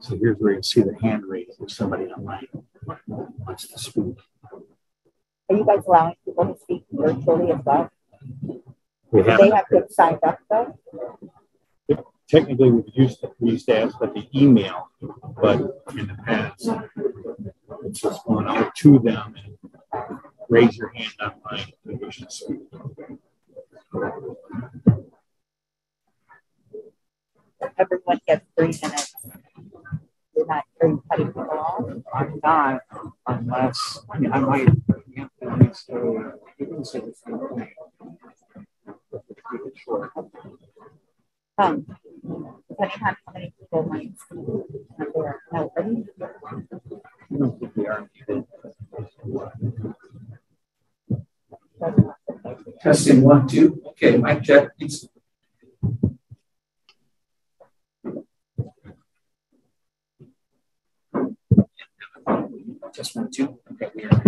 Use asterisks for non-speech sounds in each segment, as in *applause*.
So here's where you see the hand raised if somebody online wants to speak. Are you guys allowing people to speak virtually as well? We have they have to have signed up though? technically we used to, we used to ask for the email, but in the past it's just going out to them and raise your hand online. and you should speak. Everyone gets three minutes. You're not, are you cutting people off? I'm not unless I mean I might yeah, so you can say the same thing. Keep it short. Um, depending on how many people might speak. and they're- No, are you- I don't think we are. Testing one, two. Okay, mic check. Please. Just one, two. Okay, we are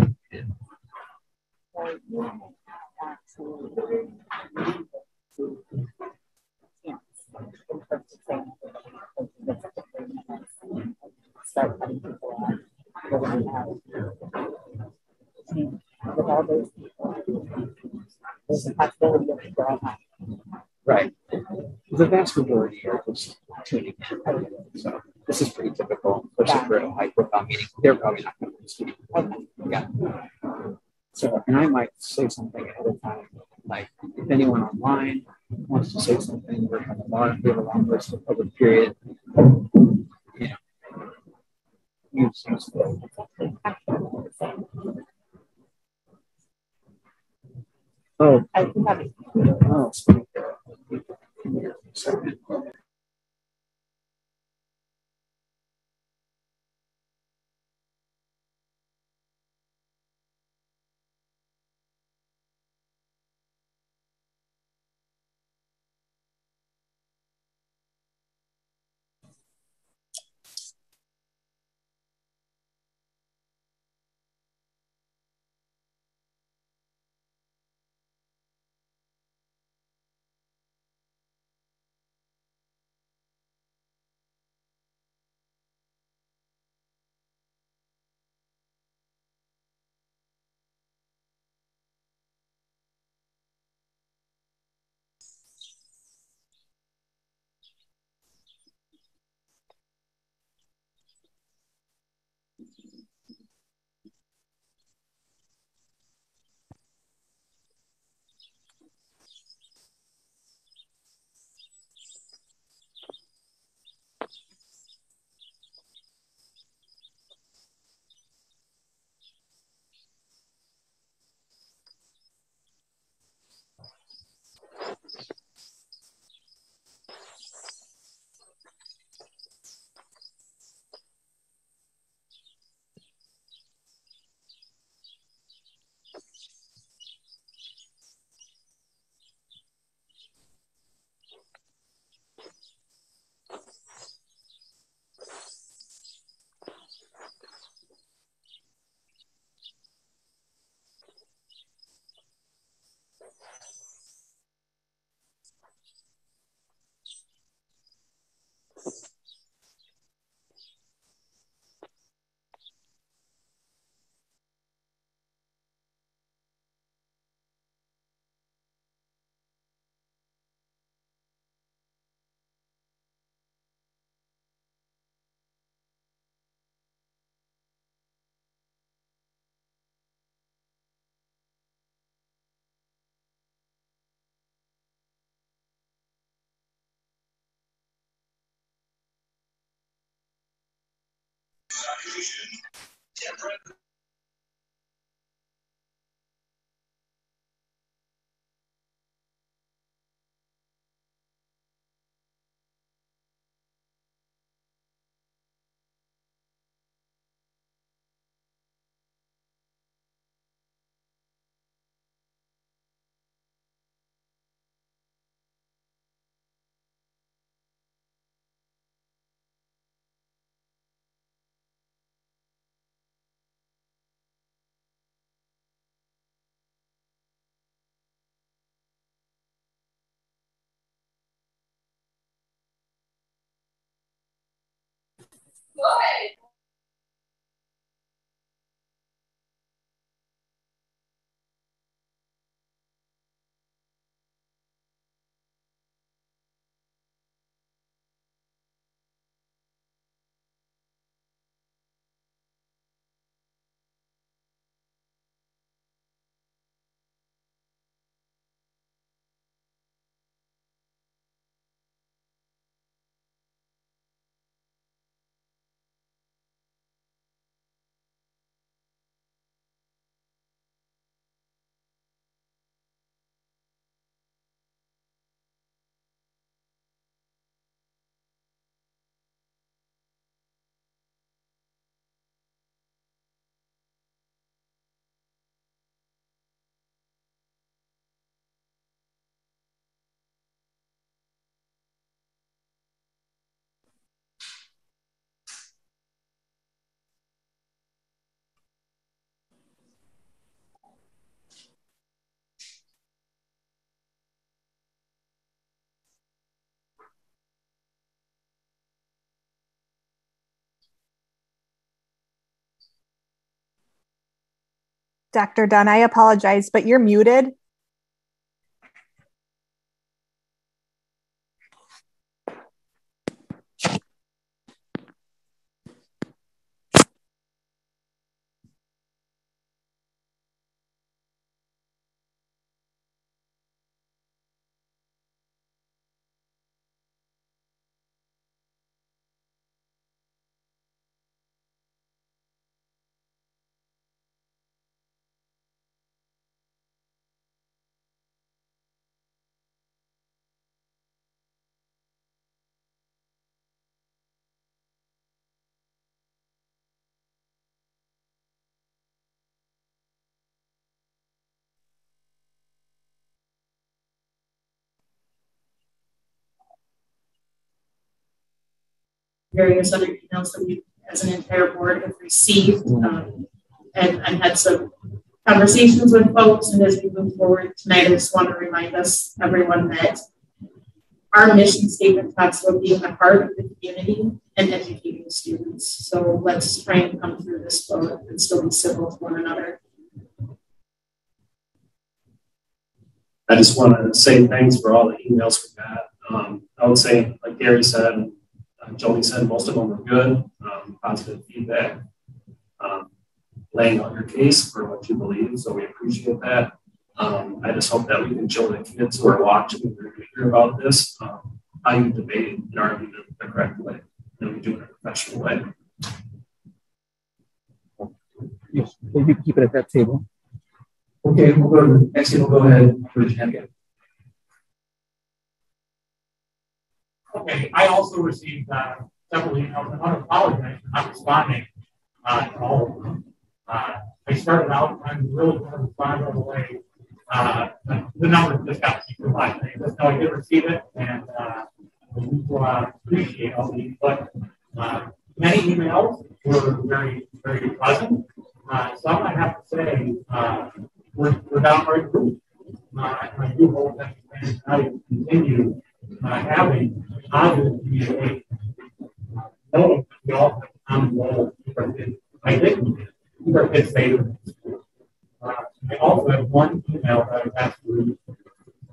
mean, With all those people, there's a possibility of. Right. The vast majority are just tuning in. So this is pretty typical, for a high profile meeting. They're probably not going to speak. Okay. Yeah. So, and I might say something ahead of time, like if anyone online wants to say something, we're kind of long, we have a long list of public period. You know. Use, use oh, I think I'm oh, sorry. conclusion, temperate Dr. Dunn, I apologize, but you're muted. Various other emails that we, as an entire board, have received um, and, and had some conversations with folks. And as we move forward tonight, I just want to remind us, everyone, that our mission statement talks about being the heart of the community and educating students. So let's try and come through this vote and still be civil to one another. I just want to say thanks for all the emails we got. Um, I would say, like Gary said, Jody said most of them were good, um, positive feedback, um, laying out your case for what you believe. So we appreciate that. Um, I just hope that we can show the kids who are watching and are hear about this um, how you debate and argue the, the correct way, and we do it in a professional way. Yes, you can keep it at that table. Okay, we'll go to the next. We'll go ahead. Virginia. Okay, I also received uh, several emails, and I apologize for not responding uh, to all of them. Uh, I started out to really trying to respond all the way. Uh, the numbers just got too much. I just know I did receive it, and uh, we uh, appreciate all. But uh, many emails were very, very pleasant. Uh, some I have to say uh, were, were downright rude. Uh, I do hope that I continue uh, having positive communication. No, we all have common goals. I think these are kids' favorites. Uh, I also have one email that I to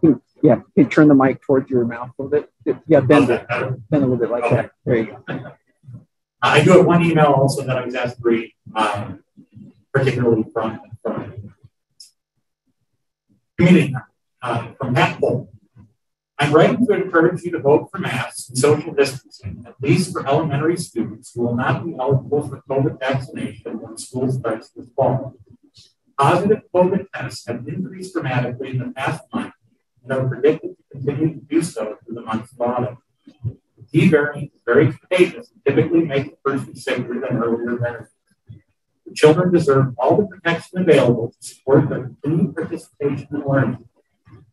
read. Yeah, you turn the mic towards your mouth a little bit. Yeah, bend it. Bend a little bit like okay. that. There you go. I do have one email also that I was asked to read, um, particularly from, from community, uh, from Matt Cole. I'm writing to encourage you to vote for masks and social distancing, at least for elementary students who will not be eligible for COVID vaccination when school starts this fall. Positive COVID tests have increased dramatically in the past month and are predicted to continue to do so through the month's of autumn. The variant is very contagious and typically makes the person sicker than earlier variants. The children deserve all the protection available to support their continued participation in learning.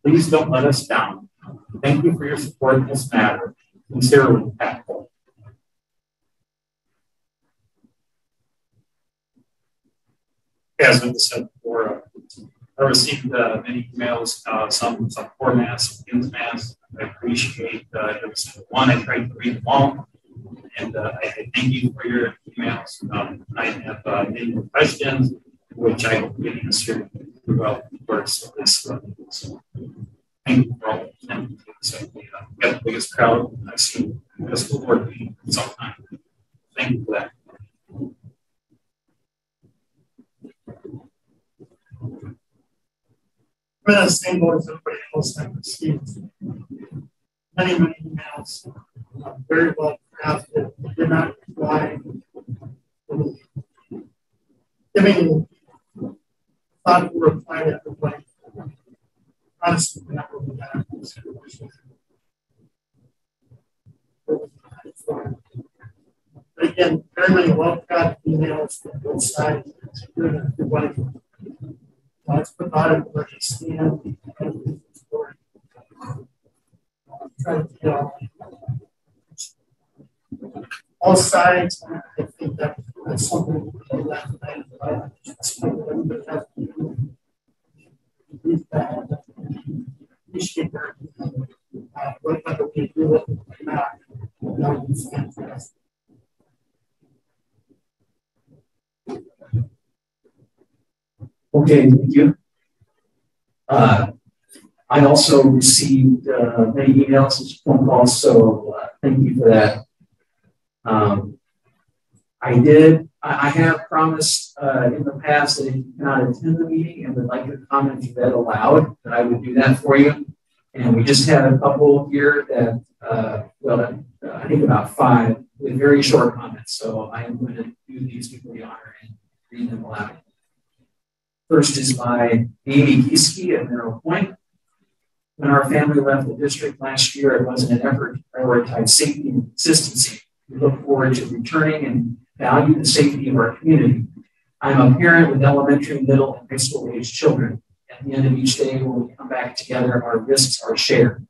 Please don't let us down. Thank you for your support in this matter. Sincerely, Pat Cole. As I said before, uh, I received uh, many emails, uh, some some poor mass, ins mass. I appreciate uh, one. I tried to read them all, and uh, I, thank you for your emails. Um, I have uh, many questions, which I hope get answered throughout the course of this. Uh, all and so we uh, got the biggest crowd I've seen in a school board meeting in some time. Thank you for that. We're the same boat as everybody else I've received many, many emails, uh, very well crafted, did not reply, giving thoughtful reply to everybody really again, very many well-crafted emails from both sides, everybody. Let's provide where feel all sides. I think that that's something that I that appreciate that. Okay, thank you. Uh, I also received uh, many emails and phone calls, so uh, thank you for that. Um, I did, I, have promised uh, in the past that if you cannot attend the meeting and would like your comments read aloud, that I would do that for you. And we just had a couple here that, uh, well, I think about five with very short comments. So I am going to do these people the honor and read them aloud. First is by Amy Kieske at Mineral Point. When our family left the district last year, it was in an effort to prioritize safety and consistency. We look forward to returning and value the safety of our community. I'm a parent with elementary, middle, and high school age children. At the end of each day, when we come back together, our risks are shared.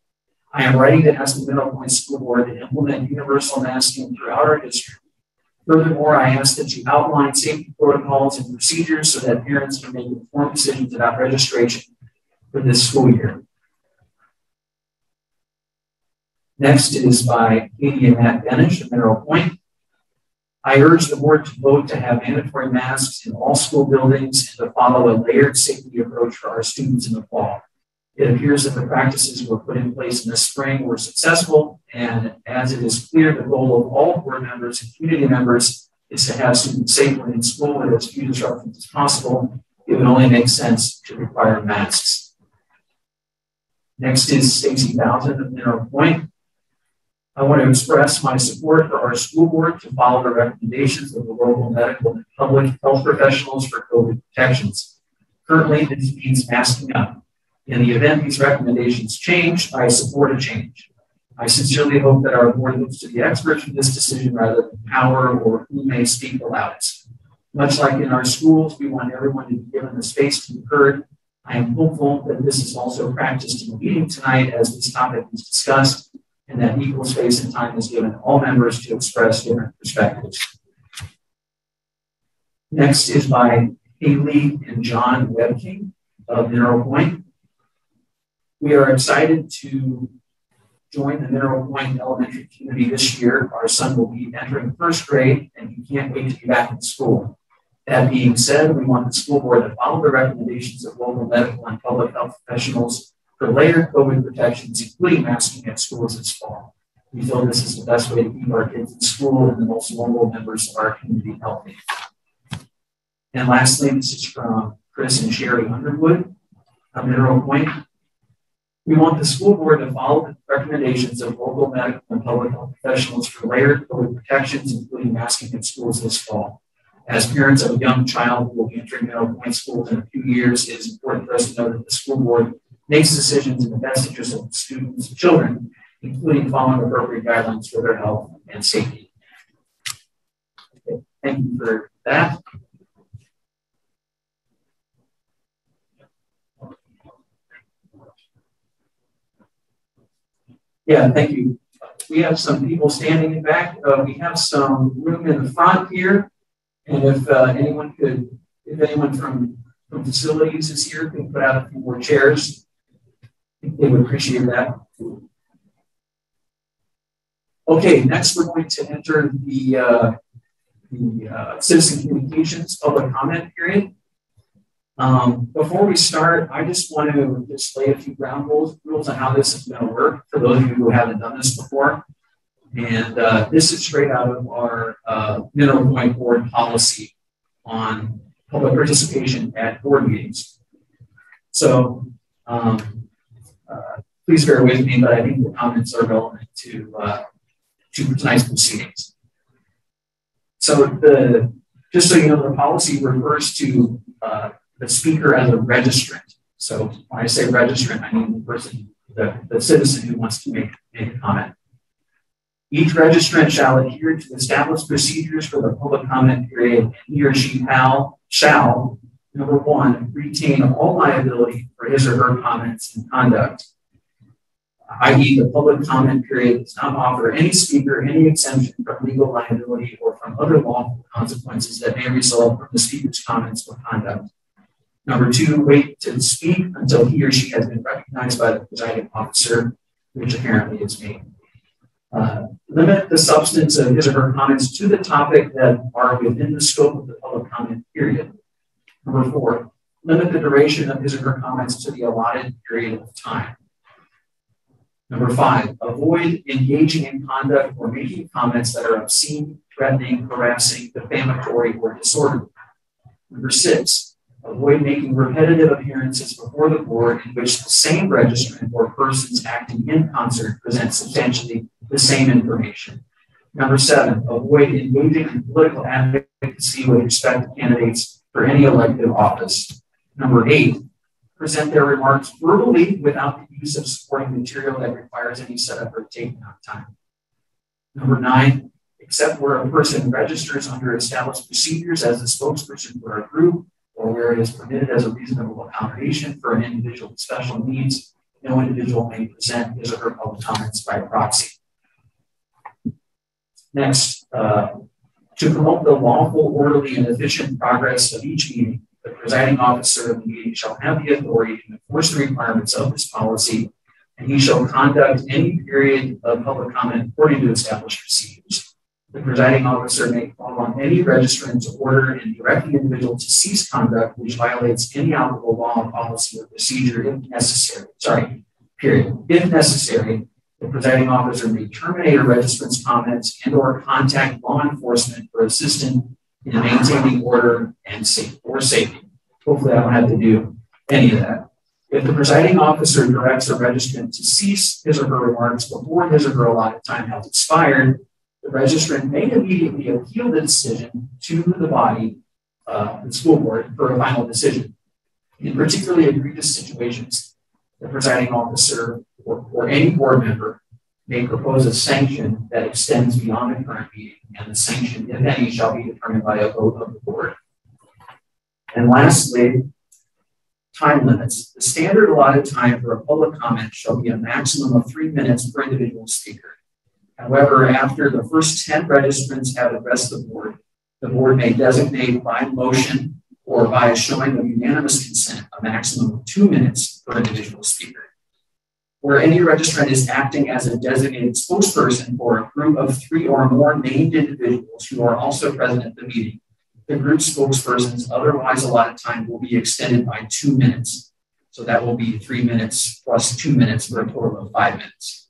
I am ready to ask the Mineral Point School Board to implement universal masking throughout our district. Furthermore, I ask that you outline safety protocols and procedures so that parents can make informed decisions about registration for this school year. Next is by Katie and Matt Benish of Mineral Point. I urge the board to vote to have mandatory masks in all school buildings and to follow a layered safety approach for our students in the fall. It appears that the practices were put in place in the spring were successful, and as it is clear the goal of all board members and community members is to have students safely in school with as few disruptions as possible, it would only make sense to require masks. Next is Stacy Bowden of Mineral Point. I want to express my support for our school board to follow the recommendations of the local medical and public health professionals for COVID protections. Currently, this means masking up. In the event these recommendations change, I support a change. I sincerely hope that our board looks to the experts in this decision rather than power or who may speak the loudest. Much like in our schools, we want everyone to be given the space to be heard. I am hopeful that this is also practiced in the meeting tonight as this topic is discussed and that equal space and time is given all members to express different perspectives. Next is by Haley and John Webking of Mineral Point. We are excited to join the Mineral Point Elementary community this year. Our son will be entering first grade and he can't wait to be back in school. That being said, we want the school board to follow the recommendations of local medical and public health professionals for layered COVID protections, including masking at schools this fall. We feel this is the best way to keep our kids in school and the most vulnerable members of our community healthy. And lastly, this is from Chris and Sherry Underwood of Mineral Point. We want the school board to follow the recommendations of local medical and public health professionals for layered COVID protections, including masking at schools this fall. As parents of a young child who will be entering Mineral Point schools in a few years, it is important for us to know that the school board makes decisions in the best interest of students and children, including following appropriate guidelines for their health and safety. Okay, thank you for that. Yeah, thank you. We have some people standing in back. Uh, we have some room in the front here. And if uh, anyone could, if anyone from, from facilities is here, can put out a few more chairs they would appreciate that. Okay, next we're going to enter the, uh, the uh, citizen communications public comment period. Um, before we start, I just want to just lay a few ground rules, rules on how this is going to work for those of you who haven't done this before. And uh, this is straight out of our uh, Mineral Point Board policy on public participation at board meetings. So um, uh, please bear with me, but I think the comments are relevant to, uh, to tonight's proceedings. So the, just so you know, the policy refers to uh, the speaker as a registrant. So when I say registrant, I mean the person, the, the citizen who wants to make, make a comment. Each registrant shall adhere to established procedures for the public comment period. and He or she shall, shall Number one, retain all liability for his or her comments and conduct, i.e., the public comment period does not offer any speaker any exemption from legal liability or from other lawful consequences that may result from the speaker's comments or conduct. Number two, wait to speak until he or she has been recognized by the presiding officer, which apparently is me. Uh, limit the substance of his or her comments to the topic that are within the scope of the public comment period. Number four, limit the duration of his or her comments to the allotted period of time. Number five, avoid engaging in conduct or making comments that are obscene, threatening, harassing, defamatory, or disorderly. Number six, avoid making repetitive appearances before the board in which the same registrant or persons acting in concert present substantially the same information. Number seven, avoid engaging in political advocacy with respect to candidates for any elective office. Number eight, present their remarks verbally without the use of supporting material that requires any setup or taking on time. Number nine, except where a person registers under established procedures as a spokesperson for a group or where it is permitted as a reasonable accommodation for an individual with special needs, no individual may present his or her public comments by proxy. Next, uh, to promote the lawful, orderly, and efficient progress of each meeting, the presiding officer of the meeting shall have the authority to enforce the requirements of this policy, and he shall conduct any period of public comment according to established procedures. The presiding officer may call on any registrant to order and direct the individual to cease conduct which violates any applicable law, policy, or procedure if necessary. Sorry, period. If necessary, the presiding officer may terminate a registrant's comments and or contact law enforcement for assistance in maintaining order and safe or safety. Hopefully I don't have to do any of that. If the presiding officer directs a registrant to cease his or her remarks before his or her allotted time has expired, the registrant may immediately appeal the decision to the body, uh, the school board, for a final decision. In particularly egregious situations, the presiding officer or, or any board member may propose a sanction that extends beyond the current meeting, and the sanction, if any, shall be determined by a vote of the board. And lastly, time limits. The standard allotted time for a public comment shall be a maximum of three minutes per individual speaker. However, after the first 10 registrants have addressed the board, the board may designate by motion or by a showing of unanimous consent a maximum of two minutes per individual speaker where any registrant is acting as a designated spokesperson for a group of three or more named individuals who are also present at the meeting, the group spokesperson's otherwise allotted time will be extended by two minutes. So that will be three minutes plus two minutes for a total of five minutes.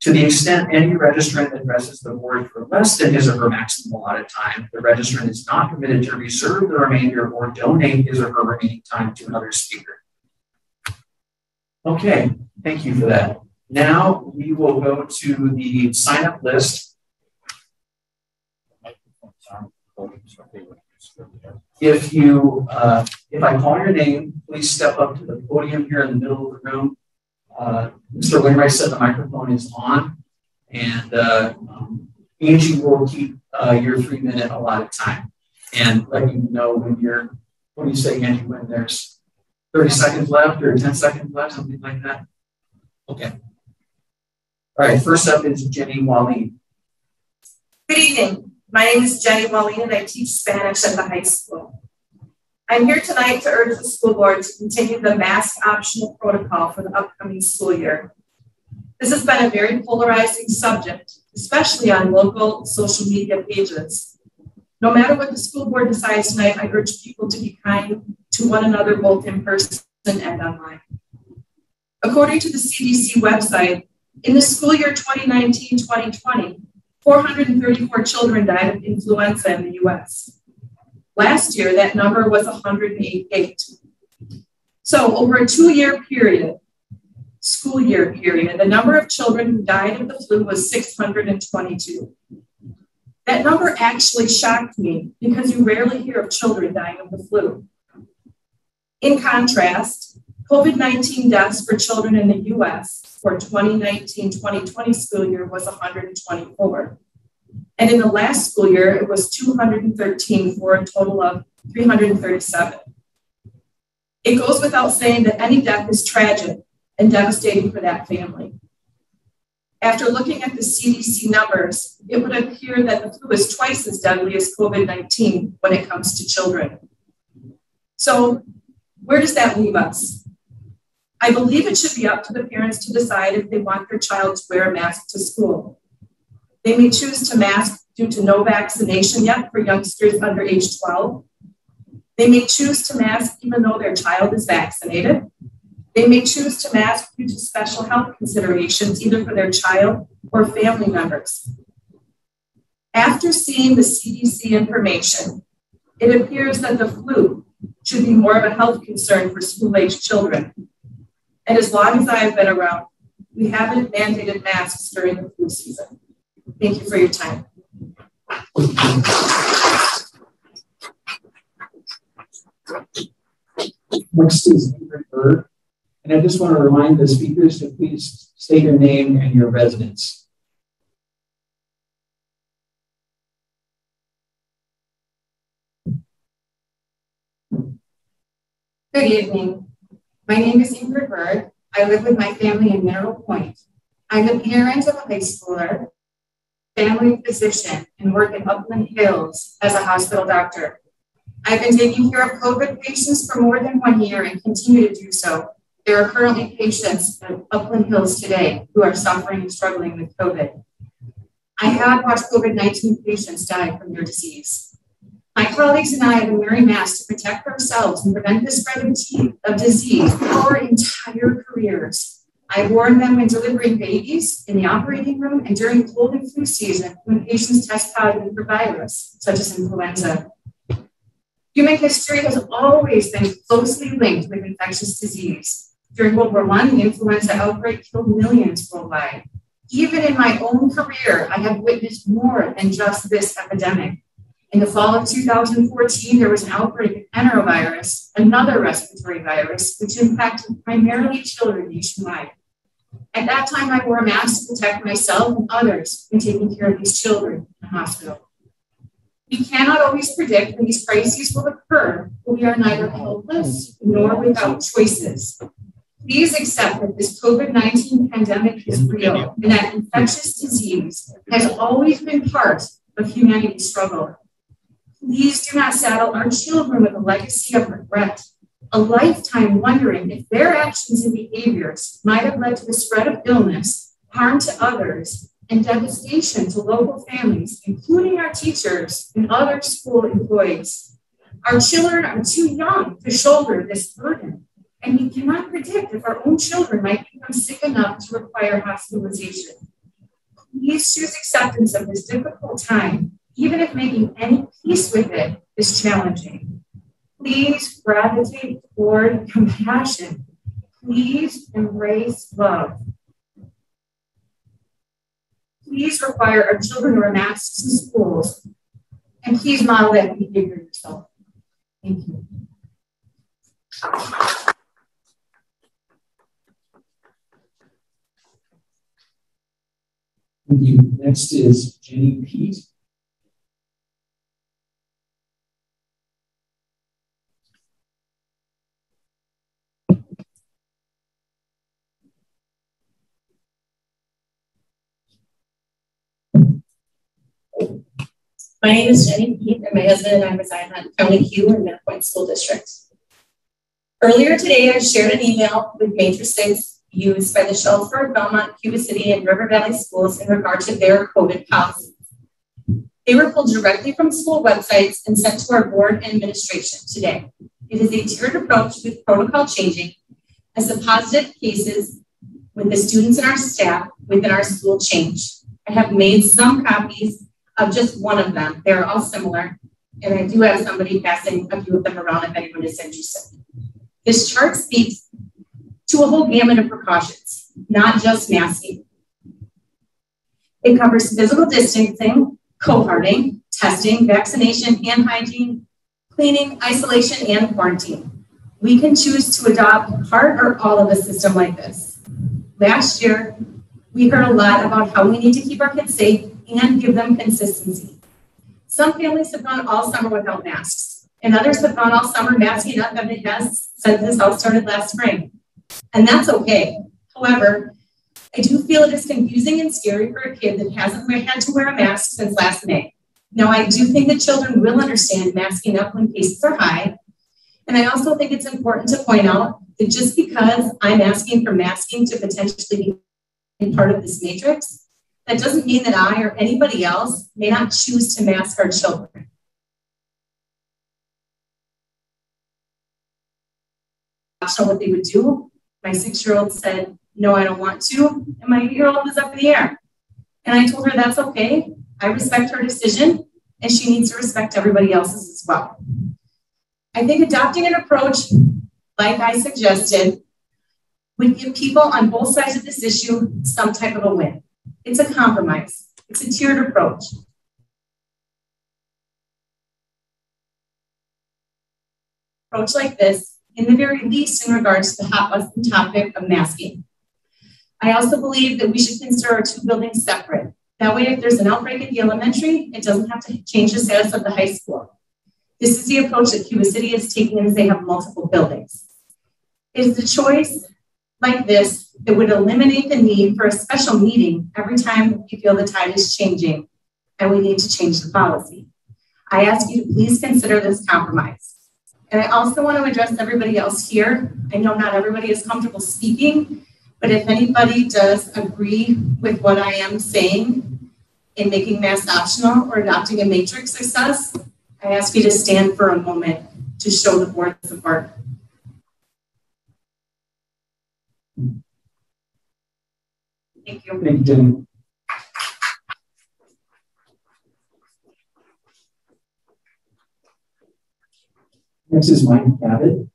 To the extent any registrant addresses the board for less than his or her maximum allotted time, the registrant is not permitted to reserve the remainder or donate his or her remaining time to another speaker. Okay, Thank you for that. Now we will go to the sign up list. If you, uh, if I call your name, please step up to the podium here in the middle of the room. Uh, Mr. Wainwright said the microphone is on, and uh, um, Angie will keep uh, your three minute allotted time and let you know when you're, when you say, Angie, when there's 30 seconds left or 10 seconds left, something like that. Okay. All right, first up is Jenny Wallin. Good evening. My name is Jenny Wallin and I teach Spanish at the high school. I'm here tonight to urge the school board to continue the mask optional protocol for the upcoming school year. This has been a very polarizing subject, especially on local social media pages. No matter what the school board decides tonight, I urge people to be kind to one another, both in person and online. According to the CDC website, in the school year 2019 2020, 434 children died of influenza in the US. Last year, that number was 188. So, over a two year period, school year period, the number of children who died of the flu was 622. That number actually shocked me because you rarely hear of children dying of the flu. In contrast, COVID 19 deaths for children in the US for 2019 2020 school year was 124. And in the last school year, it was 213 for a total of 337. It goes without saying that any death is tragic and devastating for that family. After looking at the CDC numbers, it would appear that the flu is twice as deadly as COVID 19 when it comes to children. So, where does that leave us? I believe it should be up to the parents to decide if they want their child to wear a mask to school. They may choose to mask due to no vaccination yet for youngsters under age 12. They may choose to mask even though their child is vaccinated. They may choose to mask due to special health considerations, either for their child or family members. After seeing the CDC information, it appears that the flu should be more of a health concern for school age children. And as long as I have been around, we haven't mandated masks during the flu season. Thank you for your time. Next is Ingrid Bird. And I just want to remind the speakers to please state your name and your residence. Good evening. My name is Ingrid Bird. I live with my family in Mineral Point. I'm a parent of a high schooler, family physician, and work in Upland Hills as a hospital doctor. I've been taking care of COVID patients for more than one year and continue to do so. There are currently patients at Upland Hills today who are suffering and struggling with COVID. I have watched COVID 19 patients die from their disease. My colleagues and I have been wearing masks to protect ourselves and prevent the spread of, disease our entire careers. I've worn them when delivering babies in the operating room and during cold and flu season when patients test positive for virus, such as influenza. Human history has always been closely linked with infectious disease. During World War I, the influenza outbreak killed millions worldwide. Even in my own career, I have witnessed more than just this epidemic. In the fall of 2014, there was an outbreak of enterovirus, another respiratory virus, which impacted primarily children nationwide. At that time, I wore a mask to protect myself and others in taking care of these children in the hospital. We cannot always predict when these crises will occur, but we are neither helpless nor without choices. Please accept that this COVID 19 pandemic is real and that infectious disease has always been part of humanity's struggle. Please do not saddle our children with a legacy of regret, a lifetime wondering if their actions and behaviors might have led to the spread of illness, harm to others, and devastation to local families, including our teachers and other school employees. Our children are too young to shoulder this burden, and we cannot predict if our own children might become sick enough to require hospitalization. Please choose acceptance of this difficult time even if making any peace with it is challenging. Please gravitate toward compassion. Please embrace love. Please require our children to wear masks in schools. And please model that behavior yourself. Thank you. Thank you. Next is Jenny Pete. My name is Jenny Pete, and my husband and I reside in County Q in Midpoint School District. Earlier today, I shared an email with Matrices used by the Shullsburg, Belmont, Cuba City, and River Valley schools in regard to their COVID policies. They were pulled directly from school websites and sent to our board and administration today. It is a tiered approach with protocol changing as the positive cases with the students and our staff within our school change. I have made some copies of just one of them. They're all similar. And I do have somebody passing a few of them around if anyone is interested. This chart speaks to a whole gamut of precautions, not just masking. It covers physical distancing, cohorting, testing, vaccination, hand hygiene, cleaning, isolation, and quarantine. We can choose to adopt part or all of a system like this. Last year, we heard a lot about how we need to keep our kids safe and give them consistency. Some families have gone all summer without masks, and others have gone all summer masking up and it has since this all started last spring. And that's okay. However, I do feel it is confusing and scary for a kid that hasn't had to wear a mask since last May. Now, I do think that children will understand masking up when cases are high. And I also think it's important to point out that just because I'm asking for masking to potentially be part of this matrix that doesn't mean that I or anybody else may not choose to mask our children. optional what they would do. My six-year-old said, no, I don't want to. And my eight-year-old was up in the air. And I told her that's okay. I respect her decision and she needs to respect everybody else's as well. I think adopting an approach like I suggested would give people on both sides of this issue some type of a win. It's a compromise. It's a tiered approach. Approach like this, in the very least in regards to uh, the hot button topic of masking. I also believe that we should consider our two buildings separate. That way, if there's an outbreak at the elementary, it doesn't have to change the status of the high school. This is the approach that Cuba City is taking as they have multiple buildings. It is the choice like this that would eliminate the need for a special meeting every time we feel the tide is changing and we need to change the policy. I ask you to please consider this compromise. And I also want to address everybody else here. I know not everybody is comfortable speaking, but if anybody does agree with what I am saying in making mask optional or adopting a matrix success, I ask you to stand for a moment to show the board support. Thank you. Thank you, Jenny. Next is Mike Abbott.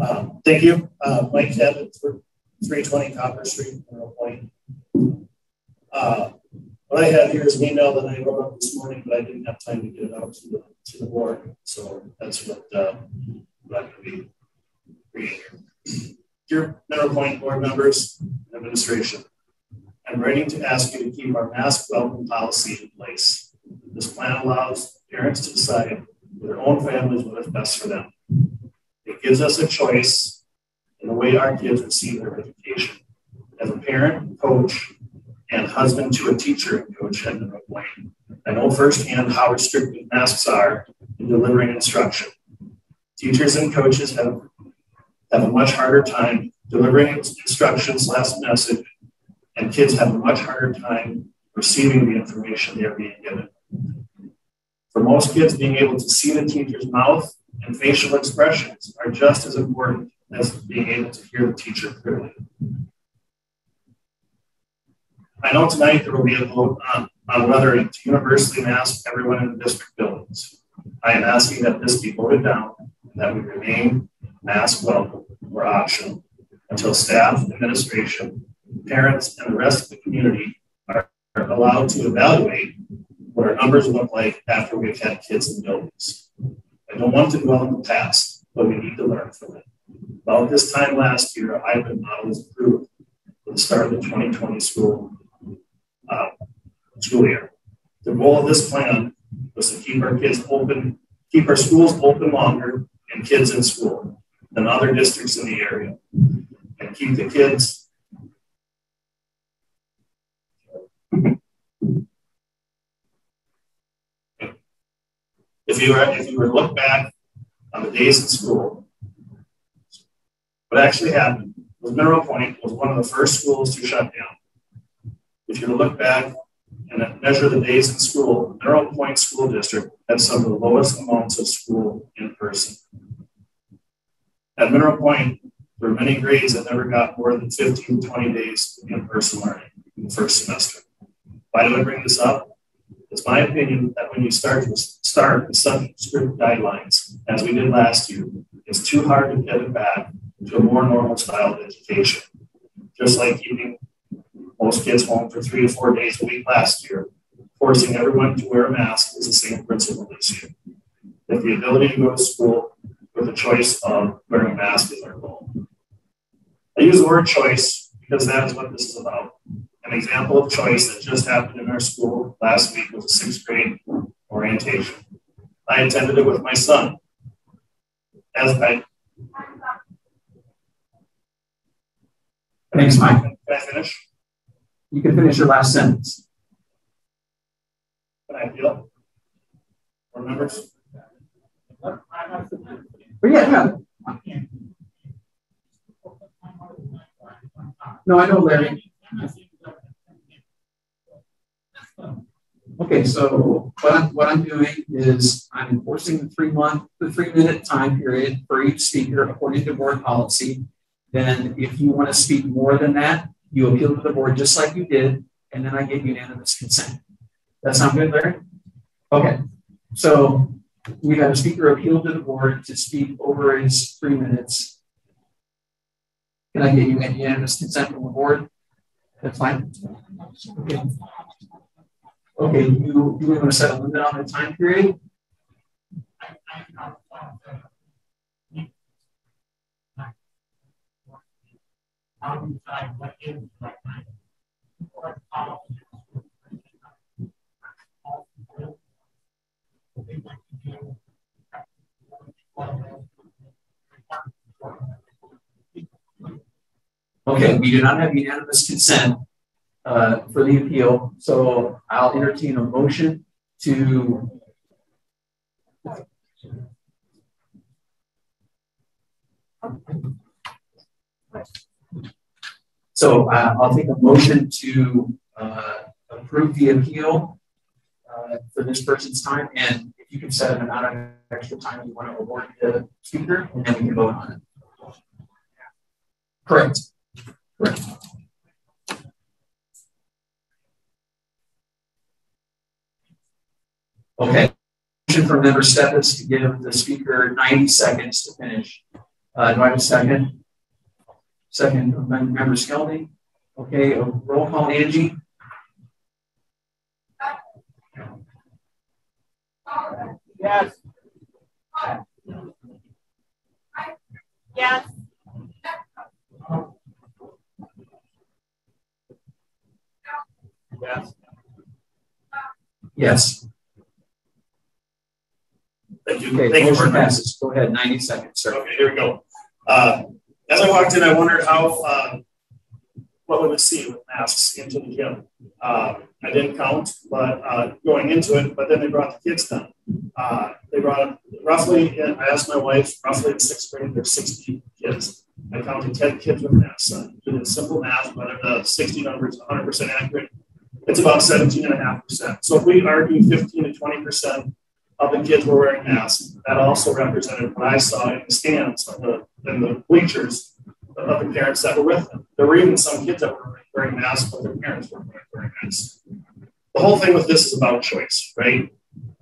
Uh, thank you. Uh, Mike Abbott for 320 Copper Street, Mineral Point. Uh, what I have here is an email that I wrote up this morning, but I didn't have time to get it out to the, to the board. So that's what, uh, what I'm going to be reading. Dear Mineral Point board members, and administration, I'm writing to ask you to keep our mask welcome policy in place. This plan allows parents to decide for their own families what is best for them. It gives us a choice in the way our kids receive their education. As a parent, coach, and husband to a teacher and coach at Mineral Point, I know firsthand how restrictive masks are in delivering instruction. Teachers and coaches have, have a much harder time delivering instructions last message, and kids have a much harder time receiving the information they are being given. For most kids, being able to see the teacher's mouth and facial expressions are just as important as being able to hear the teacher clearly. I know tonight there will be a vote on, on whether to universally mask everyone in the district buildings. I am asking that this be voted down and that we remain mask welcome or optional until staff, administration, parents, and the rest of the community are, allowed to evaluate what our numbers look like after we've had kids in buildings. I don't want to dwell on the past, but we need to learn from it. About this time last year, a hybrid model was approved for the start of the 2020 school uh, year. The goal of this plan was to keep our kids open, keep our schools open longer and kids in school than other districts in the area, and keep the kids. if you were if you were to look back on the days in school, what actually happened was Mineral Point was one of the first schools to shut down if you look back and measure the days in school, Mineral Point School District had some of the lowest amounts of school in person. At Mineral Point, there many grades that never got more than 15, 20 days in person learning in the first semester. Why do I bring this up? It's my opinion that when you start to start with subscript guidelines, as we did last year, it's too hard to get it back to a more normal style of education. Just like keeping most kids home for three to four days a week last year. Forcing everyone to wear a mask is the same principle this year. If the ability to go to school with the choice of wearing a mask is our goal. I use the word choice because that is what this is about. An example of choice that just happened in our school last week was a sixth grade orientation. I attended it with my son. As I Thanks, Mike. Can I finish? You can finish your last sentence. Can I feel? Remember? But yeah, yeah. No, I know, Larry. Okay. Okay, so what I'm, what I'm doing is I'm enforcing the three month, the three minute time period for each speaker according to board policy. Then if you want to speak more than that, you appeal to the board just like you did, and then I get unanimous consent. That sound good, Larry? Okay, so we have a speaker appeal to the board to speak over his three minutes. Can I get you unanimous consent from the board? That's fine. Okay. Okay, you, you want to set a limit on the time period? Okay, we do not have unanimous consent uh, for the appeal, so I'll entertain a motion to So uh, I'll take a motion to uh, approve the appeal uh, for this person's time, and if you can set an amount of extra time you want to award the speaker, and then we can vote on it. Correct. Correct. Okay. Motion from member Steppes to give the speaker 90 seconds to finish. Uh, do I have a second? Second from member Skelby. Okay, roll call, Angie. Yes. Yes. Yes. Yes. Thank you. Okay, Thank you motion passes. Go ahead, 90 seconds, sir. Okay, here we go. Uh, as I walked in, I wondered how, uh, what we would see with masks into the gym. Uh, I didn't count, but uh, going into it, but then they brought the kids down. Uh, they brought roughly, I asked my wife, roughly in sixth grade, there's 60 kids. I counted 10 kids with masks. Uh, did simple math, whether the 60 number is 100% accurate, it's about 17.5%. So if we argue 15 to 20% the kids were wearing masks. That also represented what I saw in the stands of the, in the bleachers of the parents that were with them. There were even some kids that were wearing masks, but their parents weren't wearing masks. The whole thing with this is about choice, right?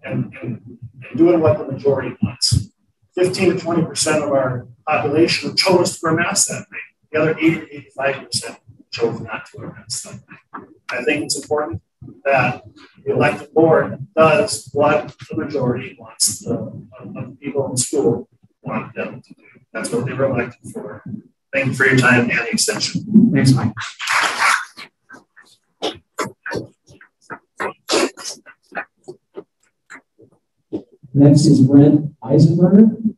And, and, and doing what the majority wants. 15 to 20% of our population chose to wear masks that night. The other 80 to 85% chose not to wear masks that night. I think it's important that the elected board does what the majority wants the, of, people in school want them to do. That's what they were elected for. Thank you for your time and the extension. Thanks, Mike. Next is Brent Eisenberger.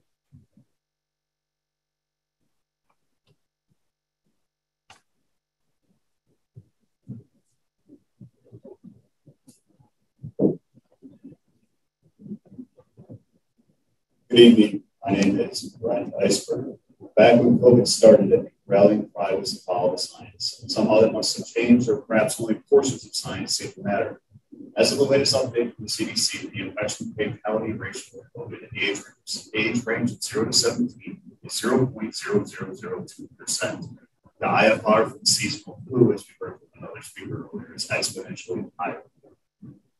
Good evening. My name is Brent Iceberg. Back when COVID started, the rallying cry was to follow the science. Somehow that must have changed, or perhaps only portions of science seem to matter. As of the latest update from the CDC, the infection fatality ratio of COVID in the age age range of 0 to 17 is 0.0002%. The IFR from seasonal flu, as we heard from another speaker earlier, is exponentially higher.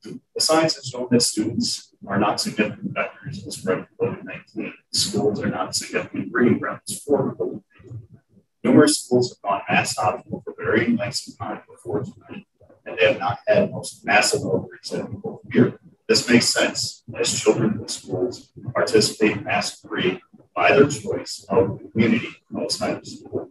The science has shown that students are not significant vectors in the spread of COVID 19. Schools are not significant breeding grounds for COVID 19. Numerous schools have gone mass optional for varying lengths of time before tonight, and they have not had most massive outbreaks that people fear. This makes sense as children in schools participate mask free by their choice of the community outside of school.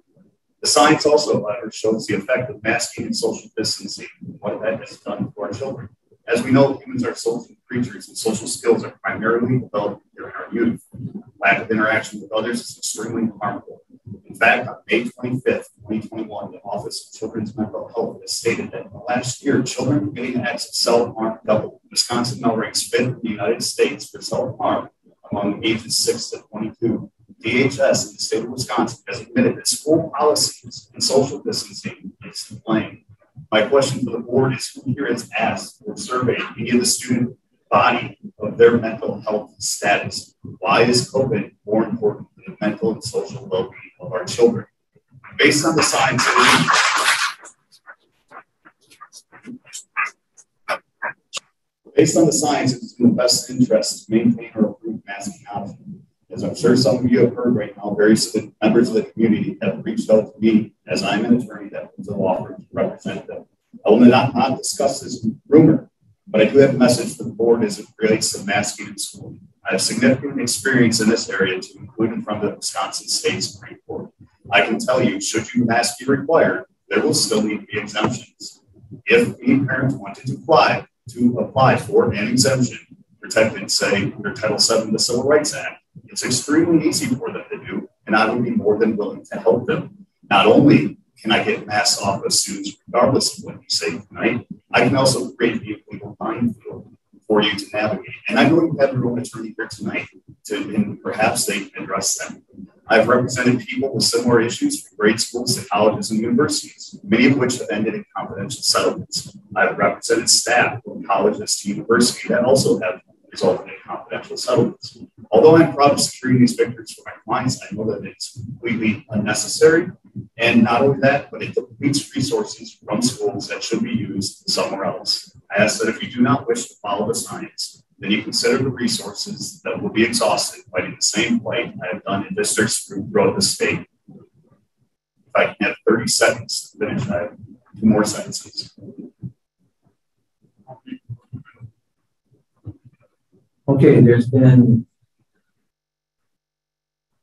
The science also, however, shows the effect of masking and social distancing, what that has done for our children. As we know, humans are social creatures and social skills are primarily developed during our youth. Lack of interaction with others is extremely harmful. In fact, on May 25th, 2021, the Office of Children's Mental Health has stated that in the last year, children committing acts of self-harm doubled. Wisconsin now ranks fifth in the United States for self-harm among ages 6 to 22. DHS in the state of Wisconsin has admitted that school policies and social distancing is to blame. My question for the board is who here has asked or surveyed any of the student body of their mental health status? Why is COVID more important than the mental and social well-being of our children? Based on the science, based on the science, it is in the best interest to maintain or improve masking options. As I'm sure some of you have heard right now, various members of the community have reached out to me as I'm an attorney that was a law firm to represent them. I will not, not discuss this rumor, but I do have a message for the board as it relates to masking in school. I have significant experience in this area to include in front of the Wisconsin State Supreme Court. I can tell you, should you mask be required, there will still need to be exemptions. If any parent wanted to apply to apply for an exemption protected, say, under Title VII of the Civil Rights Act, it's extremely easy for them to do, and I would be more than willing to help them. Not only can I get masks off of students regardless of what you say tonight, I can also create the legal minefield for you to navigate. And I know you have your own attorney here tonight, to, and perhaps they can address them. I've represented people with similar issues from grade schools to colleges and universities, many of which have ended in confidential settlements. I've represented staff from colleges to universities that also have resulted in a confidential settlements. Although I'm proud of securing these victories for my clients, I know that it's completely unnecessary. And not only that, but it depletes resources from schools that should be used somewhere else. I ask that if you do not wish to follow the science, then you consider the resources that will be exhausted fighting the same fight I have done in districts throughout the state. If I can have 30 seconds to finish, I have two more sentences. Okay, there's been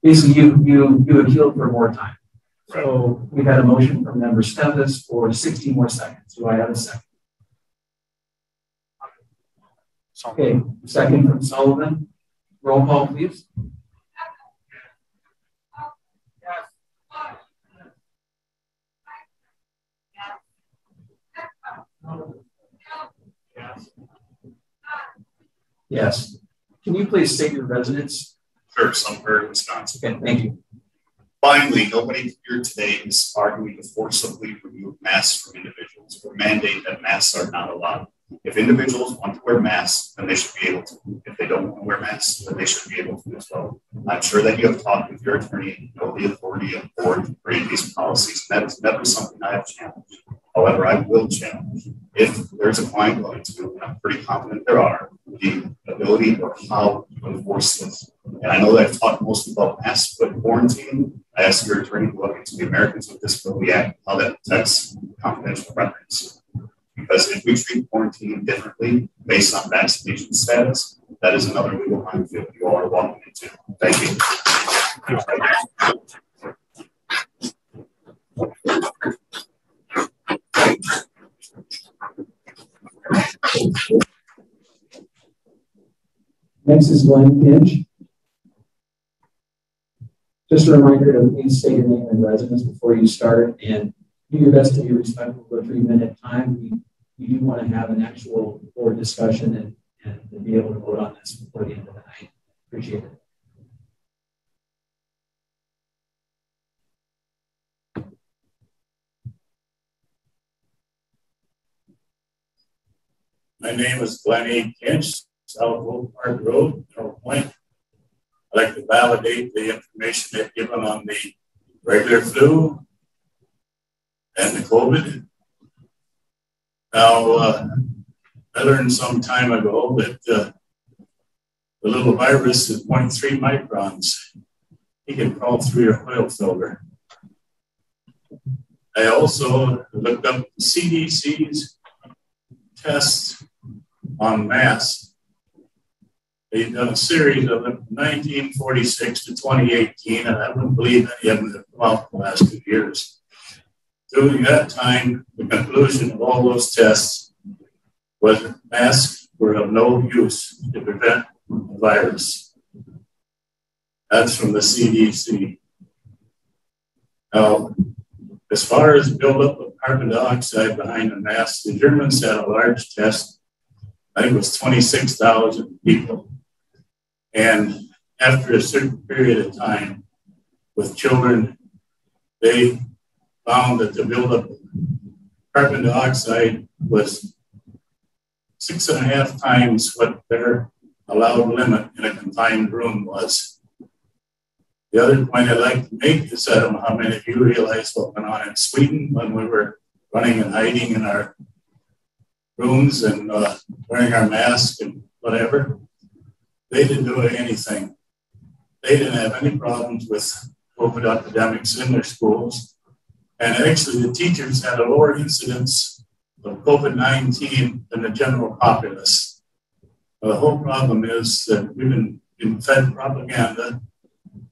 basically you you you appealed for more time. So we've had a motion from member Stevis for 60 more seconds. Do I have a second? Okay, second from Sullivan. Roll call, please. Yes. Can you please state your residence? Sure, Sun Prairie, Wisconsin. Okay, thank you. Finally, nobody here today is arguing to forcibly remove masks from individuals or mandate that masks are not allowed. If individuals want to wear masks, then they should be able to. If they don't want to wear masks, then they should be able to as well. I'm sure that you have talked with your attorney and know the authority of the board to create these policies. And that is never something I have challenged. However, I will challenge if there's a client going to, and I'm pretty confident there are, the ability or how to enforce this. And I know that I've talked mostly about masks, but quarantine, I asked your attorney to look into the Americans with Disability Act, how that protects confidential records. Because if we treat quarantine differently based on vaccination status, that is another legal minefield you all are walking into. Thank you. Next is Glenn Pinch. Just a reminder to please state your name and residence before you start and do your best to be respectful of a three minute time. We, we do want to have an actual board discussion and, and be able to vote on this before the end of the night. Appreciate it. My name is Glenn A. Kinch. South Oak Park Road, North Point. I'd like to validate the information they've given on the regular flu and the COVID. Now, uh, I learned some time ago that uh, the little virus is 0.3 microns. It can crawl through your oil filter. I also looked up the CDC's tests on masks They've done a series of them from 1946 to 2018, and I wouldn't believe any of them have come out in the last two years. During that time, the conclusion of all those tests was that masks were of no use to prevent the virus. That's from the CDC. Now, as far as buildup of carbon dioxide behind the mask, the Germans had a large test. I think it was 26,000 people. And after a certain period of time with children, they found that the buildup of carbon dioxide was six and a half times what their allowed limit in a confined room was. The other point I'd like to make is I don't know how many of you realize what went on in Sweden when we were running and hiding in our rooms and uh, wearing our masks and whatever. They didn't do anything. They didn't have any problems with COVID epidemics in their schools. And actually, the teachers had a lower incidence of COVID 19 than the general populace. The whole problem is that we've been, been fed propaganda,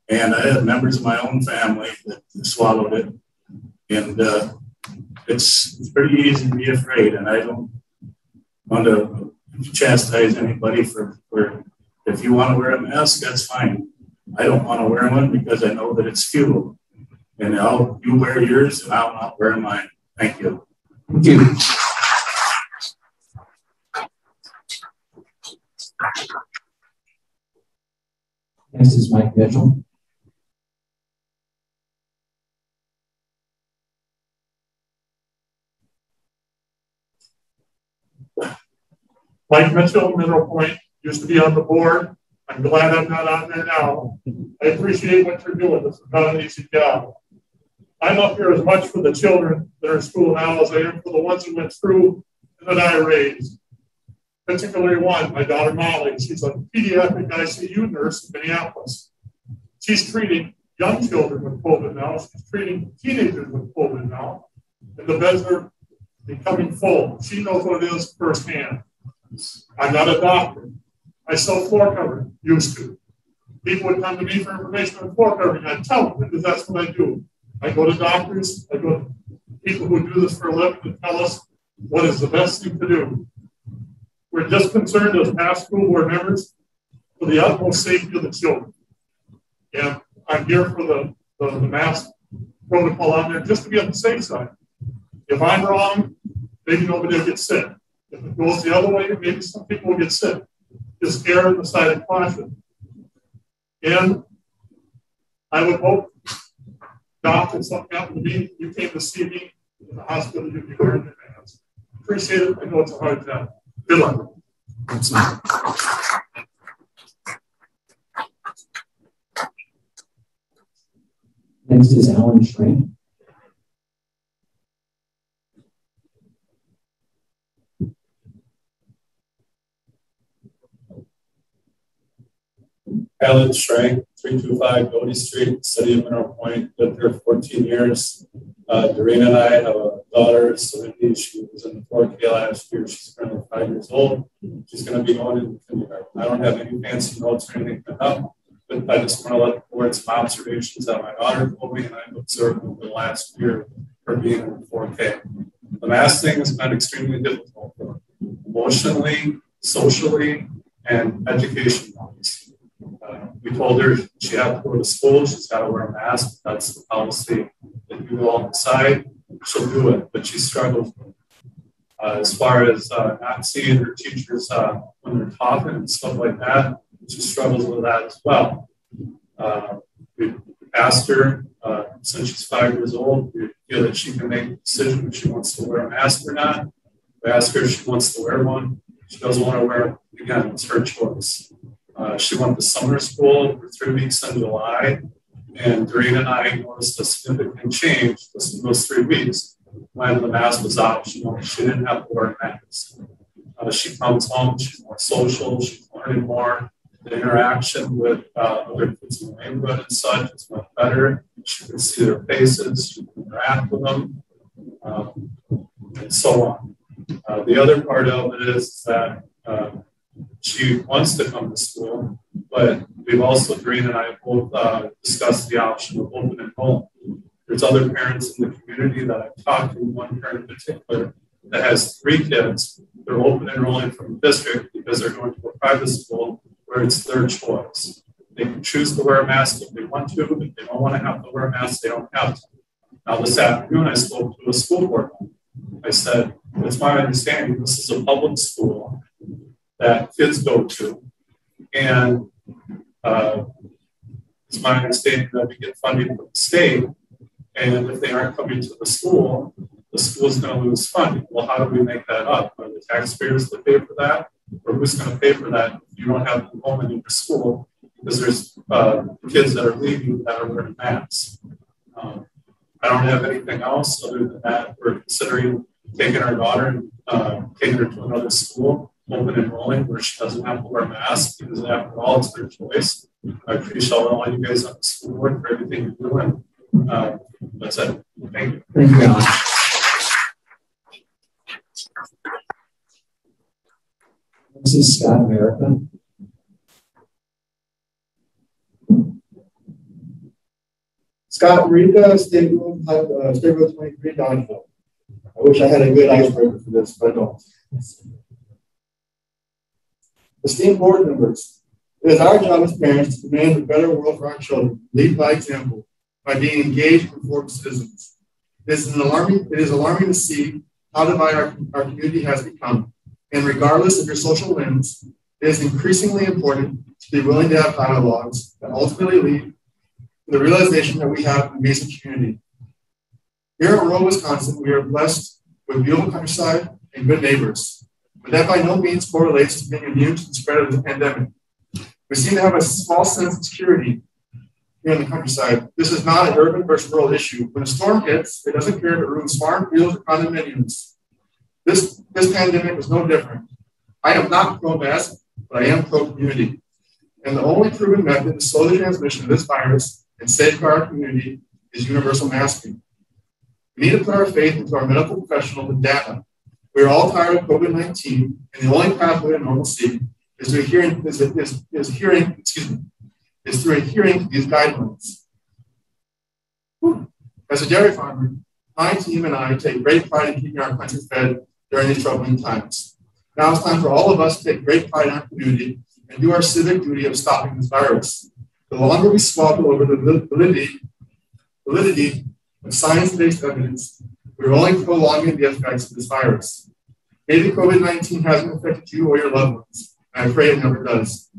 and I have members of my own family that swallowed it. And uh, it's, it's pretty easy to be afraid, and I don't want to chastise anybody for, for if you want to wear a mask, that's fine. I don't want to wear one because I know that it's futile. And I'll, you wear yours and I'll not wear mine. Thank you. Thank you. This is Mike Mitchell. Mike Mitchell, Mineral Point, used to be on the board. I'm glad I'm not on there now. I appreciate what you're doing. This is not an easy job. I'm up here as much for the children that are in school now as I am for the ones who went through and that I raised. Particularly one, my daughter Molly. She's a pediatric ICU nurse in Minneapolis. She's treating young children with COVID now. She's treating teenagers with COVID now. And the beds are becoming full. She knows what it is firsthand. I'm not a doctor. I sell floor covering, used to. People would come to me for information on floor covering. I'd tell them because that's what I do. I go to doctors, I go to people who do this for a living to tell us what is the best thing to do. We're just concerned as past school board members for the utmost safety of the children. And I'm here for the, the, the mask protocol on there just to be on the safe side. If I'm wrong, maybe nobody will get sick. If it goes the other way, maybe some people will get sick. Just err on the side of caution. And I would hope, Doc, if something happened to me, you came to see me in the hospital, you'd be wearing your mask. Appreciate it. I know it's a hard job. Good luck. Thanks, Next is Alan Schrain. Alan Schrank, 325 Bodie Street, City of Mineral Point, lived there 14 years. Uh, Doreen and I have a daughter, Cindy. She was in the 4K last year. She's currently five years old. She's going to be going into kindergarten. I don't have any fancy notes or anything to help, but I just want to let the board some observations that my daughter told me and I've observed over the last year for being in the 4K. The mask thing has been extremely difficult for her, emotionally, socially, and education wise uh, we told her she had to go to school, she's got to wear a mask. That's the policy that you all decide. She'll do it, but she struggles uh, as far as uh, not seeing her teachers uh, when they're talking and stuff like that. She struggles with that as well. Uh, we asked her uh, since she's five years old, we feel that she can make a decision if she wants to wear a mask or not. We asked her if she wants to wear one. She doesn't want to wear it. Again, it's her choice. Uh, she went to summer school for three weeks in July, and Doreen and I noticed a significant change in those three weeks when the mask was optional. She didn't have to wear a. Uh, she comes home, she's more social, she's learning more. The interaction with uh, other kids in the neighborhood and such is much better. She can see their faces, she can interact with them, um, and so on. Uh, the other part of it is that uh, she wants to come to school, but we've also, Doreen and I have both uh, discussed the option of open home. There's other parents in the community that I've talked to, one parent in particular that has three kids. They're open enrolling from the district because they're going to a private school where it's their choice. They can choose to wear a mask if they want to. If they don't want to have to wear a mask, they don't have to. Now, this afternoon, I spoke to a school board. I said, it's my understanding this is a public school that kids go to. And uh, it's my understanding that we get funding from the state. And if they aren't coming to the school, the school's going to lose funding. Well, how do we make that up? Are the taxpayers to pay for that? Or who's going to pay for that if you don't have enrollment in your school? Because there's uh, kids that are leaving that are wearing masks. Um, I don't have anything else other than that. We're considering taking our daughter and uh, taking her to another school, open enrolling, where she doesn't have to wear a mask because after all, it's their choice. I appreciate all you guys on the school board for everything you're doing. Uh, that's it. Thank you. Thank you, Alan. This is Scott America. Scott, read the state rule, uh, state rule 23 Dodgeville. I wish I had a good icebreaker for this, but I don't. Esteemed board members, it is our job as parents to demand a better world for our children, lead by example, by being engaged and informed citizens. It is, alarming, it is alarming to see how divided our, our community has become. And regardless of your social lens, it is increasingly important to be willing to have dialogues that ultimately lead to the realization that we have an amazing community. Here in rural Wisconsin, we are blessed with beautiful countryside and good neighbors, but that by no means correlates to being immune to the spread of the pandemic. We seem to have a small sense of security here in the countryside. This is not an urban versus rural issue. When a storm hits, it doesn't care if it ruins farm fields or condominiums. This, this pandemic is no different. I am not pro-mask, but I am pro-community. And the only proven method to slow the transmission of this virus and safeguard our community is universal masking. We need to put our faith into our medical professionals and data. We are all tired of COVID-19, and the only pathway to normalcy is through hearing is, is, is hearing, excuse me, is through adhering to these guidelines. As a dairy farmer, my team and I take great pride in keeping our country fed during these troubling times. Now it's time for all of us to take great pride in our community and do our civic duty of stopping this virus. The longer we squabble over the validity, validity of science-based evidence, we're only prolonging the effects of this virus. Maybe COVID-19 hasn't affected you or your loved ones, and I pray it never does.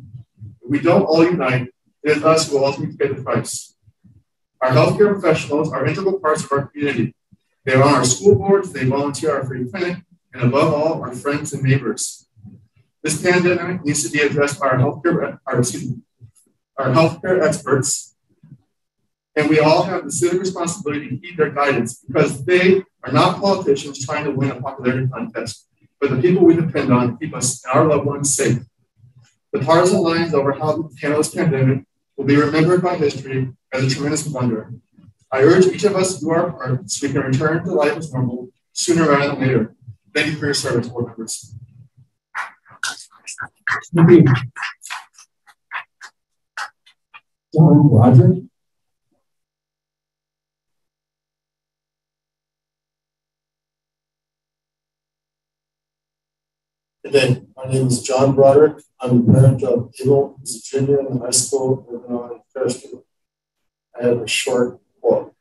If we don't all unite, it is us who will ultimately pay the price. Our healthcare professionals are integral parts of our community. They are on our school boards, they volunteer our free clinic, and above all, our friends and neighbors. This pandemic needs to be addressed by our healthcare, our, excuse me, our healthcare experts, and we all have the civic responsibility to heed their guidance because they are not politicians trying to win a popularity contest, but the people we depend on to keep us and our loved ones safe. The partisan lines over how to handle this pandemic will be remembered by history as a tremendous blunder. I urge each of us to do our part so we can return to life as normal sooner rather than later. Thank you for your service, board members. John Roger. Today, my name is John Broderick. I'm the parent of Eagle, Virginia, in high school working on Fairfield. I have a short quote.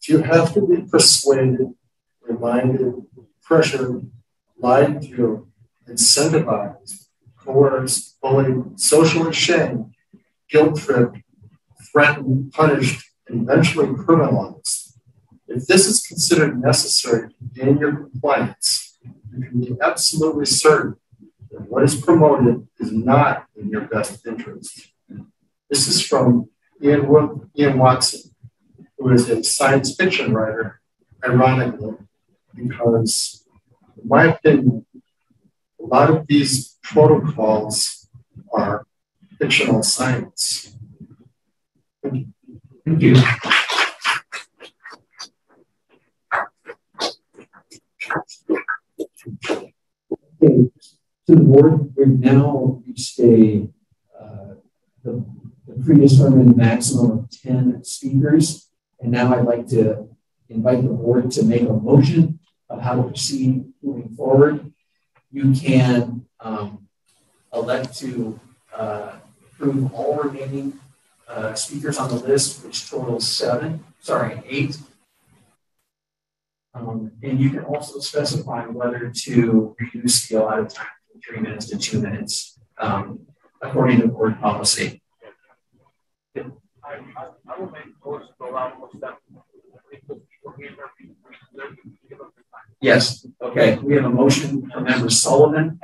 If you have to be persuaded, reminded, pressured, lied to, incentivized, coerced, bullied, socially shamed, guilt tripped, threatened, punished, and eventually criminalized, if this is considered necessary to gain your compliance, you can be absolutely certain that what is promoted is not in your best interest. This is from Ian, Ian Watson, who is a science fiction writer, ironically, because, in my opinion, a lot of these protocols are fictional science. Thank you. Okay, to the board, we've now reached a uh, the, the predetermined maximum of 10 speakers. And now I'd like to invite the board to make a motion of how to proceed moving forward. You can um, elect to uh, approve all remaining uh, speakers on the list, which totals seven, sorry, eight. Um, and you can also specify whether to reduce the allotted time from three minutes to two minutes, um, according to board policy. I, I, I will make allow more step. Yes, okay, we have a motion from member Sullivan.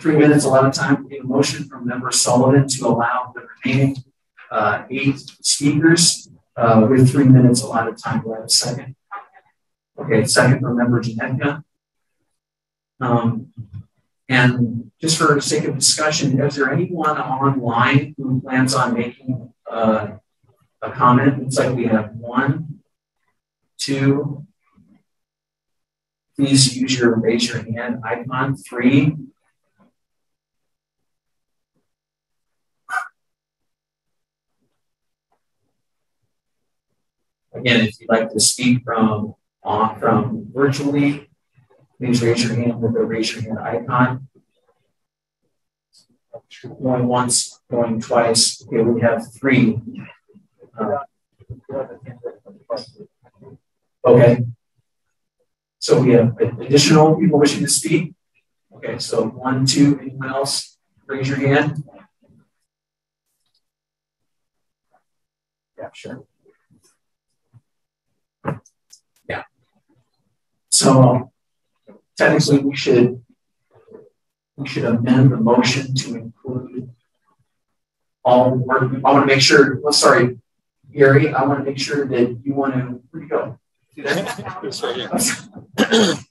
Three minutes, a lot of time. We have a motion from member Sullivan to allow the remaining uh, eight speakers uh, with three minutes, a lot of time. Do I have a second? Okay, second from member Janetka. Um, and just for the sake of discussion, is there anyone online who plans on making uh, a comment? Looks like we have one, two. Please use your raise your hand icon. Three. Again, if you'd like to speak from on from virtually, please raise your hand with the raise your hand icon. Going once, going twice. Okay, we have three. Uh, okay. So we have additional people wishing to speak. Okay, so one, two, anyone else? Raise your hand. Yeah, sure. So um, technically we should we should amend the motion to include all work. I want to make sure, well, sorry, Gary, I want to make sure that you want to, where you go? *laughs*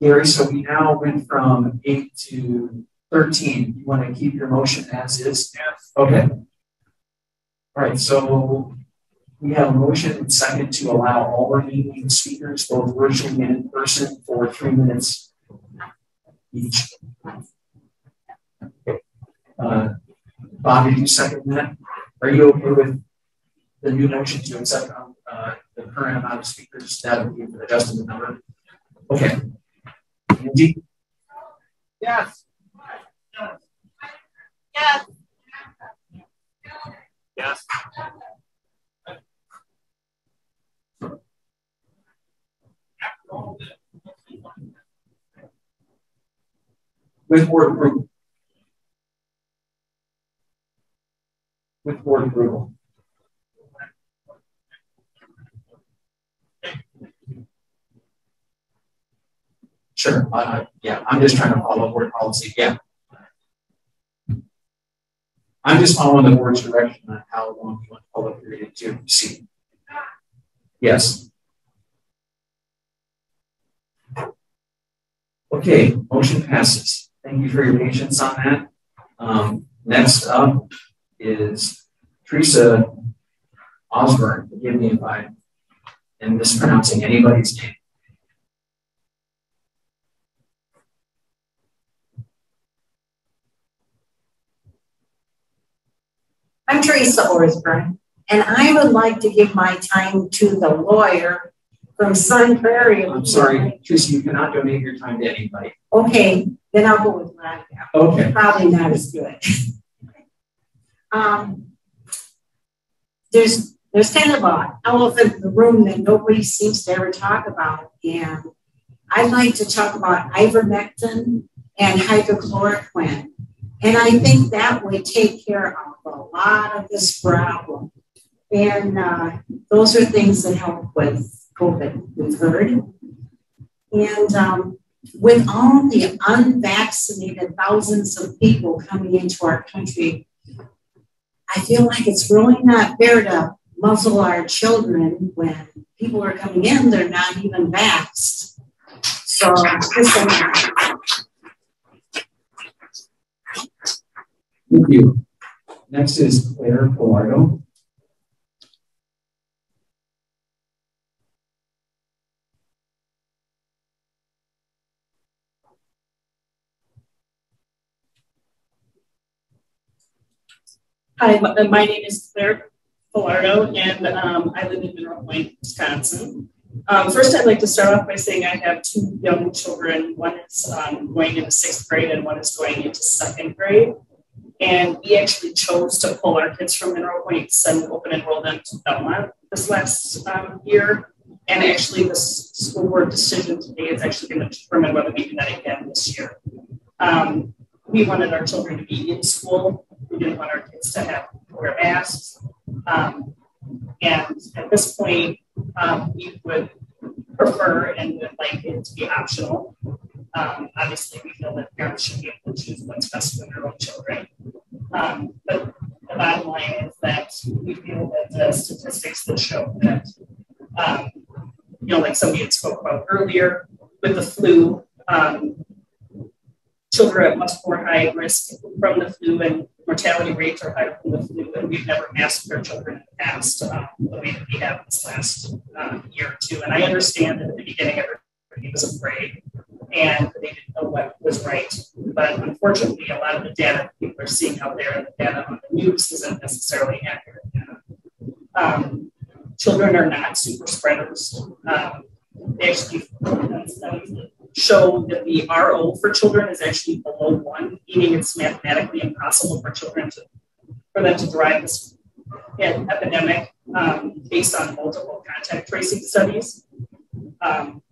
Gary, so we now went from eight to 13. You want to keep your motion as is? Yes. Okay. All right, so we have a motion and second to allow all remaining speakers, both virtually and in person, for three minutes each. Okay. Uh, Bob, did you second that? Are you okay with the new motion to accept um, uh, the current amount of speakers that we've adjusted the number? Okay. Andy? Yes. Yes. Yes. With board approval. With board approval. Sure. I, yeah, I'm just trying to follow board policy. Yeah. I'm just following the board's direction on how long you want the public period to proceed. Yes. Okay, motion passes. Thank you for your patience on that. Um, next up is Teresa Osborne. Forgive me if I am mispronouncing anybody's name. I'm Teresa Osborne, and I would like to give my time to the lawyer from Sun Prairie. I'm sorry, Teresa, you cannot donate your time to anybody. Okay, then I'll go with Gladwell. Okay. Probably not as good. *laughs* um, there's there's kind of a elephant in the room that nobody seems to ever talk about, and I'd like to talk about ivermectin and hydrochloroquine. And I think that would take care of a lot of this problem. And uh, those are things that help with COVID, we've heard. And um, with all the unvaccinated thousands of people coming into our country, I feel like it's really not fair to muzzle our children when people are coming in, they're not even vaxxed. So, Thank you. Next is Claire Pilardo. Hi, uh, my name is Claire Pilardo, and um, I live in Mineral Point, Wisconsin. Um, first, I'd like to start off by saying I have two young children. One is um, going into sixth grade, and one is going into second grade. And we actually chose to pull our kids from Mineral Point and open enroll them to Belmont this last um, year. And actually, the school board decision today is actually going to determine whether we do that again this year. Um, we wanted our children to be in school. We didn't want our kids to have to wear masks. Um, and at this point, um, we would prefer and would like it to be optional. Um, obviously, we feel that parents should be able to choose what's best for their own children. Um, but the bottom line is that we feel that the statistics that show that, um, you know, like somebody had spoke about earlier with the flu, um, children are at much more high risk from the flu and mortality rates are higher from the flu. And we've never masked our children in the past um, the way that we have this last uh, year or two. And I understand that at the beginning, everybody was afraid and they didn't know what was right. But unfortunately, a lot of the data people are seeing out there and the data on the news isn't necessarily accurate. Um, children are not super spreaders. Um, they actually show that the RO for children is actually below one, meaning it's mathematically impossible for children to for them to drive this epidemic um, based on multiple contact tracing studies. Um,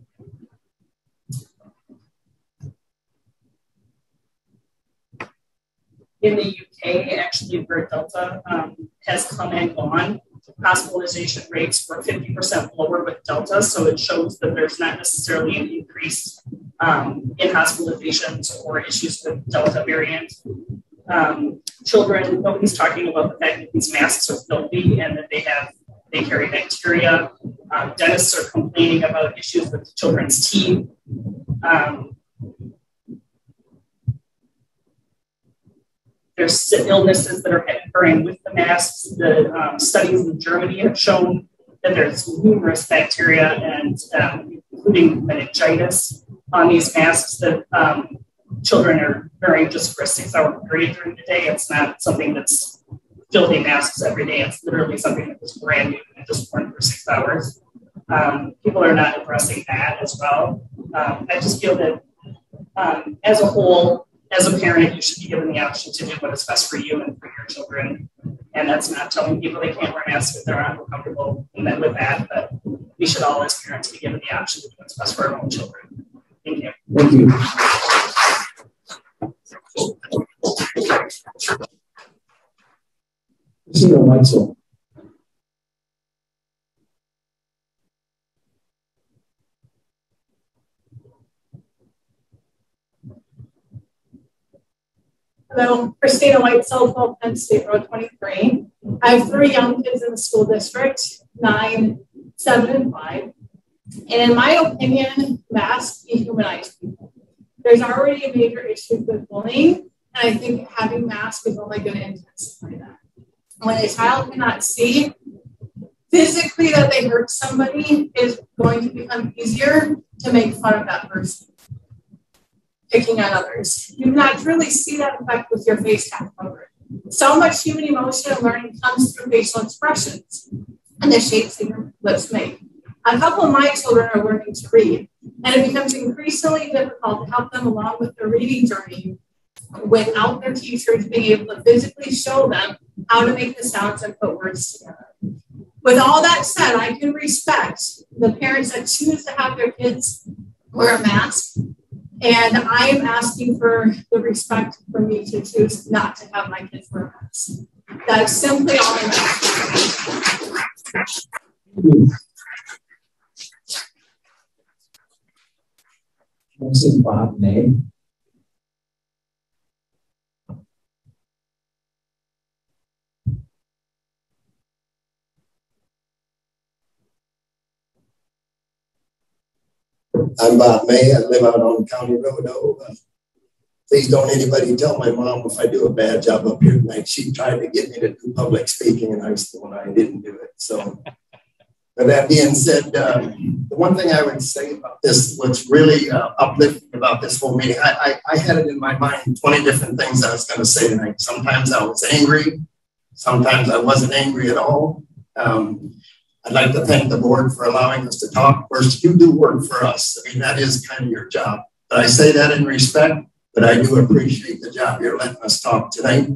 in the UK, actually, where Delta um, has come and gone, hospitalization rates were 50% lower with Delta. So it shows that there's not necessarily an increase um, in hospitalizations or issues with Delta variant. Um, children, nobody's talking about the fact that these masks are filthy and that they have they carry bacteria. Um, dentists are complaining about issues with children's teeth. Um, There's illnesses that are occurring with the masks. The um, studies in Germany have shown that there's numerous bacteria and um, including meningitis on these masks that um, children are wearing just for a six hour period during the day. It's not something that's filthy masks every day. It's literally something that was brand new and just worn for six hours. Um, people are not addressing that as well. Um, I just feel that um, as a whole, as a parent, you should be given the option to do what is best for you and for your children. And that's not telling people they can't wear masks if they're uncomfortable with that, but we should all, as parents, be given the option to do what's best for our own children. Thank you. Thank you. Christina Weitzel. Hello, Christina Whitesell, 12 Penn State Road 23. I have three young kids in the school district, nine, seven, and five. And in my opinion, masks dehumanize people. There's already a major issue with bullying, and I think having masks is only going to intensify that. When a child cannot see physically that they hurt somebody, is going to become easier to make fun of that person picking on others. You naturally see that effect with your face half covered. So much human emotion and learning comes through facial expressions and the shapes that your lips make. A couple of my children are learning to read, and it becomes increasingly difficult to help them along with their reading journey without their teachers being able to physically show them how to make the sounds and put words together. With all that said, I can respect the parents that choose to have their kids wear a mask and I am asking for the respect for me to choose not to have my kids wear masks. That's simply all I'm asking. This is Bob May. I'm Bob May. I live out on County Road. Oh, uh, please don't anybody tell my mom if I do a bad job up here tonight. She tried to get me to do public speaking, in high school, and I didn't do it. So, with that being said, um, the one thing I would say about this, what's really uh, uplifting about this whole meeting, I, I, I had it in my mind 20 different things I was going to say tonight. Sometimes I was angry, sometimes I wasn't angry at all. Um, I'd like to thank the board for allowing us to talk. First, you do work for us. I mean, that is kind of your job. But I say that in respect, but I do appreciate the job you're letting us talk tonight.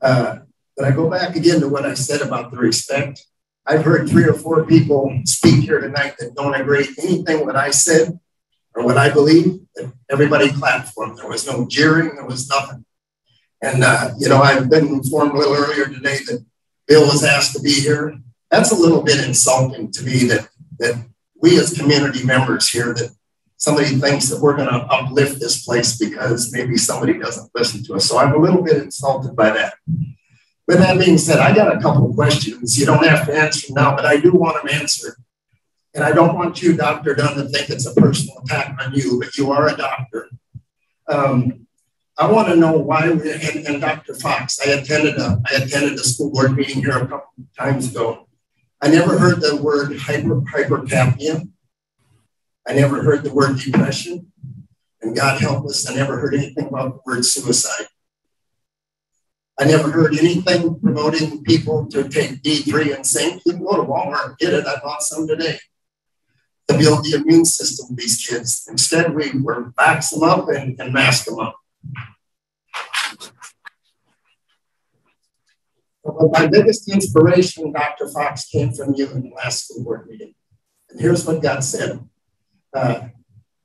Uh, but I go back again to what I said about the respect. I've heard three or four people speak here tonight that don't agree anything what I said or what I believe. Everybody clapped for them. There was no jeering. There was nothing. And, uh, you know, I've been informed a little earlier today that Bill was asked to be here that's a little bit insulting to me that that we as community members here, that somebody thinks that we're going to uplift this place because maybe somebody doesn't listen to us. So I'm a little bit insulted by that. With that being said, I got a couple of questions. You don't have to answer now, but I do want them answered. And I don't want you, Dr. Dunn, to think it's a personal attack on you, but you are a doctor. Um, I want to know why we, and, and, Dr. Fox, I attended a I attended a school board meeting here a couple of times ago. I never heard the word hyper hypercapnia. I never heard the word depression. And God help us, I never heard anything about the word suicide. I never heard anything promoting people to take D3 and zinc. You can go to Walmart get it. I bought some today to build the immune system of these kids. Instead, we were vax them up and, and mask them up. My biggest inspiration, Dr. Fox, came from you in the last school board meeting. And here's what God said. Uh,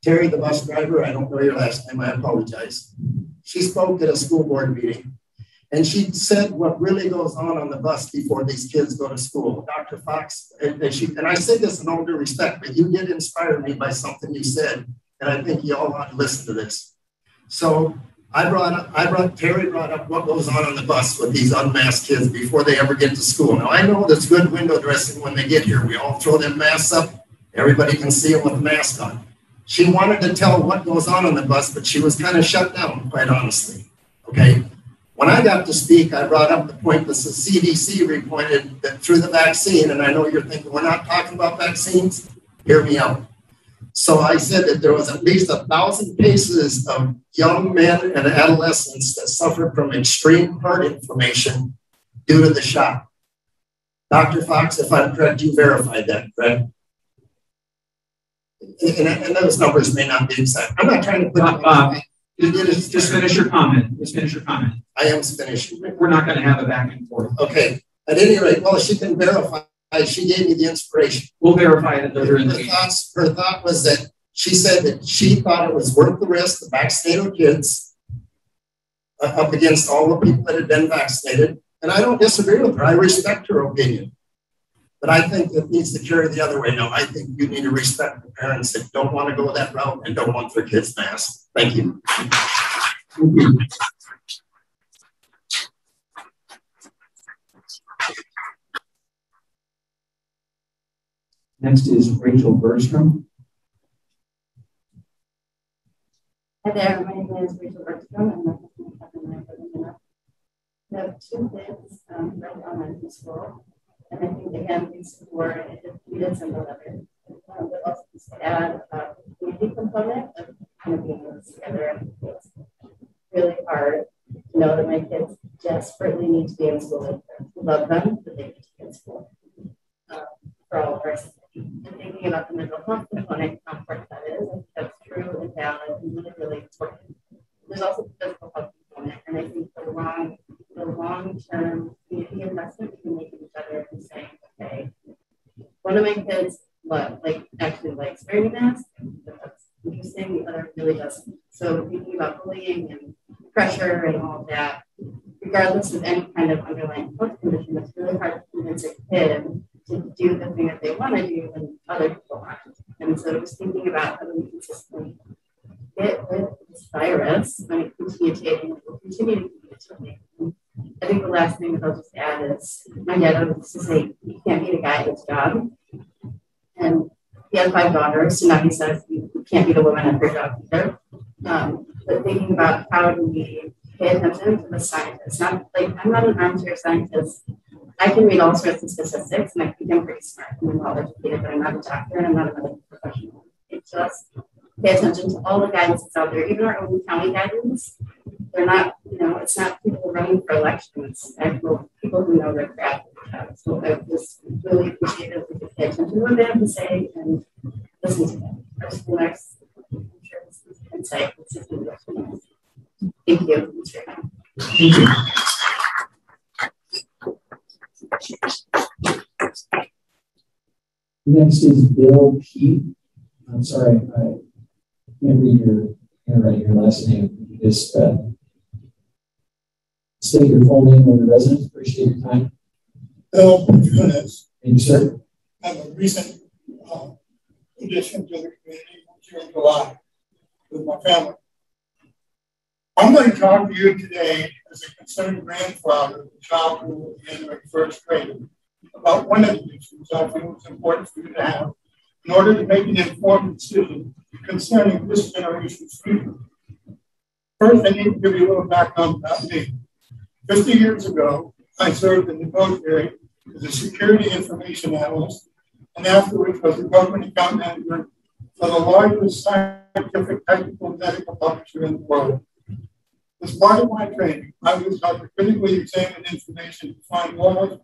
Terry, the bus driver, I don't know your last name, I apologize. She spoke at a school board meeting and she said what really goes on on the bus before these kids go to school. Dr. Fox, and, she, and I say this in all due respect, but you did inspire me by something you said, and I think you all ought to listen to this. So I brought up, I brought, Terry brought up what goes on on the bus with these unmasked kids before they ever get to school. Now I know there's good window dressing when they get here. We all throw them masks up. Everybody can see them with the mask on. She wanted to tell what goes on on the bus, but she was kind of shut down, quite honestly. Okay. When I got to speak, I brought up the point that the CDC reported that through the vaccine, and I know you're thinking we're not talking about vaccines, hear me out. So I said that there was at least a thousand cases of young men and adolescents that suffered from extreme heart inflammation due to the shot. Dr. Fox, if I'm correct, you verified that, correct? And, and, those numbers may not be exact. I'm not trying to put uh, uh, just, just finish your comment. Just finish your comment. I am finishing. We're not going to have a back and forth. Okay. At any rate, well, she can verify. She gave me the inspiration. We'll verify it later in the her thoughts, her thought was that she said that she thought it was worth the risk to vaccinate her kids uh, up against all the people that had been vaccinated. And I don't disagree with her. I respect her opinion. But I think that needs to carry the other way No, I think you need to respect the parents that don't want to go that route and don't want their kids masked. Thank you. Next is Rachel Bergstrom. Hi there, my name is Rachel Bergstrom. I'm a I have two kids um, right elementary school. And I think again, these were we some of it. Um, but also just add uh, community component of kind of being together. It's really hard to know that my kids desperately need to be in school. Love them, but they need to be in school. Um, for all of our and thinking about the mental health component, how important that is, I think that's true and valid and really, really important. There's also the physical health component, and I think the long, the long-term community investment we can make in each other and saying, okay, my kids love, like actually likes wearing a mask, but that's interesting. The other really doesn't. So thinking about bullying and pressure and all of that, regardless of any kind of underlying health condition, it's really hard to convince a kid to do the thing that they want to do when other people aren't. And so I just thinking about how do we consistently get with this virus when it continues will continue to mutate. I think the last thing that I'll just add is my dad used to say, you can't beat a guy at his job. And he had five daughters, so now he says you can't beat a woman at her job either. Um, but thinking about how do we pay attention to the scientists? Not like I'm not an armchair scientist I can read all sorts of statistics and I think I'm pretty smart and well educated, but I'm not a doctor and I'm not a medical professional. It's just pay attention to all the guidance that's out there, even our own county guidance. They're not, you know, it's not people running for elections, actual people who know their craft. So I just really appreciate it if we could pay attention to what they have to say and listen to them. Our school nurse, I'm sure this is insight. Thank you. Thank you. Next is Bill Pete. I'm sorry, I can't read your handwriting, your last name. You just uh, state your full name of the residence. Appreciate your time. Bill Jimenez. Thank you, sir. I'm a recent uh, addition to the community here in July with my family. I'm going to talk to you today as a concerned grandfather of a child who will be entering first grade about one of the issues I feel is important for you to have in order to make an informed decision concerning this generation's future. First, I need to give you a little background about me. 50 years ago, I served in the military as a security information analyst and afterwards was the government account manager for the largest scientific, technical, and medical publisher in the world. As part of my training, I was taught to critically examine information to find laws,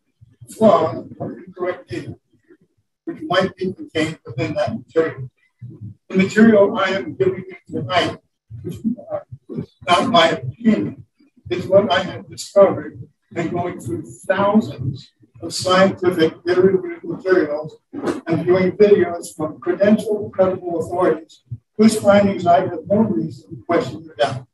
flaws, or incorrect data, which might be contained within that material. The material I am giving you tonight is not my opinion. It's what I have discovered and going through thousands of scientific peer-reviewed materials and viewing videos from credentialed, credible authorities whose findings I have no reason to question or doubt.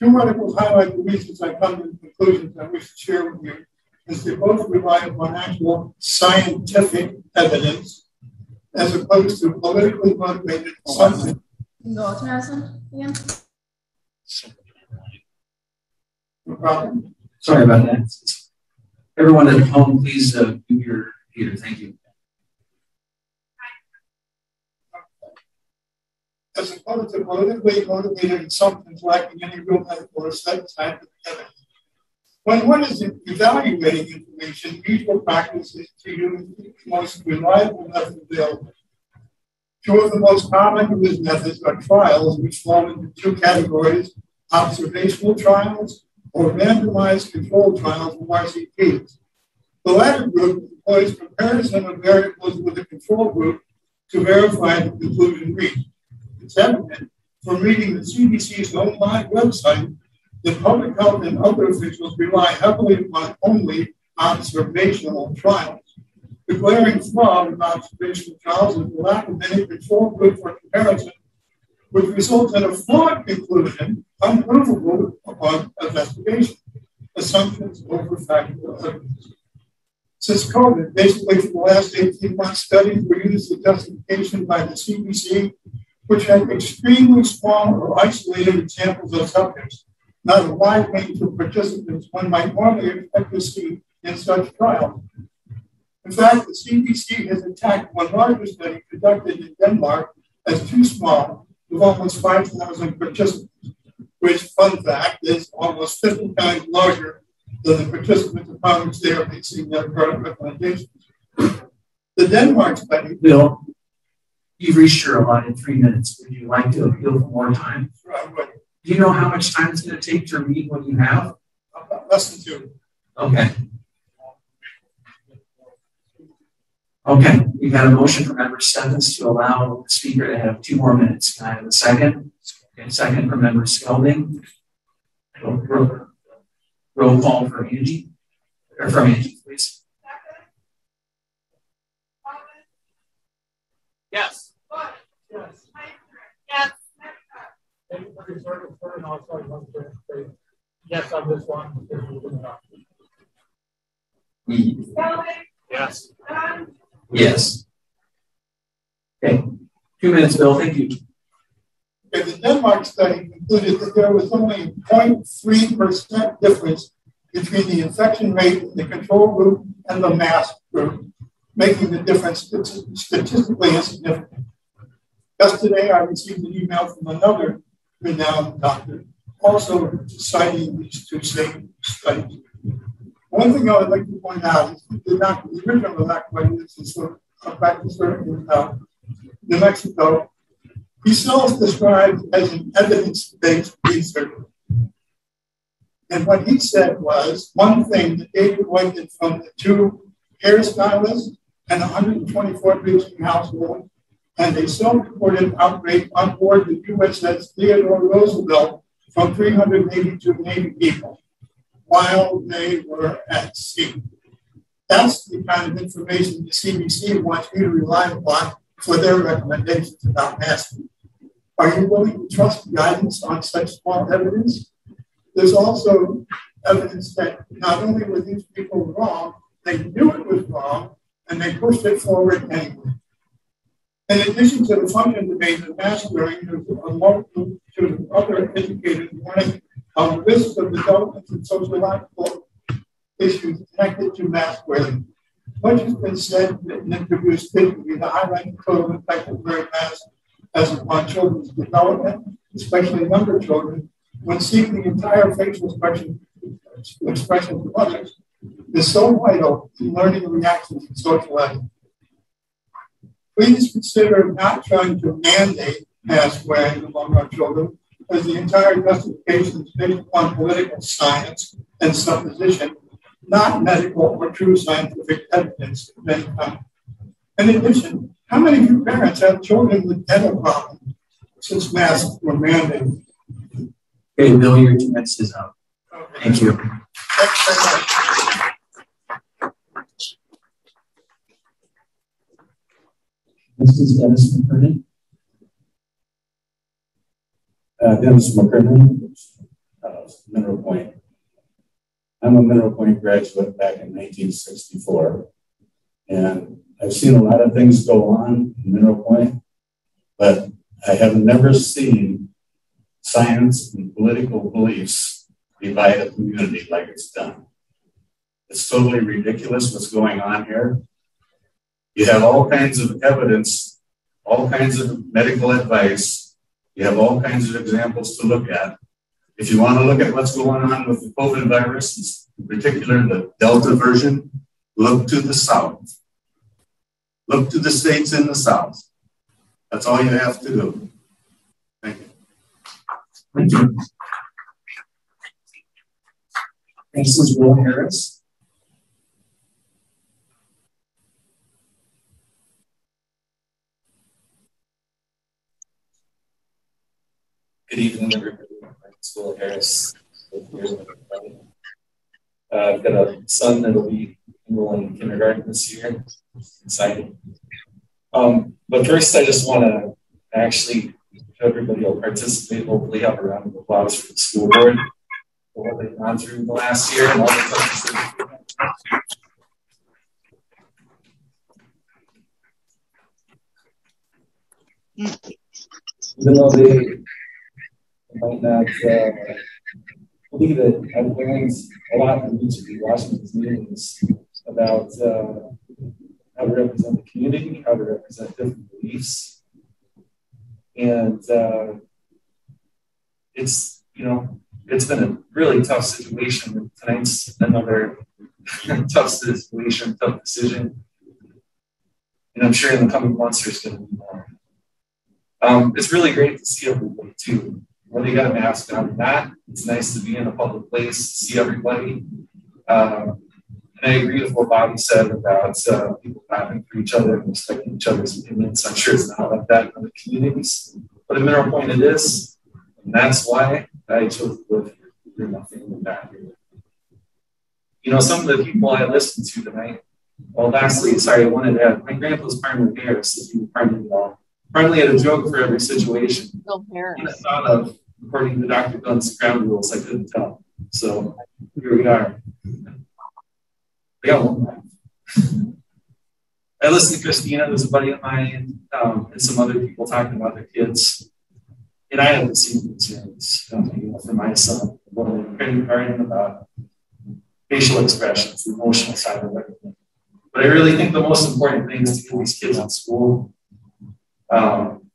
Two articles highlight the reasons I come to the conclusions I wish to share with you, as they both rely upon actual scientific evidence as opposed to politically motivated assumptions. Go to again. No problem. Sorry about that. Everyone at home, please uh, do your Peter. Thank you. As opposed to politically motivated assumptions lacking any real medical or scientific evidence. When one is evaluating information, usual practice is to use the most reliable method available. Two of the most common of these methods are trials, which fall into two categories observational trials or randomized controlled trials or RCTs. The latter group employs comparison of variables with the control group to verify the conclusion reached. It's evident from reading the CDC's online website that public health and other officials rely heavily upon only observational trials. The glaring flaw with observational trials is the lack of any control group for comparison, which results in a flawed conclusion unprovable upon investigation. Assumptions over factual evidence. Since COVID, basically for the last 18 months, studies were used as justification by the CDC, which had extremely small or isolated examples of subjects not a wide range of participants one might normally expect to see in such trials. In fact, the CDC has attacked one larger study conducted in Denmark as too small, almost 5,000 participants, which, fun fact, is almost 50 times larger than the participants which they are basing their product recommendations. The Denmark study. Bill, you've reached your allotted three minutes. Would you like to appeal for more time? Right, do you know how much time it's going to take to read what you have? Uh, less than two. Okay. Okay, we've got a motion from member Stephens to allow the speaker to have two more minutes. Can I have a second? Okay, second from member Skelding. Roll, roll call for Angie, or from Angie, please. Yes. Yes. Yes. Yes, on this one. Yes. Yes. Okay. Two minutes, Bill. Thank you. Okay, the Denmark study concluded that there was only a 0.3% difference between the infection rate in the control group and the mask group, making the difference statistically insignificant. Yesterday, I received an email from another renowned doctor, also citing these two same studies. One thing I would like to point out is that the, doctor, the original doctor, this is sort of a practitioner in uh, New Mexico, he self-described as an evidence-based researcher. And what he said was one thing that David White from the two hairstylists and 124 preaching households and a self-reported outbreak on board the USS Theodore Roosevelt from 382 Navy people while they were at sea. That's the kind of information the CDC wants you to rely upon for their recommendations about masking. Are you willing to trust guidance on such small evidence? There's also evidence that not only were these people wrong, they knew it was wrong and they pushed it forward anyway. In addition to the function debate and mask wearing, there's a multitude of other educators warning the risks of development and sociological issues connected to mask wearing. Much has been said and introduced digitally to highlight the code of wearing masks as upon children's development, especially younger children, when seeing the entire facial expression, expression of others is so vital in learning reactions and socializing. Please consider not trying to mandate mask wearing among our children, as the entire justification is based upon political science and supposition, not medical or true scientific evidence of any kind. In addition, how many of you parents have children with dental problems since masks were mandated? Okay, Bill, your two minutes is up. Thank you. This is Dennis McKernan. Uh, Dennis McKernan, uh, Mineral Point. I'm a Mineral Point graduate back in 1964. And I've seen a lot of things go on in Mineral Point, but I have never seen science and political beliefs divide a community like it's done. It's totally ridiculous what's going on here. You have all kinds of evidence, all kinds of medical advice. You have all kinds of examples to look at. If you want to look at what's going on with the COVID virus, in particular the Delta version, look to the South. Look to the states in the South. That's all you have to do. Thank you. Thank you. This is Will Harris. Good evening, everybody. It's Will Harris. Uh, I've got a son that'll be enrolling in kindergarten this year. Exciting. Um, but first, I just want to actually, everybody will participate, hopefully have a round of applause for the school board for what they've gone through the last year and all the Even though they might not uh, believe it, I've learned a lot from each of the Washington meetings about uh, how to represent the community, how to represent different beliefs. And uh, it's, you know, it's been a really tough situation. Tonight's another *laughs* tough situation, tough decision. And I'm sure in the coming months there's going to be more. Um, it's really great to see everybody too. You got a mask on not, it's nice to be in a public place, see everybody. Um, and I agree with what Bobby said about uh, people clapping for each other and respecting each other's opinions. I'm sure it's not like that in other communities, but in Mineral Point it is. And that's why I chose to live here. Nothing but that here. You know, some of the people I listened to tonight, well, lastly, sorry, I wanted to add, my grandpa's Parnley Harris, if you Parnley all. Parney had a joke for every situation. I thought of, according to Dr. Gunn's ground rules, I couldn't tell. So here we are. I got one. I listened to Christina, who's a buddy of mine, um, and some other people talking about their kids. And I have the same concerns um, you know, for my son, what I'm learning about facial expressions, the emotional side of everything. But I really think the most important thing is to get these kids in school. Um,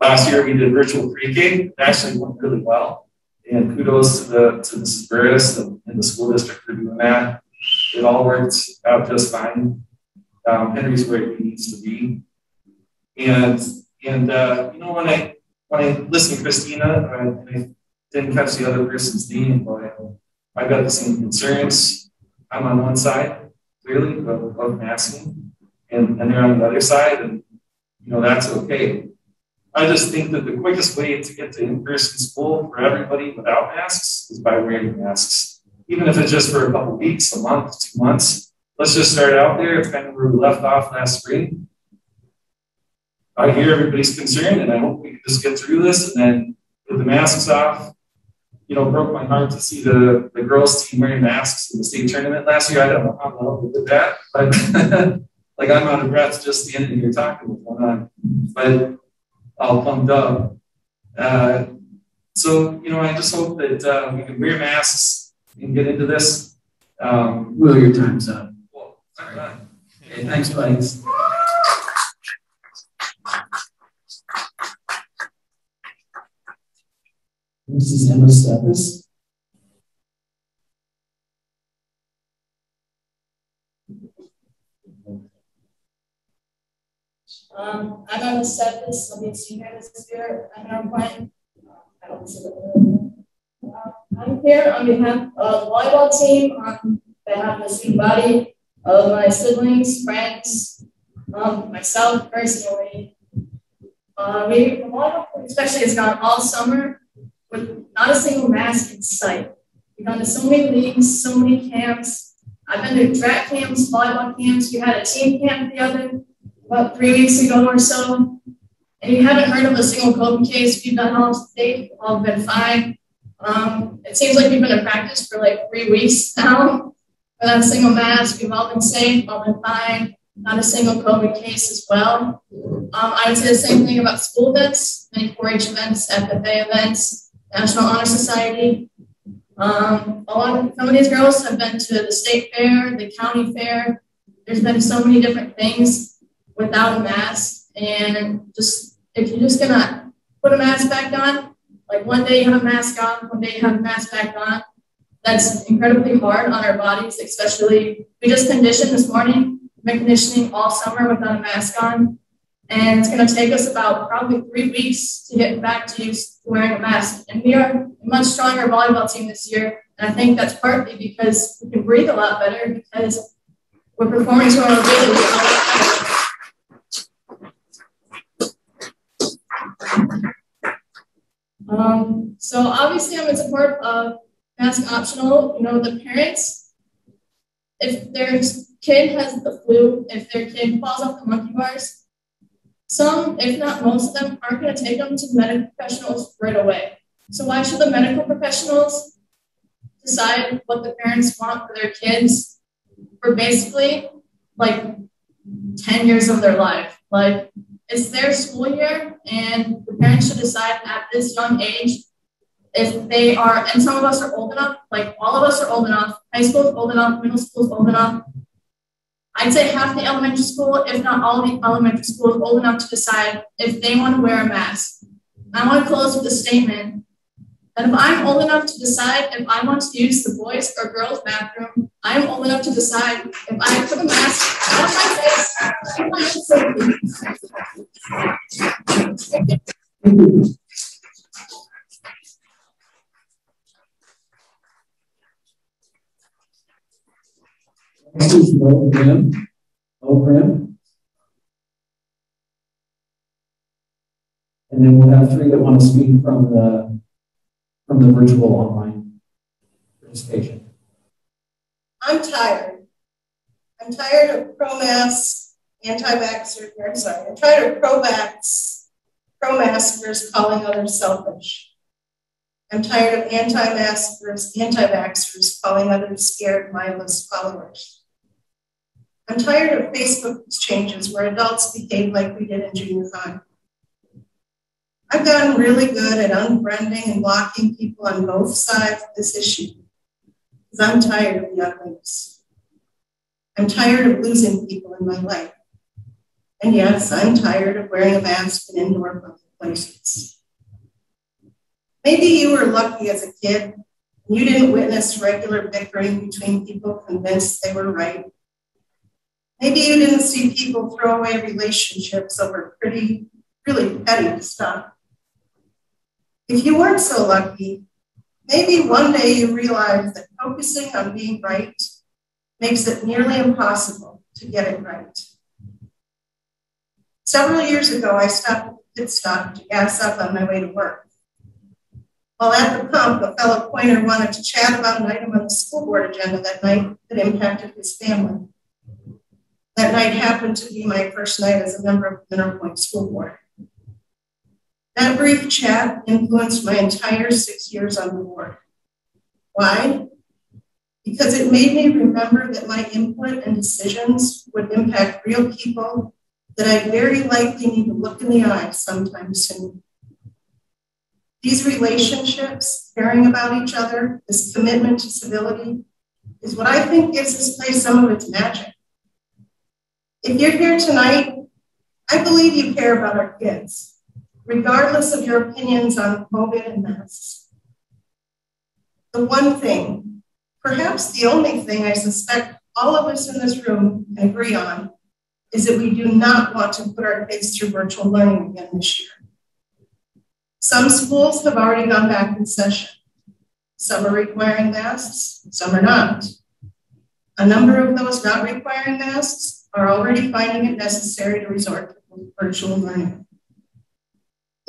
last year we did virtual pre-K. It actually went really well. And kudos to the to Mrs. Burris and, and the school district for doing that it all worked out just fine. Um, Henry's where he needs to be, and and uh, you know when I when I listened to Christina, I, I didn't catch the other person's name, but I got the same concerns. I'm on one side clearly of, of masking, and and they're on the other side, and know that's okay. I just think that the quickest way to get to in-person school for everybody without masks is by wearing masks even if it's just for a couple weeks, a month, two months. Let's just start out there. It's kind of where we left off last spring. I hear everybody's concerned, and I hope we can just get through this and then put the masks off. You know, broke my heart to see the, the girls team wearing masks in the state tournament last year. I don't know how hell they did that, but *laughs* like I'm out of breath just standing here talking with one on, but all pumped up. Uh, so, you know, I just hope that uh, we can wear masks and get into this. Um, Will, your time's up. Well, sorry. Okay, thanks, buddies. This is Emma Steffes. Um, I'm on the Steffes, I'll be this year. I'm point. The uh, I'm here on behalf of the volleyball team, on behalf of the student body, of my siblings, friends, um, myself personally. Uh, we, volleyball especially has gone all summer with not a single mask in sight. We've gone to so many leagues, so many camps. I've been to track camps, volleyball camps. We had a team camp the other, about three weeks ago or so. And you haven't heard of a single COVID case. We've done all date, all been fine. Um, it seems like we've been in practice for like three weeks *laughs* now without a single mask. We've all been safe, all been fine. Not a single COVID case as well. Um, I would say the same thing about school events, many 4-H events, FFA events, National Honor Society. Um, a lot of some of these girls have been to the state fair, the county fair. There's been so many different things without a mask, and just if you're just gonna put a mask back on, like one day you have a mask on, one day you have a mask back on. That's incredibly hard on our bodies, especially we just conditioned this morning. Been conditioning all summer without a mask on. And it's to take us about probably three weeks to get back to use wearing a mask. And we are a much stronger volleyball team this year. And I think that's partly because we can breathe a lot better because we're performing to our ability. Um, so obviously I'm in support of mask optional. You know, the parents, if their kid has the flu, if their kid falls off the monkey bars, some, if not most of them, aren't going to take them to medical professionals right away. So why should the medical professionals decide what the parents want for their kids for basically like 10 years of their life? Like it's their school year and the parents should decide at this young age if they are, and some of us are old enough, like all of us are old enough, high school is old enough, middle school is old enough. I'd say half the elementary school, if not all the elementary school, is old enough to decide if they want to wear a mask. I want to close with a statement that if I'm old enough to decide if I want to use the boys or girls bathroom, I'm old enough to decide if I put a mask on my face, This is Mo Prim. Mo Prim. And then we'll have three that want to speak from the from the virtual online participation. I'm tired. I'm tired of pro-mask, anti-vaxxers, or sorry, I'm tired of pro-vax, pro-maskers calling others selfish. I'm tired of anti-maskers, anti-vaxxers calling others scared, mindless followers. I'm tired of Facebook exchanges where adults behave like we did in junior high. I've gotten really good at unfriending and blocking people on both sides of this issue because I'm tired of the ugliness. I'm tired of losing people in my life. And yes, I'm tired of wearing a mask in indoor public places. Maybe you were lucky as a kid and you didn't witness regular bickering between people convinced they were right. Maybe you didn't see people throw away relationships over pretty, really petty stuff. If you weren't so lucky, maybe one day you realize that focusing on being right makes it nearly impossible to get it right. Several years ago, I stopped at the pit stop to gas up on my way to work. While at the pump, a fellow pointer wanted to chat about an item on the school board agenda that night that impacted his family. That night happened to be my first night as a member of the Mineral Point School Board. That brief chat influenced my entire six years on the board. Why? because it made me remember that my input and decisions would impact real people that I very likely need to look in the eye sometime soon. These relationships, caring about each other, this commitment to civility, is what I think gives this place some of its magic. If you're here tonight, I believe you care about our kids, regardless of your opinions on COVID and masks. The one thing, perhaps the only thing I suspect all of us in this room agree on, is that we do not want to put our kids through virtual learning again this year. Some schools have already gone back in session. Some are requiring masks, some are not. A number of those not requiring masks are already finding it necessary to resort to virtual learning.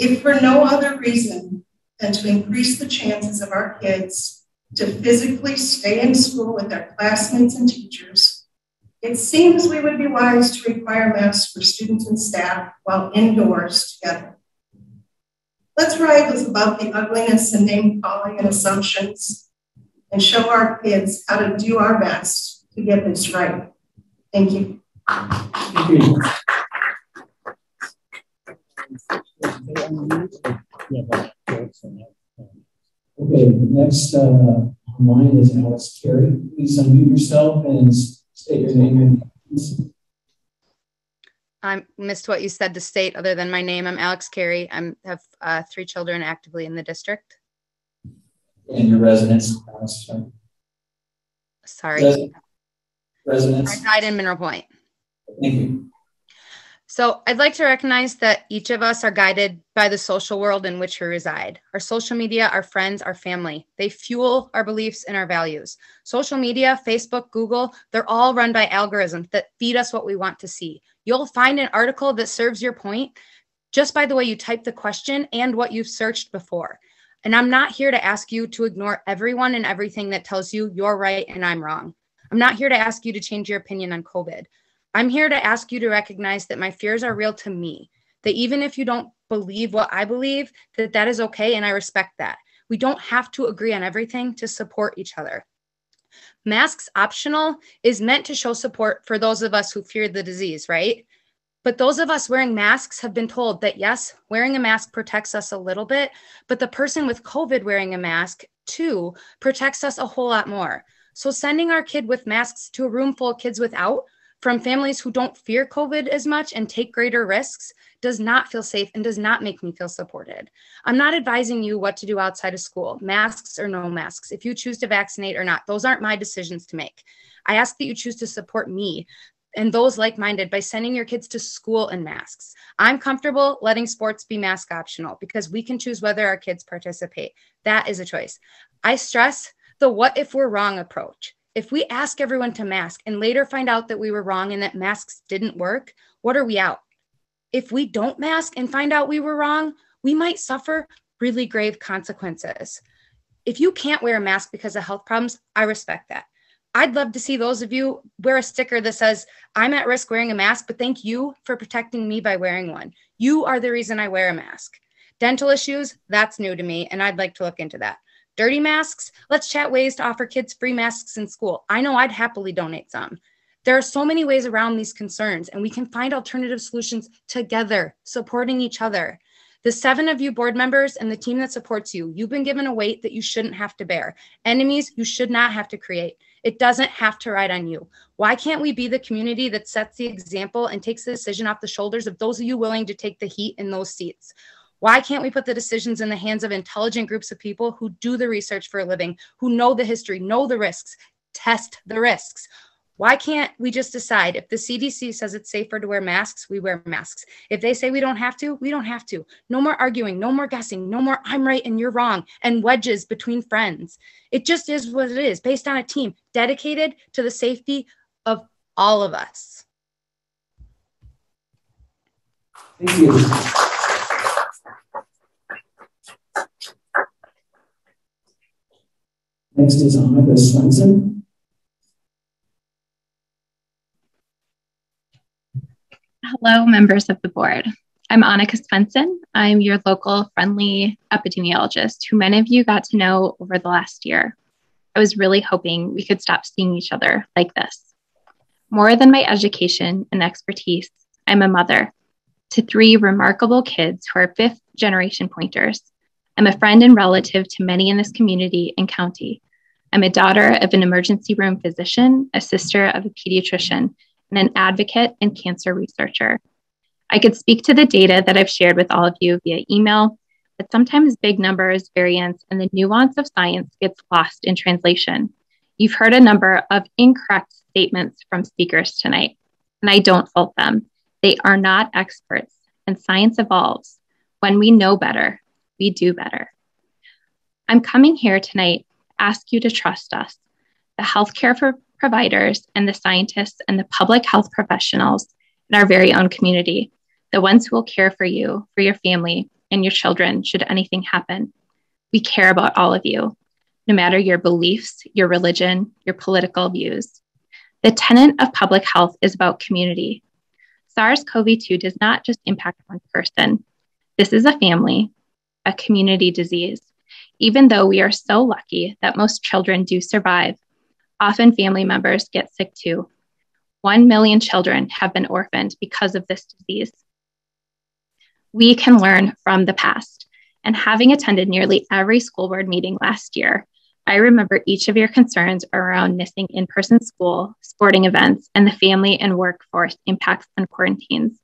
If for no other reason than to increase the chances of our kids to physically stay in school with their classmates and teachers, it seems we would be wise to require masks for students and staff while indoors together. Let's rise above the ugliness and name calling and assumptions and show our kids how to do our best to get this right. Thank you. Thank you. Okay, next uh, online is Alex Carey. Please unmute yourself and state your name and I missed what you said to state other than my name. I'm Alex Carey. I have uh, three children actively in the district. And your residence? Sorry. Res- residence? I died in Mineral Point. Thank you. So I'd like to recognize that each of us are guided by the social world in which we reside. Our social media, our friends, our family, they fuel our beliefs and our values. Social media, Facebook, Google, they're all run by algorithms that feed us what we want to see. You'll find an article that serves your point just by the way you type the question and what you've searched before. And I'm not here to ask you to ignore everyone and everything that tells you you're right and I'm wrong. I'm not here to ask you to change your opinion on COVID. I'm here to ask you to recognize that my fears are real to me, that even if you don't believe what I believe, that that is okay and I respect that. We don't have to agree on everything to support each other. Masks optional is meant to show support for those of us who fear the disease, right? But those of us wearing masks have been told that yes, wearing a mask protects us a little bit, but the person with COVID wearing a mask too protects us a whole lot more. So sending our kid with masks to a room full of kids without from families who don't fear COVID as much and take greater risks does not feel safe and does not make me feel supported. I'm not advising you what to do outside of school, masks or no masks, if you choose to vaccinate or not. Those aren't my decisions to make. I ask that you choose to support me and those like minded by sending your kids to school in masks. I'm comfortable letting sports be mask optional because we can choose whether our kids participate. That is a choice. I stress the what if we're wrong approach. If we ask everyone to mask and later find out that we were wrong and that masks didn't work, what are we out? If we don't mask and find out we were wrong, we might suffer really grave consequences. If you can't wear a mask because of health problems, I respect that. I'd love to see those of you wear a sticker that says, I'm at risk wearing a mask, but thank you for protecting me by wearing one. You are the reason I wear a mask. Dental issues, that's new to me, and I'd like to look into that. Dirty masks, let's chat ways to offer kids free masks in school. I know I'd happily donate some. There are so many ways around these concerns, and we can find alternative solutions together, supporting each other. The seven of you board members and the team that supports you, you've been given a weight that you shouldn't have to bear. Enemies you should not have to create. It doesn't have to ride on you. Why can't we be the community that sets the example and takes the decision off the shoulders of those of you willing to take the heat in those seats? Why can't we put the decisions in the hands of intelligent groups of people who do the research for a living, who know the history, know the risks, test the risks? Why can't we just decide if the CDC says it's safer to wear masks, we wear masks? If they say we don't have to, we don't have to. No more arguing, no more guessing, no more I'm right and you're wrong, and wedges between friends. It just is what it is, based on a team dedicated to the safety of all of us. Thank you. Next is Annika Swenson. Hello, members of the board. I'm Annika Svensson. I'm your local friendly epidemiologist who many of you got to know over the last year. I was really hoping we could stop seeing each other like this. More than my education and expertise, I'm a mother to three remarkable kids who are fifth generation pointers. I'm a friend and relative to many in this community and county. I'm a daughter of an emergency room physician, a sister of a pediatrician, and an advocate and cancer researcher. I could speak to the data that I've shared with all of you via email, but sometimes big numbers, variance, and the nuance of science gets lost in translation. You've heard a number of incorrect statements from speakers tonight, and I don't fault them. They are not experts, and science evolves. When we know better, we do better. I'm coming here tonight to ask you to trust us, the healthcare providers and the scientists and the public health professionals in our very own community, the ones who will care for you, for your family, and your children should anything happen. We care about all of you, no matter your beliefs, your religion, your political views. The tenet of public health is about community. SARS CoV 2 does not just impact one person, this is a family, a community disease. Even though we are so lucky that most children do survive, often family members get sick too. One million children have been orphaned because of this disease we can learn from the past. And having attended nearly every school board meeting last year, I remember each of your concerns around missing in person school, sporting events, and the family and workforce impacts on quarantines.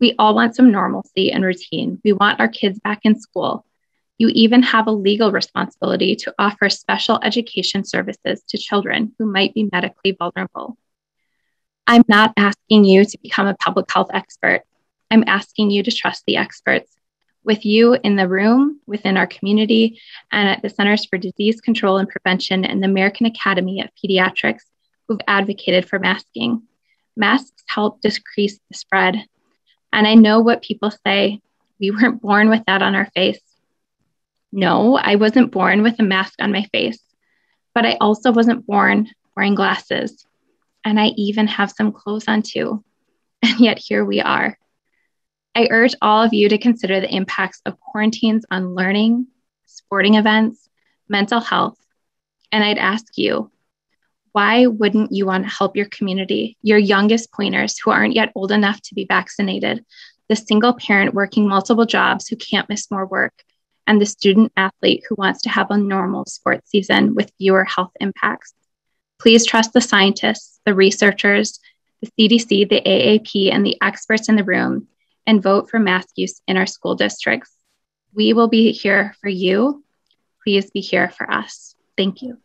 We all want some normalcy and routine. We want our kids back in school. You even have a legal responsibility to offer special education services to children who might be medically vulnerable. I'm not asking you to become a public health expert. I'm asking you to trust the experts with you in the room, within our community, and at the Centers for Disease Control and Prevention and the American Academy of Pediatrics who've advocated for masking. Masks help decrease the spread. And I know what people say we weren't born with that on our face. No, I wasn't born with a mask on my face, but I also wasn't born wearing glasses. And I even have some clothes on too. *laughs* And yet here we are. I urge all of you to consider the impacts of quarantines on learning, sporting events, mental health. And I'd ask you, why wouldn't you want to help your community, your youngest pointers who aren't yet old enough to be vaccinated, the single parent working multiple jobs who can't miss more work, and the student athlete who wants to have a normal sports season with fewer health impacts? Please trust the scientists, the researchers, the CDC, the AAP, and the experts in the room and vote for mask use in our school districts. We will be here for you. Please be here for us. Thank you.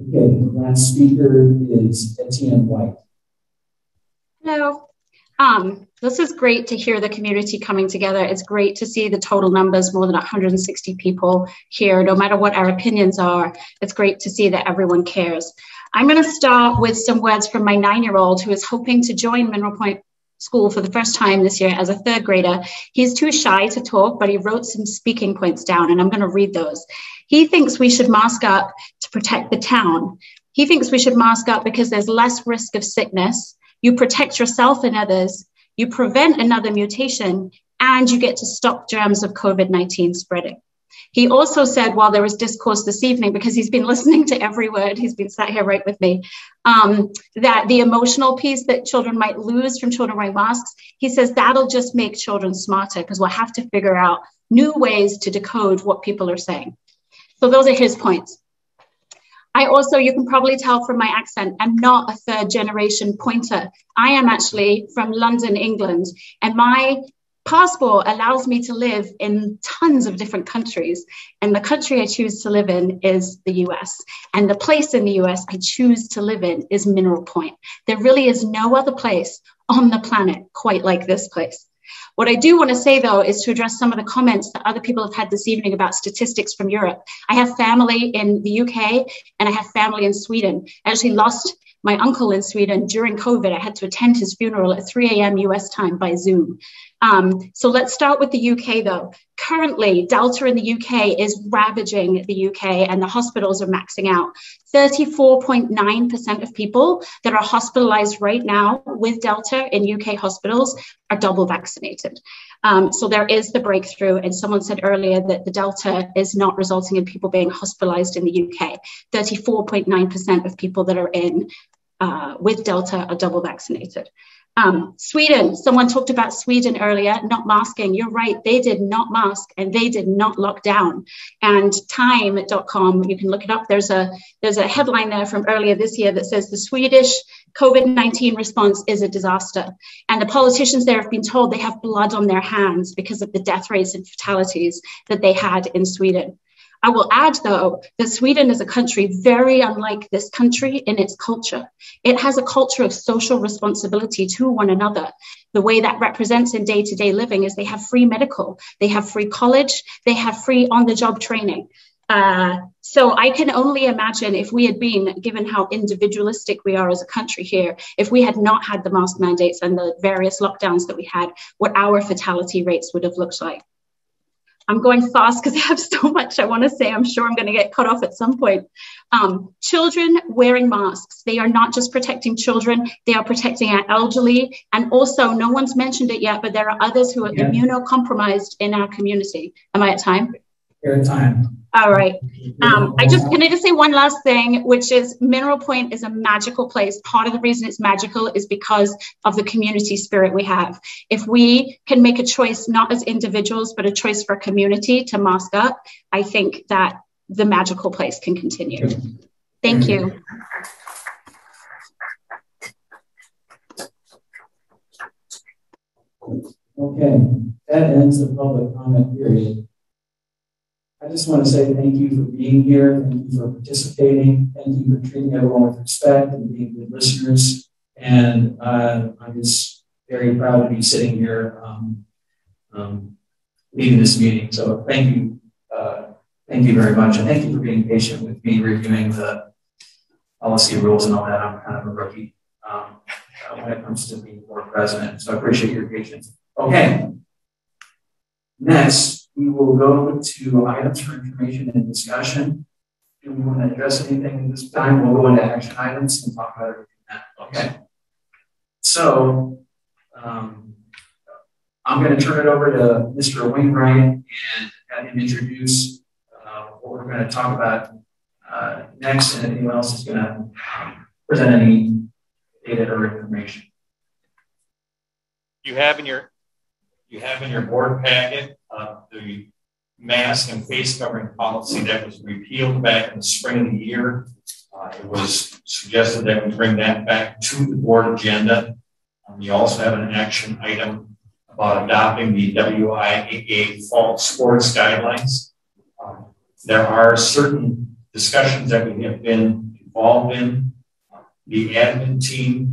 Okay, the last speaker is Etienne White. Hello. Um, this is great to hear the community coming together. It's great to see the total numbers, more than 160 people here, no matter what our opinions are. It's great to see that everyone cares. I'm going to start with some words from my nine year old who is hoping to join Mineral Point School for the first time this year as a third grader. He's too shy to talk, but he wrote some speaking points down, and I'm going to read those. He thinks we should mask up to protect the town. He thinks we should mask up because there's less risk of sickness you protect yourself and others, you prevent another mutation, and you get to stop germs of COVID 19 spreading. He also said, while there was discourse this evening, because he's been *laughs* listening to every word, he's been sat here right with me, um, that the emotional piece that children might lose from children wearing masks, he says that'll just make children smarter because we'll have to figure out new ways to decode what people are saying. So those are his points. I also, you can probably tell from my accent, I'm not a third generation pointer. I am actually from London, England, and my passport allows me to live in tons of different countries. And the country I choose to live in is the US. And the place in the US I choose to live in is Mineral Point. There really is no other place on the planet quite like this place. What I do want to say, though, is to address some of the comments that other people have had this evening about statistics from Europe. I have family in the UK and I have family in Sweden. I actually lost my uncle in Sweden during COVID. I had to attend his funeral at 3 a.m. US time by Zoom. Um, so let's start with the UK though. Currently, Delta in the UK is ravaging the UK and the hospitals are maxing out. 34.9% of people that are hospitalized right now with Delta in UK hospitals are double vaccinated. Um, so there is the breakthrough. And someone said earlier that the Delta is not resulting in people being hospitalized in the UK. 34.9% of people that are in uh, with Delta are double vaccinated. Um, Sweden, someone talked about Sweden earlier, not masking. You're right, they did not mask and they did not lock down. And time.com, you can look it up. There's a there's a headline there from earlier this year that says the Swedish COVID-19 response is a disaster. And the politicians there have been told they have blood on their hands because of the death rates and fatalities that they had in Sweden. I will add, though, that Sweden is a country very unlike this country in its culture. It has a culture of social responsibility to one another. The way that represents in day to day living is they have free medical, they have free college, they have free on the job training. Uh, so I can only imagine if we had been, given how individualistic we are as a country here, if we had not had the mask mandates and the various lockdowns that we had, what our fatality rates would have looked like. I'm going fast because *laughs* I have so much I want to say. I'm sure I'm going to get cut off at some point. Um, children wearing masks, they are not just protecting children, they are protecting our elderly. And also, no one's mentioned it yet, but there are others who are yeah. immunocompromised in our community. Am I at time? You're time. All right. Um, I just can I just say one last thing, which is Mineral Point is a magical place. Part of the reason it's magical is because of the community spirit we have. If we can make a choice, not as individuals, but a choice for community to mask up, I think that the magical place can continue. Thank you. Okay, that ends the public comment period. I just want to say thank you for being here. Thank you for participating. Thank you for treating everyone with respect and being good listeners. And uh, I'm just very proud to be sitting here um, um, leading this meeting. So thank you. Uh, thank you very much. And thank you for being patient with me reviewing the policy rules and all that. I'm kind of a rookie um, when it comes to being board president. So I appreciate your patience. Okay. Next, we will go to items for information and discussion. Do we want to address anything at this time? We'll go into action items and talk about everything. Okay. So um, I'm going to turn it over to Mr. Wainwright and have him introduce uh, what we're going to talk about uh, next, and anyone else is going to present any data or information. You have in your you have in your board packet uh, the mask and face covering policy that was repealed back in the spring of the year. Uh, it was suggested that we bring that back to the board agenda. Um, you also have an action item about adopting the WIAA fall sports guidelines. Um, there are certain discussions that we have been involved in. The admin team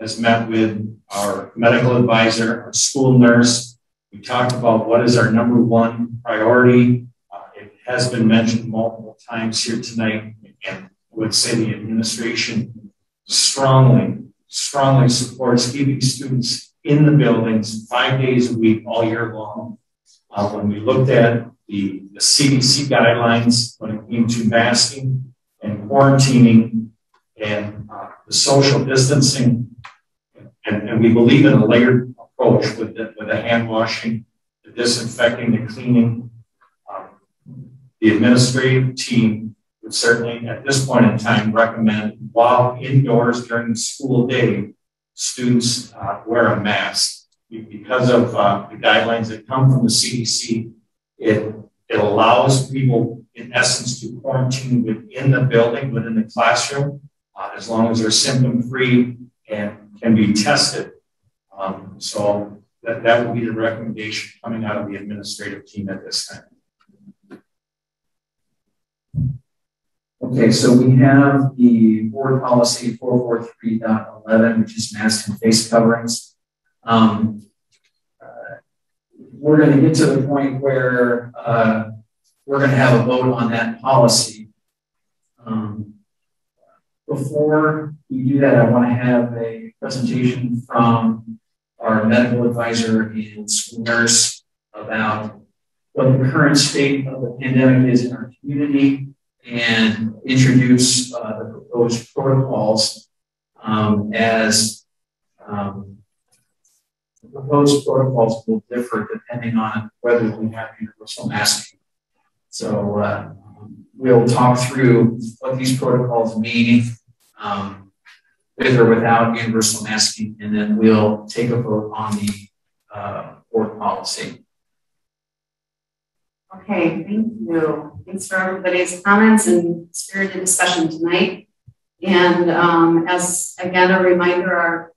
has met with our medical advisor, our school nurse, we talked about what is our number one priority. Uh, it has been mentioned multiple times here tonight, and I would say the administration strongly, strongly supports keeping students in the buildings five days a week, all year long. Uh, when we looked at the, the CDC guidelines when it came to masking and quarantining and uh, the social distancing, and, and we believe in a layered approach with the, with the hand washing, the disinfecting, the cleaning. Um, the administrative team would certainly, at this point in time, recommend while indoors during the school day, students uh, wear a mask. Because of uh, the guidelines that come from the CDC, it, it allows people, in essence, to quarantine within the building, within the classroom, uh, as long as they're symptom free and can be tested um, so that, that would be the recommendation coming out of the administrative team at this time. Okay, so we have the board policy 443.11, which is mask and face coverings. Um, uh, we're going to get to the point where uh, we're going to have a vote on that policy. Um, before we do that, I want to have a presentation from our medical advisor and school nurse about what the current state of the pandemic is in our community and introduce uh, the proposed protocols um, as um, the proposed protocols will differ depending on whether we have universal masking. So uh, we'll talk through what these protocols mean um, with or without universal masking, and then we'll take a vote on the uh, board policy. Okay, thank you. Thanks for everybody's comments and spirited discussion tonight. And um, as again a reminder, our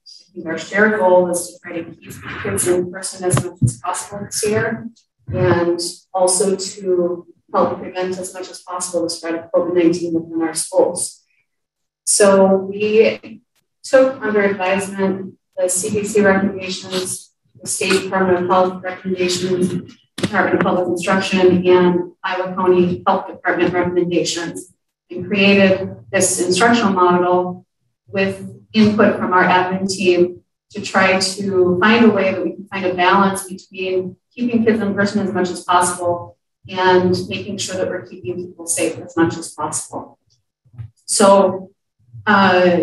our shared goal is to try to keep kids in person as much as possible this year, and also to help prevent as much as possible the spread of COVID-19 within our schools. So we took under advisement the CDC recommendations, the State Department of Health recommendations, Department of Public Instruction, and Iowa County Health Department recommendations, and created this instructional model with input from our admin team to try to find a way that we can find a balance between keeping kids in person as much as possible and making sure that we're keeping people safe as much as possible. So, uh,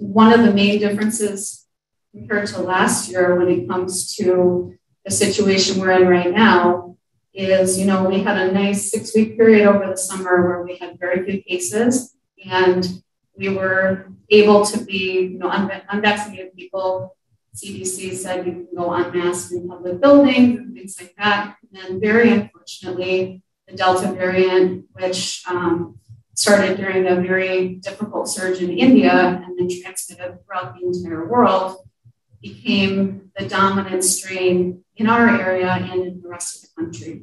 one of the main differences compared to last year when it comes to the situation we're in right now is, you know, we had a nice six week period over the summer where we had very few cases and we were able to be, you know, unvaccinated people. CDC said you can go unmasked in public buildings and things like that. And then, very unfortunately, the Delta variant, which um, started during a very difficult surge in India and then transmitted throughout the entire world, became the dominant strain in our area and in the rest of the country.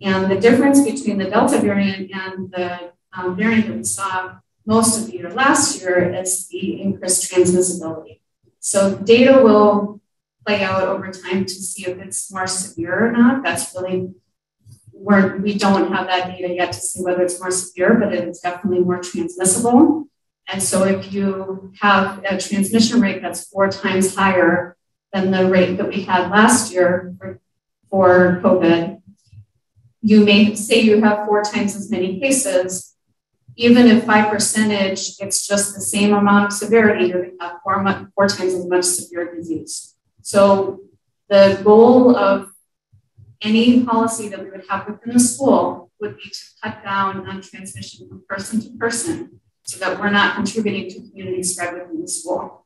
And the difference between the Delta variant and the um, variant that we saw most of the year last year is the increased transmissibility. So data will play out over time to see if it's more severe or not. That's really where we don't have that data yet to see whether it's more severe, but it's definitely more transmissible. And so if you have a transmission rate that's four times higher than the rate that we had last year for, for COVID, you may say you have four times as many cases. Even if by percentage, it's just the same amount of severity, you're going to have four, four times as much severe disease. So the goal of any policy that we would have within the school would be to cut down on transmission from person to person so that we're not contributing to community spread within the school.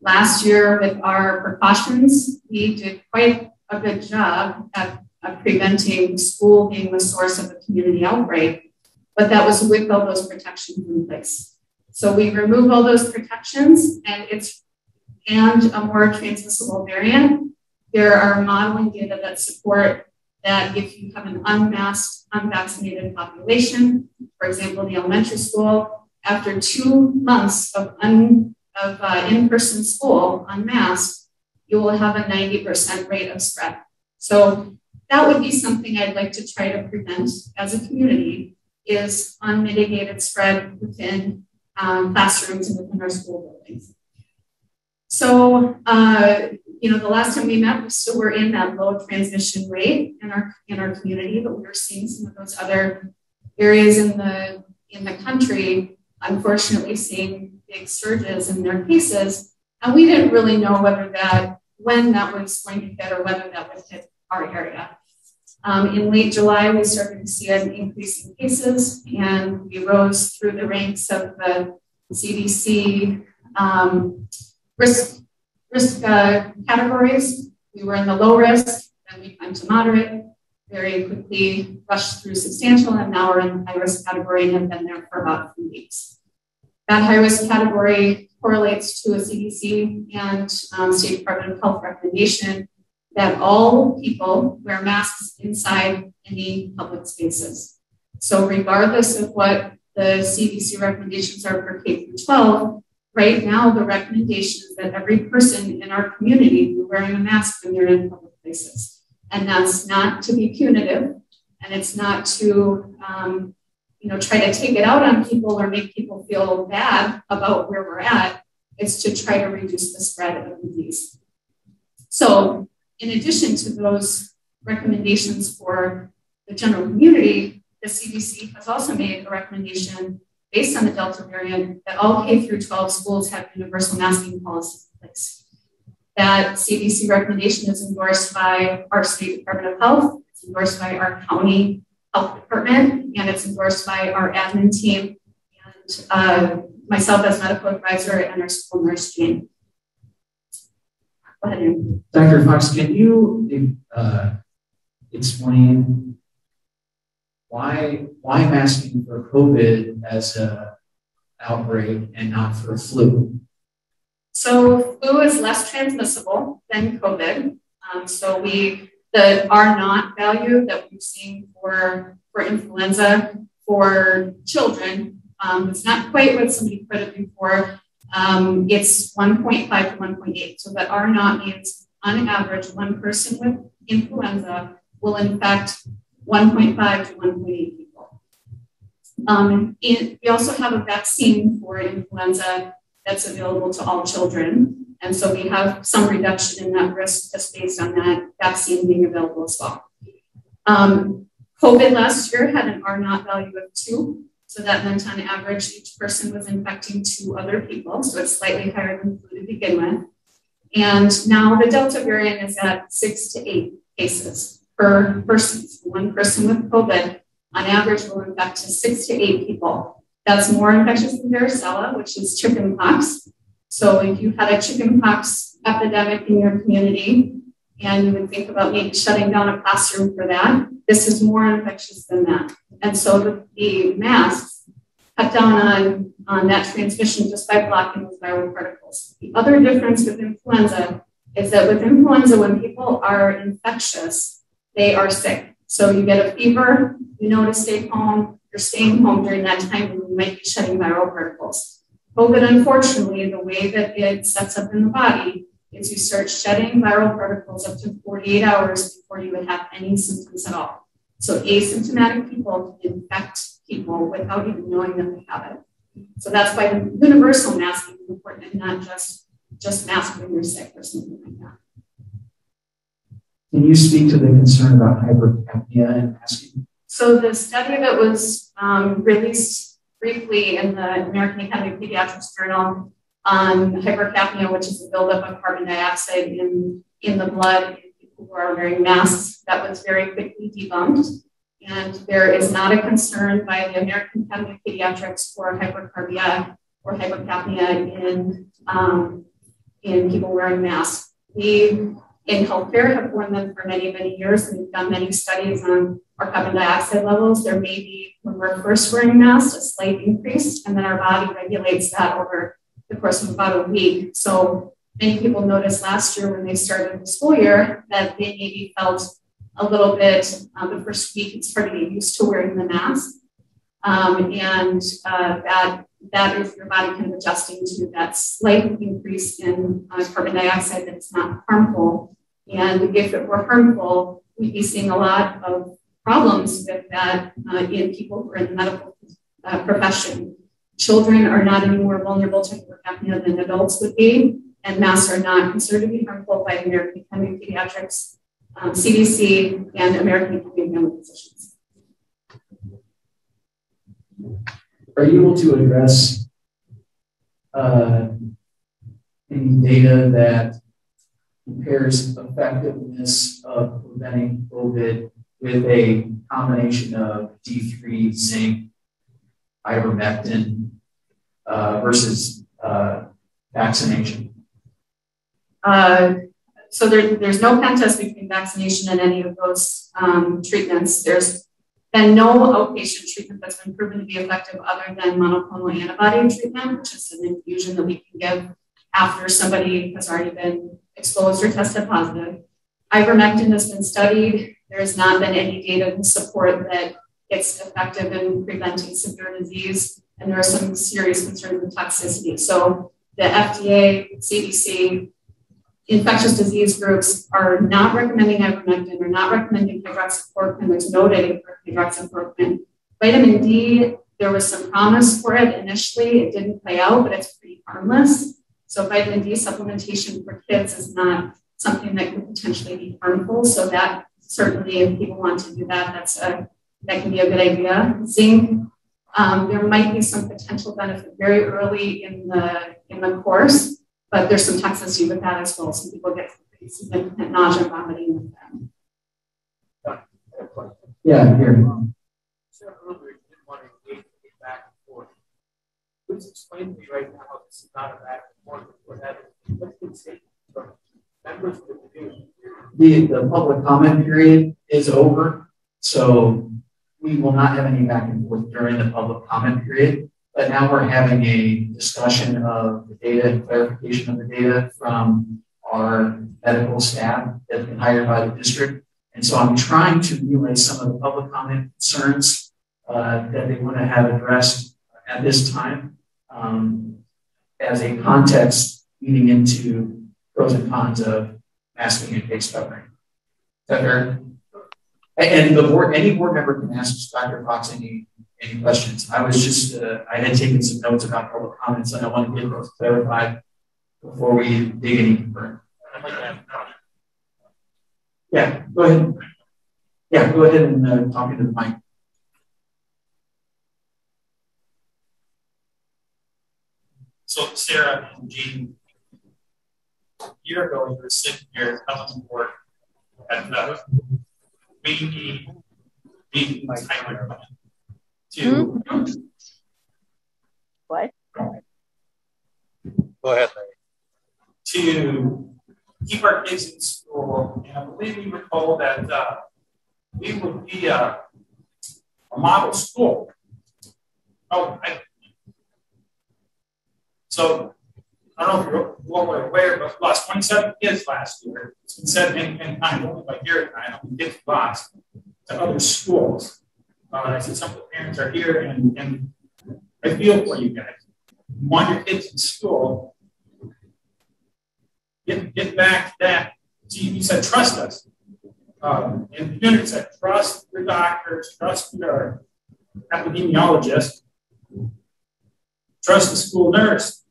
Last year, with our precautions, we did quite a good job at, at preventing school being the source of a community outbreak, but that was with all those protections in place. So we remove all those protections and it's and a more transmissible variant. There are modeling data that support that if you have an unmasked, unvaccinated population, for example, the elementary school, after two months of, un, of uh, in-person school unmasked, you will have a 90% rate of spread. So that would be something I'd like to try to prevent as a community is unmitigated spread within um, classrooms and within our school buildings. So, uh, you know, the last time we met, we still were in that low transmission rate in our in our community, but we were seeing some of those other areas in the in the country unfortunately seeing big surges in their cases. And we didn't really know whether that, when that was going to hit or whether that would hit our area. Um, in late July, we started to see an increase in cases, and we rose through the ranks of the CDC um, risk, risk uh, categories. We were in the low risk, then we climbed to moderate, very quickly rushed through substantial, and now we're in the high risk category and have been there for about three weeks. That high risk category correlates to a CDC and um, State Department of Health recommendation that all people wear masks inside any public spaces. So, regardless of what the CDC recommendations are for K through 12, right now the recommendation is that every person in our community be wearing a mask when they're in public places. And that's not to be punitive and it's not to um, you know, try to take it out on people or make people feel bad about where we're at. It's to try to reduce the spread of the disease. So in addition to those recommendations for the general community, the CDC has also made a recommendation based on the Delta variant that all K through 12 schools have universal masking policies in place. That CDC recommendation is endorsed by our state Department of Health, it's endorsed by our county health department, and it's endorsed by our admin team and uh, myself as medical advisor and our school nurse, Jane. Go ahead, Dr. Fox, can you uh, explain why why masking for COVID as a outbreak and not for flu? So flu is less transmissible than COVID. Um, so we the R naught value that we've seen for for influenza for children um, it's not quite what somebody put it before. Um, it's 1.5 to 1.8. So that R naught means on average, one person with influenza will infect 1.5 to 1.8 people. Um, we also have a vaccine for influenza that's available to all children. And so we have some reduction in that risk just based on that vaccine being available as well. Um, COVID last year had an R naught value of two. So that meant on average, each person was infecting two other people. So it's slightly higher than flu to begin with. And now the Delta variant is at six to eight cases per person. So one person with COVID on average will infect to six to eight people. That's more infectious than varicella, which is chickenpox. So if you had a chickenpox epidemic in your community, and you would think about maybe shutting down a classroom for that, this is more infectious than that. And so the, the masks cut down on, on that transmission just by blocking those viral particles. The other difference with influenza is that with influenza, when people are infectious, they are sick. So you get a fever, you know to stay home, you're staying home during that time and you might be shedding viral particles. COVID, unfortunately, the way that it sets up in the body is you start shedding viral particles up to 48 hours before you would have any symptoms at all. So asymptomatic people can infect people without even knowing that they have it. So that's why universal masking is important and not just, just mask when you're sick or something like that. Can you speak to the concern about hypercapnia and masking? So the study that was um, released briefly in the American Academy of Pediatrics Journal on hypercapnia, which is the buildup of carbon dioxide in, in the blood in people who are wearing masks, that was very quickly debunked. And there is not a concern by the American Academy of Pediatrics for hypercarbia or hypercapnia in, um, in people wearing masks. We in healthcare have worn them for many, many years, and we've done many studies on our carbon dioxide levels. There may be, when we're first wearing masks, a slight increase, and then our body regulates that over the course of about a week. So many people noticed last year when they started the school year that they maybe felt a little bit, um, the first week it's hard to get used to wearing the mask. Um, and uh, that that is your body kind of adjusting to that slight increase in uh, carbon dioxide that's not harmful. And if it were harmful, we'd be seeing a lot of problems with that uh, in people who are in the medical uh, profession. Children are not any more vulnerable to hypercapnia than adults would be, and masks are not considered to be harmful by the American Academy of Pediatrics, um, CDC, and American Academy of Family Physicians. Are you able to address uh, any data that compares effectiveness of preventing COVID with a combination of D3, zinc, ivermectin uh, versus uh, vaccination? Uh, so there, there's no contest between vaccination and any of those um, treatments. There's been no outpatient treatment that's been proven to be effective other than monoclonal antibody treatment, which is an infusion that we can give after somebody has already been exposed or tested positive. Ivermectin has been studied. There has not been any data to support that it's effective in preventing severe disease, and there are some serious concerns with toxicity. So the FDA, CDC, infectious disease groups are not recommending ivermectin or not recommending hydroxychloroquine. There's no data for hydroxychloroquine. Vitamin D, there was some promise for it initially. It didn't play out, but it's pretty harmless. So vitamin D supplementation for kids is not something that could potentially be harmful. So that certainly, if people want to do that, that's a that can be a good idea. Zinc, um, there might be some potential benefit very early in the in the course, but there's some toxicity with that as well. Some people get significant nausea, vomiting with them. Yeah, here. Please explain to me right now this is not a back and forth we're having. What's been said from members of the community? The, the public comment period is over, so we will not have any back and forth during the public comment period. But now we're having a discussion of the data and clarification of the data from our medical staff that's been hired by the district. And so I'm trying to relay some of the public comment concerns uh, that they want to have addressed at this time um, as a context leading into pros and cons of masking and face covering. Is that fair? And the board, any board member can ask Dr. Fox any any questions. I was just, uh, I had taken some notes about public comments and I want to get those clarified before we dig any deeper. Yeah, go ahead. Yeah, go ahead and uh, talk into the mic. So Sarah and Jean, a year ago you were sitting here telling the board uh, we need the plan to hmm? what? Go ahead, Larry. To keep our kids in school, and I believe we were told that uh, we would be a, a model school. Oh, I, so I don't know if you're well aware, but we lost 27 kids last year. It's been said many, many times, only by here at night, kids lost to other schools. Uh, I said some of the parents are here, and, and I feel for you guys. You want your kids in school. Get, get back that. You said trust us. Um, and the community said trust your doctors, trust your epidemiologist, trust the school nurse,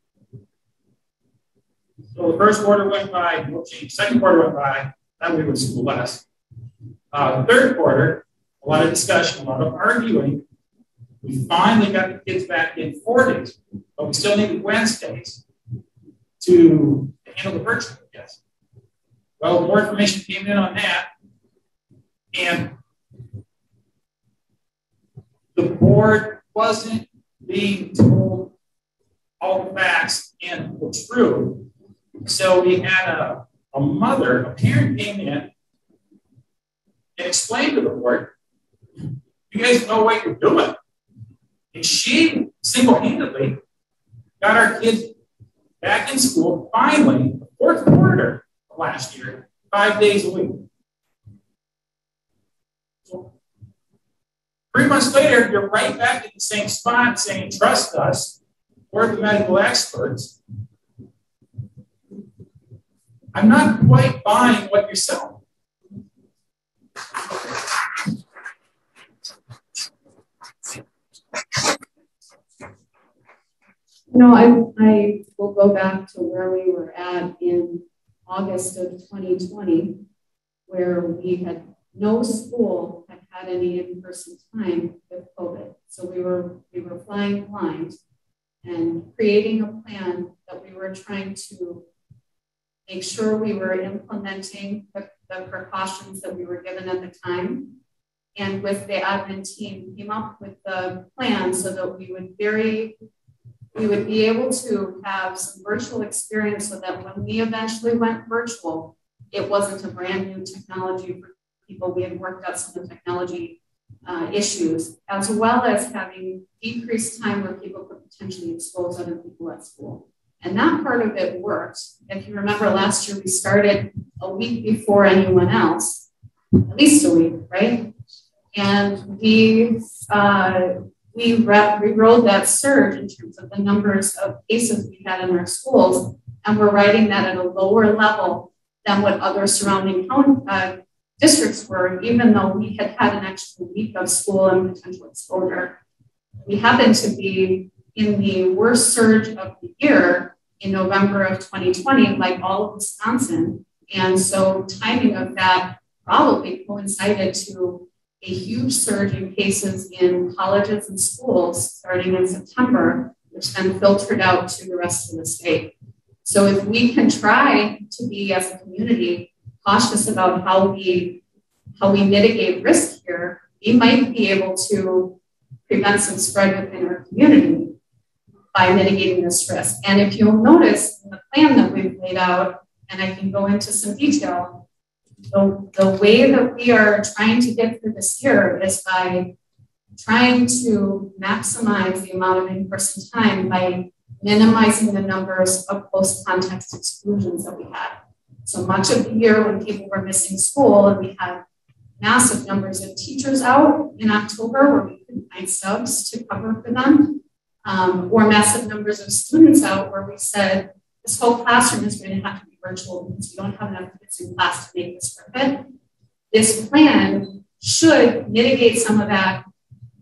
so the first quarter went by, no change. Second quarter went by, that we was less. Uh, third quarter, a lot of discussion, a lot of arguing. We finally got the kids back in four days, but we still needed Wednesdays to handle the virtual yes. Well, more information came in on that, and the board wasn't being told all the facts and the truth so we had a, a mother, a parent came in and explained to the board, you guys know what you're doing. And she single-handedly got our kids back in school finally, the fourth quarter of last year, five days a week. So three months later, you're right back in the same spot saying, trust us. We're the medical experts. I'm not quite buying what you're selling. No, I, I will go back to where we were at in August of 2020, where we had no school had had any in-person time with COVID. So we were we were flying blind and creating a plan that we were trying to make sure we were implementing the, the precautions that we were given at the time. And with the admin team, came up with the plan so that we would very we would be able to have some virtual experience so that when we eventually went virtual, it wasn't a brand new technology for people. We had worked out some of the technology uh, issues, as well as having decreased time where people could potentially expose other people at school. And that part of it worked. If you remember last year, we started a week before anyone else, at least a week, right? And we uh, we, re- we rolled that surge in terms of the numbers of cases we had in our schools, and we're writing that at a lower level than what other surrounding uh, districts were, even though we had had an extra week of school and potential exposure. We happened to be in the worst surge of the year in November of 2020, like all of Wisconsin, And so timing of that probably coincided to a huge surge in cases in colleges and schools starting in September, which then filtered out to the rest of the state. So if we can try to be as a community cautious about how we how we mitigate risk here, we might be able to prevent some spread within our community by mitigating this risk. And if you'll notice in the plan that we've laid out, and I can go into some detail, the, the way that we are trying to get through this year is by trying to maximize the amount of in-person time by minimizing the numbers of close context exclusions that we had. So much of the year when people were missing school and we had massive numbers of teachers out in October where we couldn't find subs to cover for them, um, or massive numbers of students out where we said this whole classroom is going to have to be virtual because we don't have enough kids in class to make this it. This plan should mitigate some of that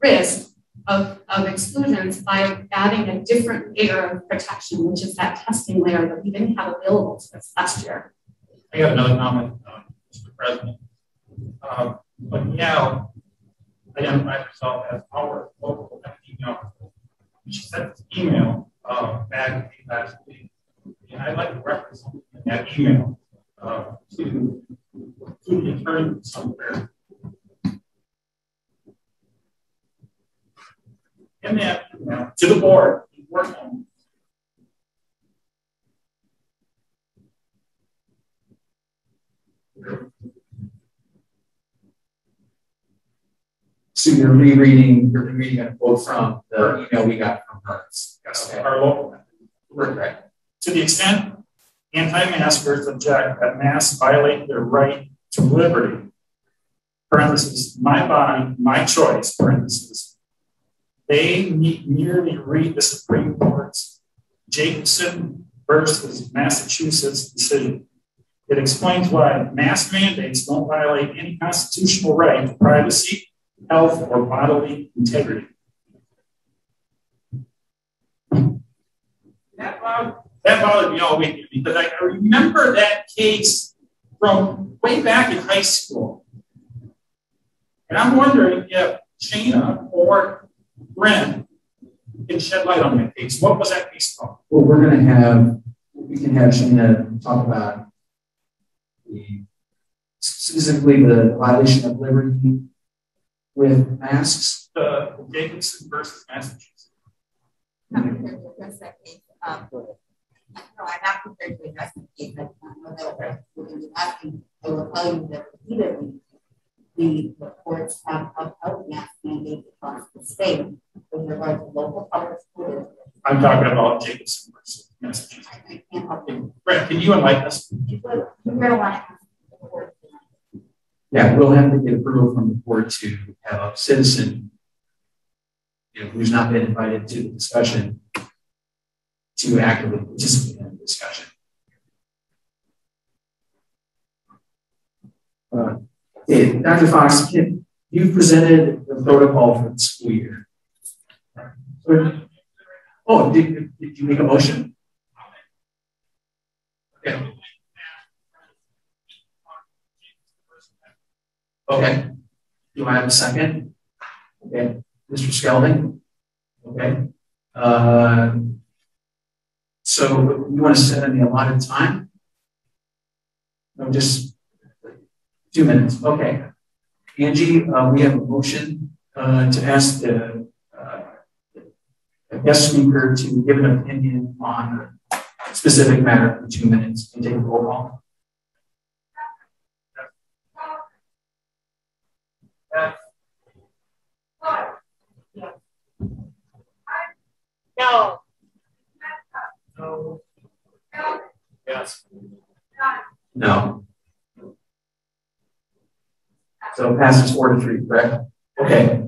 risk of, of exclusions by adding a different layer of protection, which is that testing layer that we didn't have available to us last year. I have another comment, uh, Mr. President. Um, but now, identify herself as our local email. She sent this email uh, back last week, and I'd like to reference that email uh, to, to the attorney somewhere. In that email to the board, work on So you're rereading, you're rereading a quote from the email we got from her. Yes, okay. our local. Right. To the extent anti-maskers object that masks violate their right to liberty, parentheses, my body, my choice, parentheses, they merely read the Supreme Court's Jacobson versus Massachusetts decision. It explains why mask mandates don't violate any constitutional right to privacy, health, or bodily integrity. That bothered, that bothered me all week because I, I remember that case from way back in high school. And I'm wondering if Shana or Bren can shed light on that case. What was that case called? Well, we're going to have, we can have Shana talk about the, specifically the violation of liberty with masks. Uh, Jacobson versus Massachusetts. I'm prepared to that case. Um, no, I'm not prepared to address the case. I don't know that we're going to be asking. I will tell you that repeatedly the reports have upheld mask mandates across the state with regard to local public schools. I'm talking about Jacobson versus Massachusetts. I, I can't help you. Brett, can you enlighten us? You would, you would want to ask the board yeah, we'll have to get approval from the board to have a citizen you know, who's not been invited to the discussion to actively participate in the discussion. Uh, okay, Dr. Fox, can, you presented the protocol for the school year. Oh, did, did you make a motion? Okay. Okay. Do I have a second? Okay. Mr. Skelding? Okay. Uh, so you want to set in the allotted time? No, just two minutes. Okay. Angie, uh, we have a motion uh, to ask the uh, guest speaker to give an opinion on a specific matter for two minutes and take a roll call. No. No. Yes. No. So passes four to three, correct? Okay.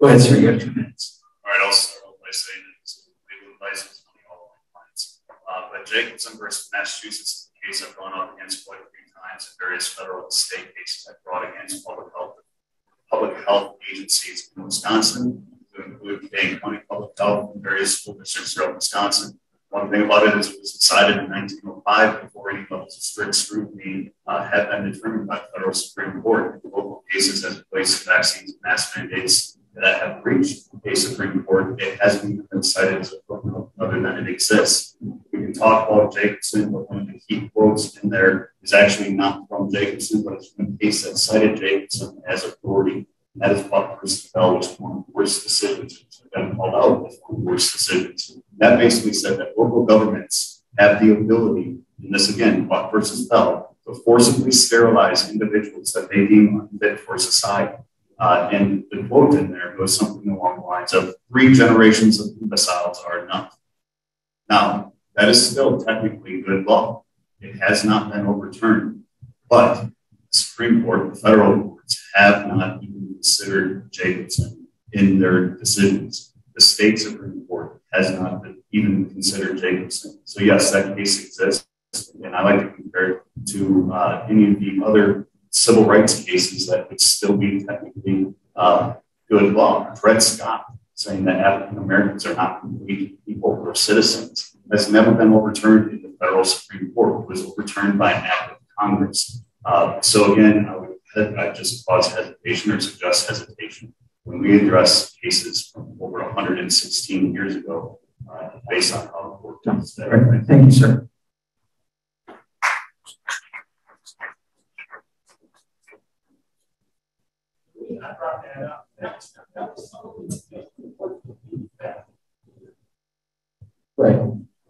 Go ahead, sir. You have two minutes. All right, I'll start by saying that this legal advice is on all of my clients. Uh, but Jacobson versus Massachusetts case I've gone up against quite a few times in various federal and state cases I've brought against public health public health agencies in Wisconsin, to include Dane County Public Health and various school districts throughout Wisconsin. One thing about it is it was decided in 1905 before any levels of strict scrutiny uh, have been determined by the federal Supreme Court in local cases as it relates to vaccines and mask mandates that have reached a Supreme Court. It hasn't been cited as a footnote other than it exists. We can talk about Jacobson, but one of the key quotes in there is actually not from Jacobson, but it's from a case that cited Jacobson as authority. And that is Buck versus Bell, is one of the worst decisions, been called out of decisions. That basically said that local governments have the ability, and this again, Buck versus Bell, to forcibly sterilize individuals that they deem unfit for society. Uh, and the quote in there goes something along the lines of three generations of imbeciles are enough. Now, that is still technically good law. It has not been overturned, but the Supreme Court, the federal have not even considered Jacobson in their decisions. The state Supreme Court has not even considered Jacobson. So yes, that case exists, and I like to compare it to uh, any of the other civil rights cases that would still be technically uh, good law. Dred Scott saying that African Americans are not complete people or citizens has never been overturned in the federal Supreme Court. It was overturned by an act of Congress. Uh, so again, I would I just cause hesitation or suggest hesitation when we address cases from over 116 years ago uh, based on how the court does that. Right. Thank you, sir. Right.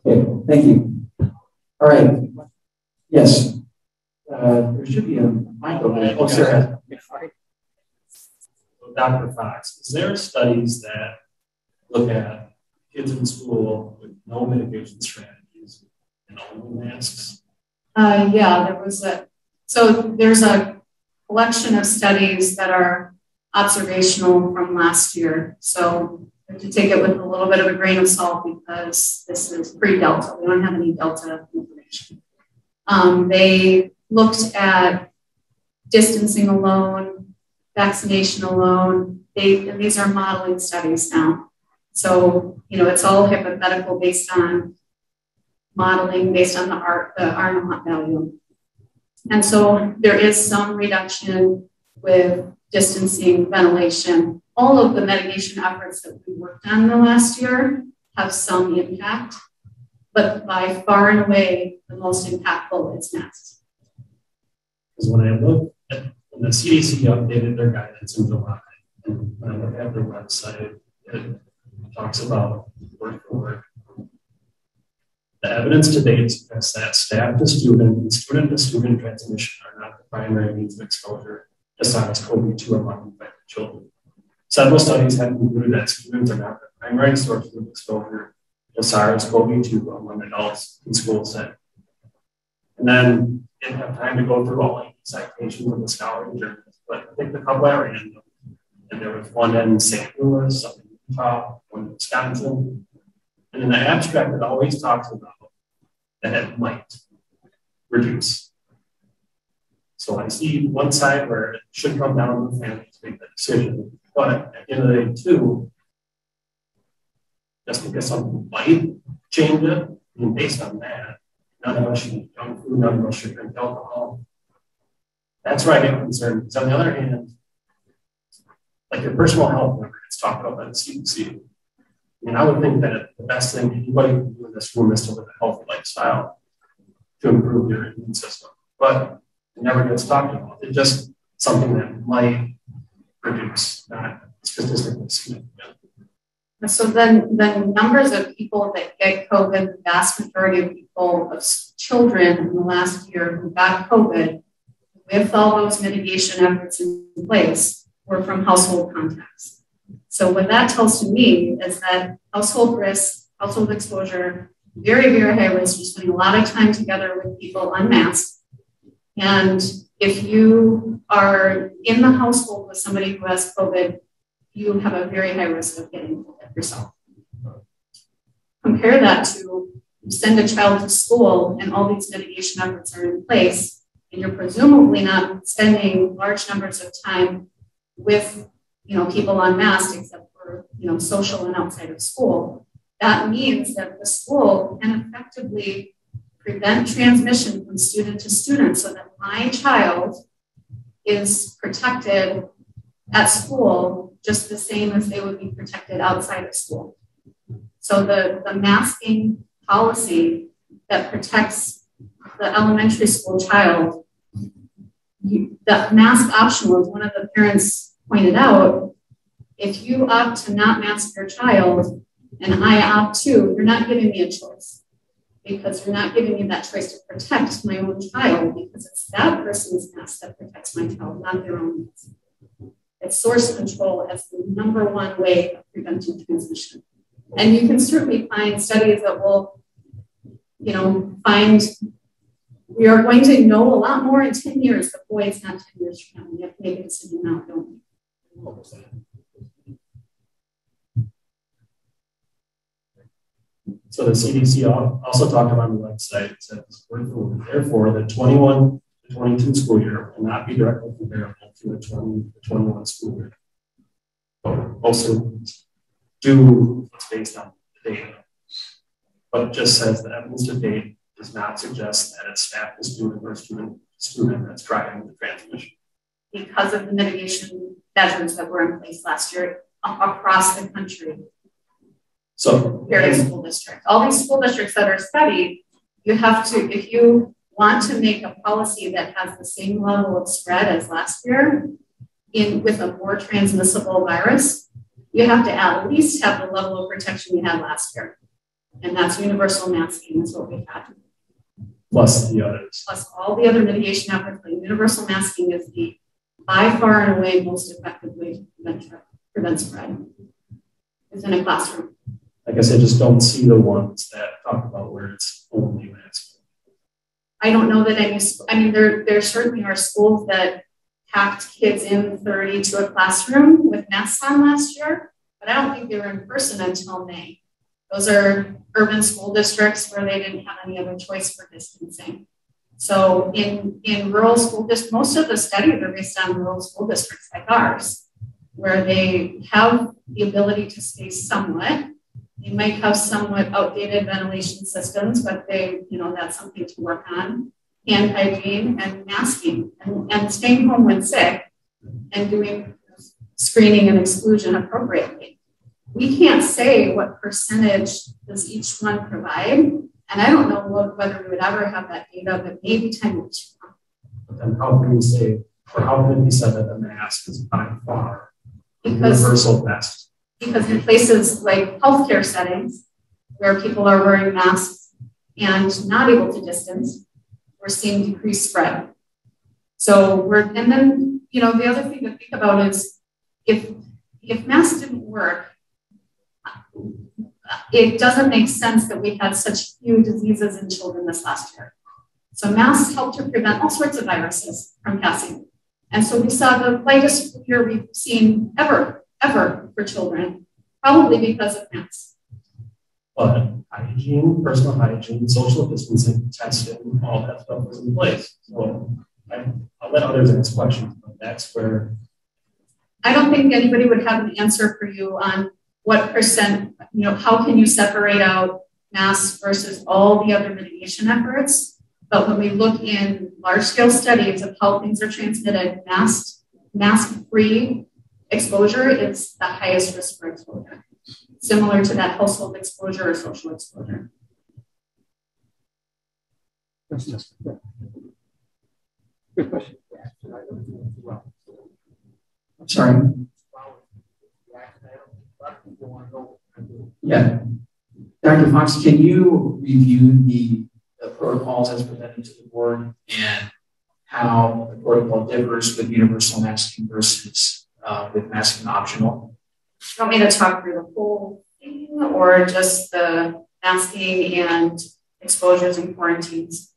Okay. Thank you. All right. Yes. Uh, there should be a mic over there. Oh, Sarah. Dr. Fox, is there studies that look at kids in school with no mitigation strategies and only masks? Uh, yeah, there was a, so there's a collection of studies that are observational from last year. So to take it with a little bit of a grain of salt because this is pre-Delta. We don't have any Delta information. Um, they looked at distancing alone, vaccination alone. They, and these are modeling studies now. So, you know, it's all hypothetical based on modeling based on the R, the R naught value. And so there is some reduction with distancing, ventilation. All of the mitigation efforts that we worked on the last year have some impact, but by far and away, the most impactful is masks. Because when I look at when the CDC updated their guidance in July, and when I look at their website, it talks about work for work. The evidence to date suggests that staff to student and student to student transmission are not the primary means of exposure to SARS-CoV-2 among infected children. Several studies have concluded that students are not the primary sources of exposure to SARS-CoV-2 among adults in school setting. And then didn't have time to go through all the citations of the scholarly journals, but I think the couple I ran and there was one in St. Louis, some in Utah, one in Wisconsin. And in the abstract, it always talks about that it might reduce. So I see one side where it should come down to the family to make that decision. But at the end of the day, too, just because something might change it, and based on that, should eat junk food, us should drink alcohol. That's where I get concerned. Because on the other hand, like your personal health gets talked about by CDC. I mean, I would think that the best thing anybody can do in this room is to live a healthy lifestyle to improve your immune system. But it never gets talked about. It's just something that might reduce, not statistically significant. So then, the numbers of people that get COVID, the vast majority of people, of children in the last year who got COVID, with all those mitigation efforts in place, were from household contacts. So what that tells to me is that household risk, household exposure, very, very high risk. You're spending a lot of time together with people unmasked. And if you are in the household with somebody who has COVID, you have a very high risk of getting COVID yourself. Compare that to send a child to school and all these mitigation efforts are in place, and you're presumably not spending large numbers of time with you know people unmasked except for you know social and outside of school. That means that the school can effectively prevent transmission from student to student so that my child is protected at school just the same as they would be protected outside of school. So the, the masking policy that protects the elementary school child, you, the mask optional, as one of the parents pointed out, if you opt to not mask your child and I opt to, you're not giving me a choice because you're not giving me that choice to protect my own child because it's that person's mask that protects my child, not their own mask. It's source control as the number one way of preventing transmission. And you can certainly find studies that will, you know, find we are going to know a lot more in 10 years, but boy, it's not 10 years from now. We have to make a decision now, don't we? So the CDC also talked about on the website, it says, therefore, the 21 to 22 school year will not be directly comparable to the 20 to 21 school year. So also do what's based on the data, but it just says the evidence to date does not suggest that it's staff to student or student student that's driving the transmission. Because of the mitigation measures that were in place last year um, across the country. So various school districts. All these school districts that are studied, you have to, if you want to make a policy that has the same level of spread as last year in with a more transmissible virus, you have to at least have the level of protection we had last year. And that's universal masking, that's what we had. Plus the others. Plus all the other mitigation efforts, like universal masking is the by far and away most effective way to prevent, prevent spread within a classroom. I guess I just don't see the ones that talk about where it's only. I don't know that any, I mean, there, there certainly are schools that packed kids in 30 to a classroom with masks on last year, but I don't think they were in person until May. Those are urban school districts where they didn't have any other choice for distancing. So in, in rural school districts, most of the studies are based on rural school districts like ours, where they have the ability to space somewhat, you might have somewhat outdated ventilation systems, but they, you know, that's something to work on. Hand hygiene and masking and, and staying home when sick and doing screening and exclusion appropriately. We can't say what percentage does each one provide. And I don't know whether we would ever have that data, but maybe 10 years from. But then how can we say, or how can we say that the mask is by far because, universal best? Because in places like healthcare settings where people are wearing masks and not able to distance, we're seeing decreased spread. So we're, and then, you know, the other thing to think about is if, if masks didn't work, it doesn't make sense that we had such few diseases in children this last year. So masks help to prevent all sorts of viruses from passing. And so we saw the lightest year we've seen ever ever for children, probably because of masks. But hygiene, personal hygiene, social distancing, testing, all that stuff was in place. So I, will let others ask questions, but that's where. I don't think anybody would have an answer for you on what percent, you know, how can you separate out masks versus all the other mitigation efforts? But when we look in large scale studies of how things are transmitted, mask, mask free exposure is the highest risk for exposure, similar to that household exposure or social exposure. Good question. I'm sorry. Yeah. Dr. Fox, can you review the, the protocols as presented to the board and how the protocol differs with universal masking versus uh, with masking optional. You want me to talk through the whole thing or just the masking and exposures and quarantines?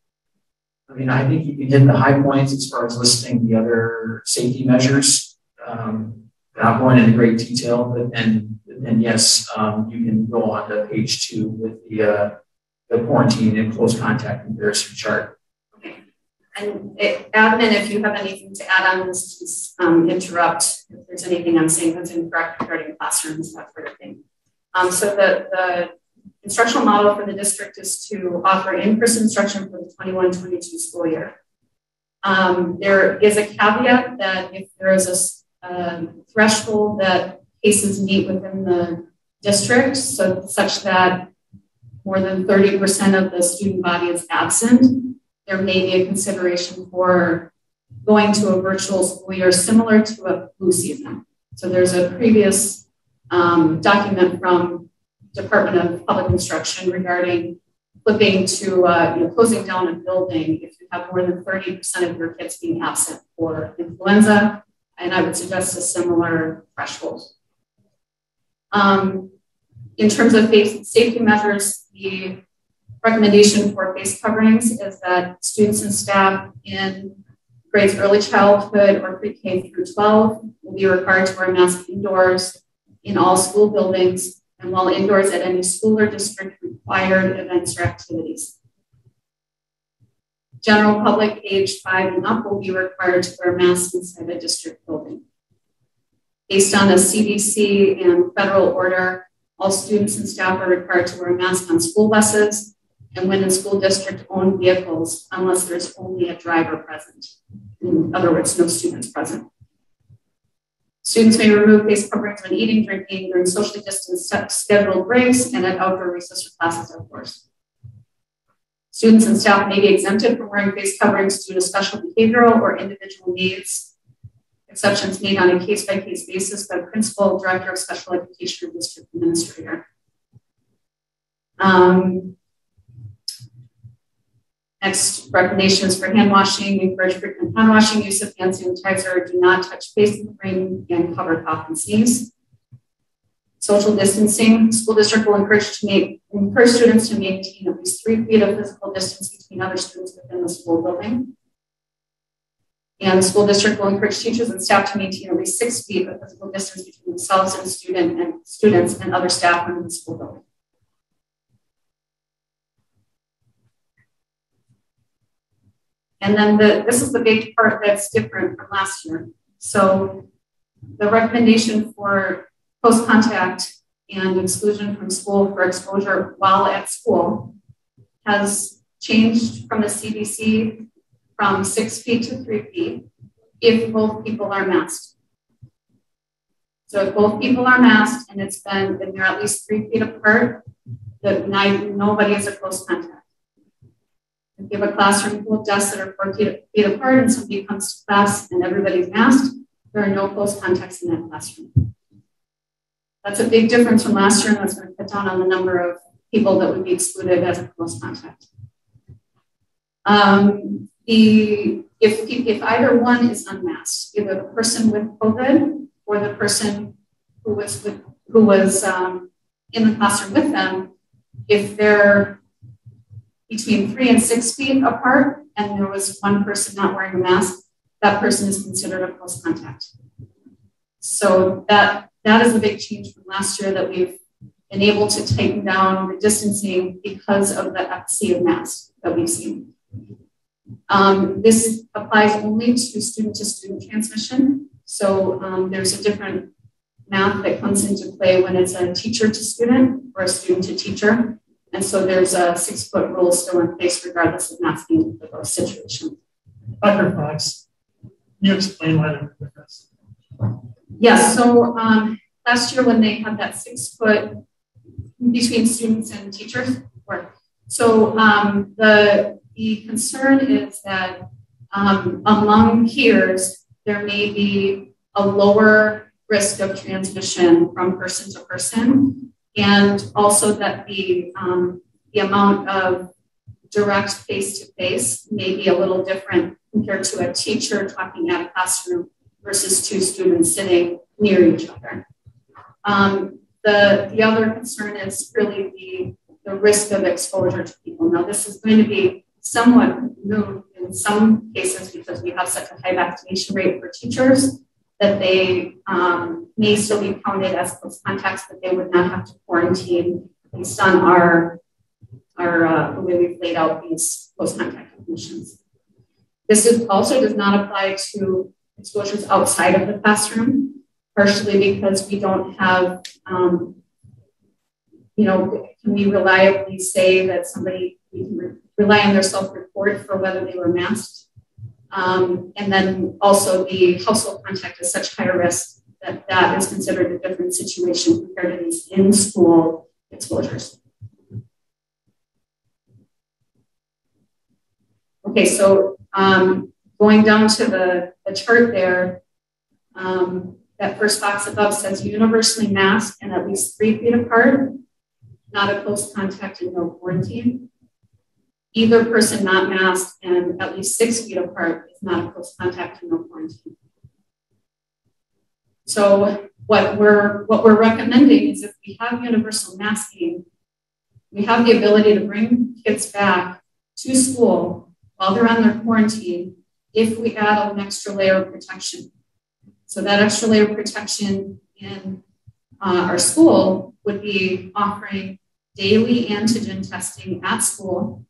I mean, I think you can hit the high points as far as listing the other safety measures. Um, not going into great detail, but and and yes, um, you can go on to page two with the uh, the quarantine and close contact comparison chart. And it, admin, if you have anything to add on this, um, interrupt if there's anything I'm saying that's incorrect regarding classrooms, that sort of thing. Um, so the, the instructional model for the district is to offer in-person instruction for the 21-22 school year. Um, there is a caveat that if there is a um, threshold that cases meet within the district, so such that more than 30% of the student body is absent, there may be a consideration for going to a virtual school year similar to a flu season. So there's a previous um, document from Department of Public Instruction regarding flipping to uh, you know, closing down a building if you have more than 30% of your kids being absent for influenza, and I would suggest a similar threshold. Um, in terms of safety measures, the recommendation for face coverings is that students and staff in grades early childhood or pre-K through 12 will be required to wear masks indoors in all school buildings and while indoors at any school or district required events or activities. General public age five and up will be required to wear masks inside a district building. Based on a CDC and federal order, all students and staff are required to wear a mask on school buses and when in school district owned vehicles, unless there's only a driver present. In other words, no students present. Students may remove face coverings when eating, drinking, during socially distanced scheduled breaks, and at outdoor recess or classes of course. Students and staff may be exempted from wearing face coverings due to special behavioral or individual needs. Exceptions made on a case by case basis by principal, director of special education, or district administrator. Um, Next, recommendations for hand washing, encourage frequent hand washing, use of hand sanitizer, do not touch face and brain, and cover cough and sneeze. Social distancing, school district will encourage to make encourage students to maintain at least three feet of physical distance between other students within the school building. And the school district will encourage teachers and staff to maintain at least six feet of physical distance between themselves and student and students and other staff within the school building. And then the, this is the big part that's different from last year. So the recommendation for post contact and exclusion from school for exposure while at school has changed from the CDC from six feet to three feet if both people are masked. So if both people are masked and it's been, and they're at least three feet apart, that nobody is a close contact. If you have a classroom full of desks that are four feet apart and somebody comes to class and everybody's masked, there are no close contacts in that classroom. That's a big difference from last year, and that's going to cut down on the number of people that would be excluded as a close contact. Um, the, if, if either one is unmasked, either the person with COVID or the person who was, with, who was um, in the classroom with them, if they're between three and six feet apart, and there was one person not wearing a mask, that person is considered a close contact. So that that is a big change from last year that we've been able to tighten down the distancing because of the efficacy of masks that we've seen. Um, this applies only to student to student transmission. So um, there's a different math that comes into play when it's a teacher to student or a student to teacher. And so there's a six foot rule still in place regardless of masking for those situations. Dr. Fox, can you explain why they're with us? Yes, so um, last year when they had that six foot between students and teachers, or so um, the, the concern is that um, among peers, there may be a lower risk of transmission from person to person and also that the, um, the amount of direct face to face may be a little different compared to a teacher talking at a classroom versus two students sitting near each other. Um, the, the other concern is really the, the risk of exposure to people. Now, this is going to be somewhat new in some cases because we have such a high vaccination rate for teachers that they um, may still be counted as close contacts, but they would not have to quarantine based on our, our uh, the way we've laid out these close contact definitions. This is also does not apply to exposures outside of the classroom, partially because we don't have um, you know, can we reliably say that somebody, we can re- rely on their self-report for whether they were masked? Um, and then also the household contact is such higher risk that that is considered a different situation compared to these in-school exposures. Okay, so um, going down to the, the chart there, um, that first box above says universally masked and at least three feet apart, not a close contact and no quarantine. Either person not masked and at least six feet apart is not a close contact and no quarantine. So what we're what we're recommending is if we have universal masking, we have the ability to bring kids back to school while they're on their quarantine if we add an extra layer of protection. So that extra layer of protection in uh, our school would be offering daily antigen testing at school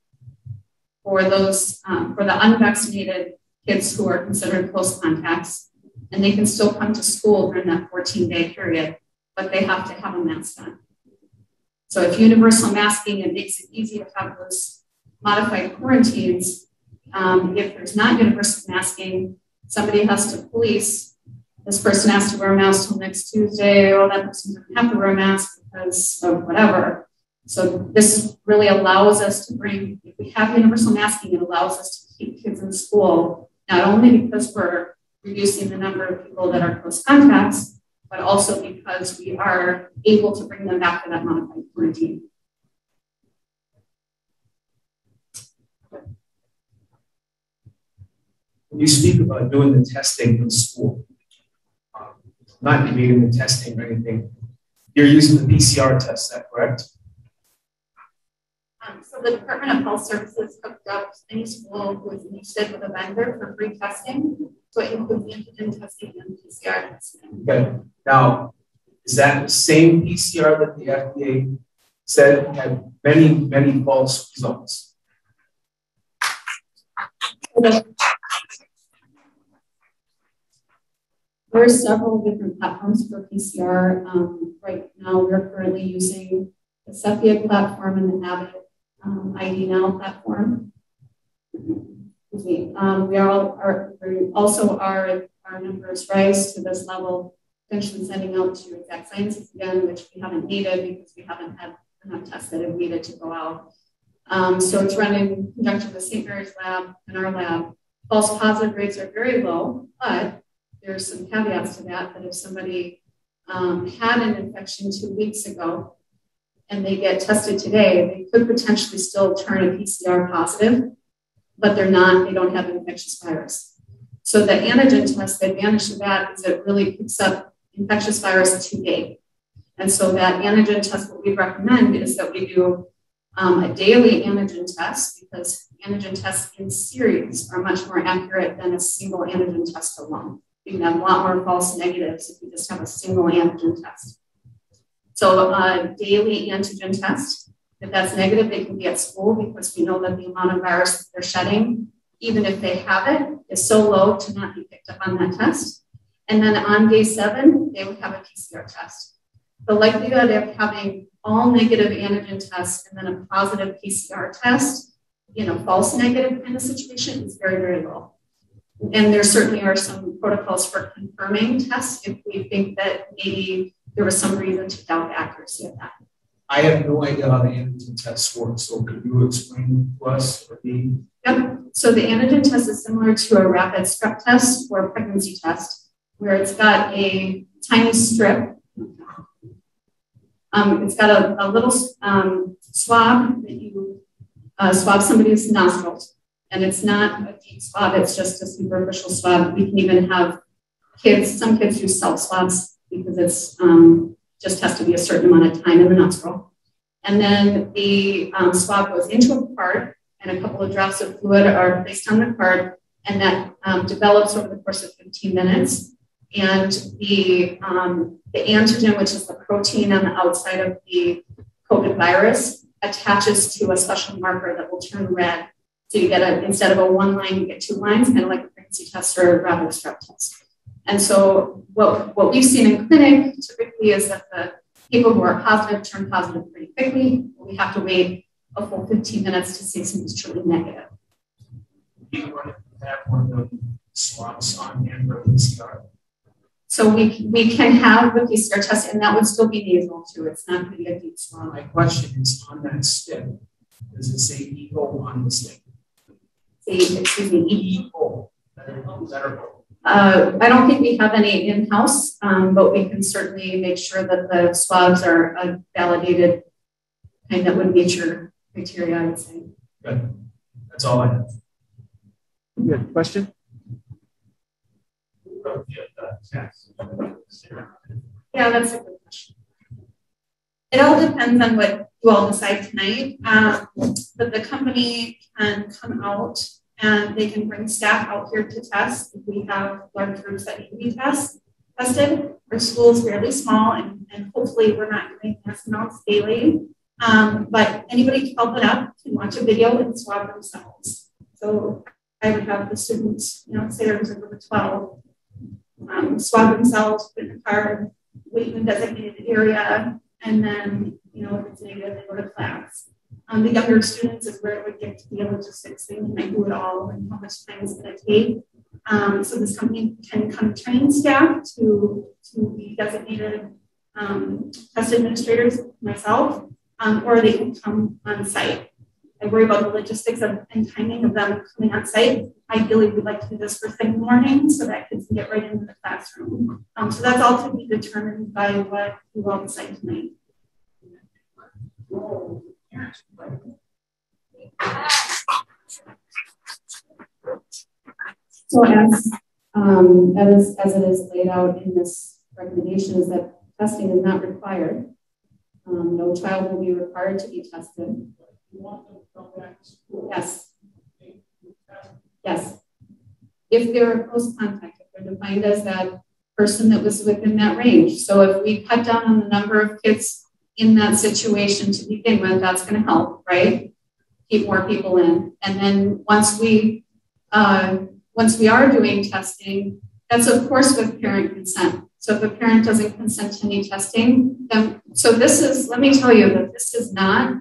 for those um, for the unvaccinated kids who are considered close contacts and they can still come to school during that 14 day period, but they have to have a mask on. So if universal masking, it makes it easy to have those modified quarantines. Um, if there's not universal masking, somebody has to police. This person has to wear a mask till next Tuesday, or that person doesn't have to wear a mask because of whatever. So this really allows us to bring, if we have universal masking, it allows us to keep kids in school, not only because we're reducing the number of people that are close contacts, but also because we are able to bring them back to that modified quarantine. When you speak about doing the testing in school, um, not debating the testing or anything, you're using the PCR test, that correct? Um, so the Department of Health Services hooked up any school who is interested with a vendor for free testing. So it antigen testing and PCR testing. Okay. Now, is that the same PCR that the FDA said had many, many false results? There are several different platforms for PCR. Um, right now, we're currently using the Cepheid platform and the Abbott um, ID Now platform. Excuse me. Um, we are, all, are also our, our numbers rise to this level, potentially sending out to Exact Sciences again, which we haven't needed because we haven't had enough tests that have needed to go out. Um, so it's run in conjunction with St. Mary's lab and our lab. False positive rates are very low, but there's some caveats to that, that if somebody um, had an infection two weeks ago and they get tested today, they could potentially still turn a PCR positive, but they're not, they don't have an infectious virus. So the antigen test, the advantage of that is it really picks up infectious virus too big. And so that antigen test, what we recommend is that we do um, a daily antigen test because antigen tests in series are much more accurate than a single antigen test alone. You can have a lot more false negatives if you just have a single antigen test. So a daily antigen test, if that's negative, they can be at school because we know that the amount of virus that they're shedding, even if they have it, is so low to not be picked up on that test. And then on day seven, they would have a PCR test. The likelihood of having all negative antigen tests and then a positive PCR test, you know, false negative kind of situation is very, very low. And there certainly are some protocols for confirming tests if we think that maybe there was some reason to doubt the accuracy of that. I have no idea how the antigen test works. so could you explain to us or me? Yep. So the antigen test is similar to a rapid strep test or a pregnancy test, where it's got a tiny strip. Um, it's got a, a little um, swab that you uh, swab somebody's nostrils, and it's not a deep swab; it's just a superficial swab. We can even have kids. Some kids use self swabs because it's um, just has to be a certain amount of time in the nostril. And then the um, swab goes into a card, and a couple of drops of fluid are placed on the card, and that um, develops over the course of 15 minutes. And the, um, the antigen, which is the protein on the outside of the COVID virus, attaches to a special marker that will turn red. So you get a, instead of a one line, you get two lines, kind of like a pregnancy test or a rapid strep test. And so what, what we've seen in clinic typically is that the people who are positive turn positive pretty quickly. We have to wait a full 15 minutes to see somebody's truly negative. People have one of the swabs on hand for PCR. So we, we can have the PCR test, and that would still be nasal too. It's not going to be a deep swab. My question is on that stick, does it say ECO on the stick? Say, excuse me, ECO. Better Uh, I don't think we have any in-house, um, but we can certainly make sure that the swabs are a validated kind that would meet your criteria, I would say. Good. That's all I have. You have a question? Yeah, that's a good question. It all depends on what you all decide tonight. Um, but the company can come out and they can bring staff out here to test if we have large groups that need to be test, tested. Our school is fairly small and, and hopefully we're not doing mass amounts daily. Um, but anybody can help it up, can watch a video and swab themselves. So I would have the students, you know, say there was a group of 12, um, swab themselves, put in a card, wait in a designated area, and then, you know, if it's negative, they go to class. Um, the younger students is where it would get to the logistics thing, can I do it all, and how much time is going to take? Um, so this company can come train staff to, to be designated um, test administrators, myself, um, or they can come on site. I worry about the logistics of, and timing of them coming on site. Ideally, we'd like to do this first thing in the morning so that kids can get right into the classroom. Um, so that's all to be determined by what you all decide tonight. So as, um, as, as it is laid out in this recommendation is that testing is not required. Um, no child will be required to be tested. Yes. Yes. If they're a close contact, if they're defined as that person that was within that range. So if we cut down on the number of kids in that situation to begin with, that's going to help, right? Keep more people in. And then once we uh, once we are doing testing, that's of course with parent consent. So if a parent doesn't consent to any testing, then so this is, let me tell you that this is not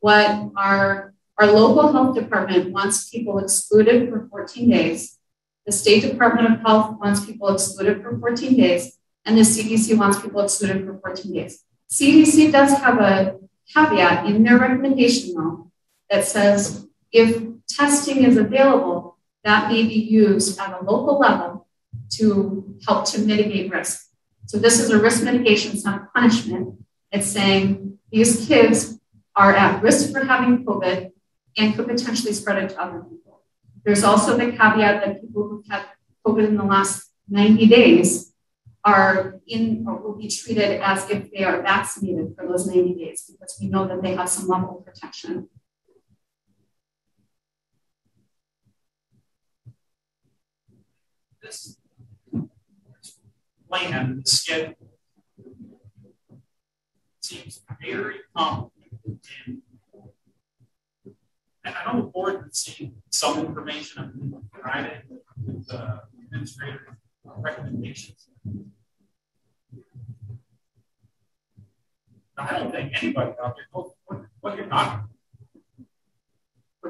what our, our local health department wants people excluded for 14 days. The State Department of Health wants people excluded for 14 days, and the CDC wants people excluded for 14 days. CDC does have a caveat in their recommendation, though, that says if testing is available, that may be used at a local level to help to mitigate risk. So this is a risk mitigation, it's not a punishment. It's saying these kids are at risk for having COVID and could potentially spread it to other people. There's also the caveat that people who've had COVID in the last 90 days are in or will be treated as if they are vaccinated for those 90 days because we know that they have some level of protection. This plan, the schedule, seems very complicated. And I know the board has seen some information of provided with the administrator recommendations. I don't think anybody what, you're part.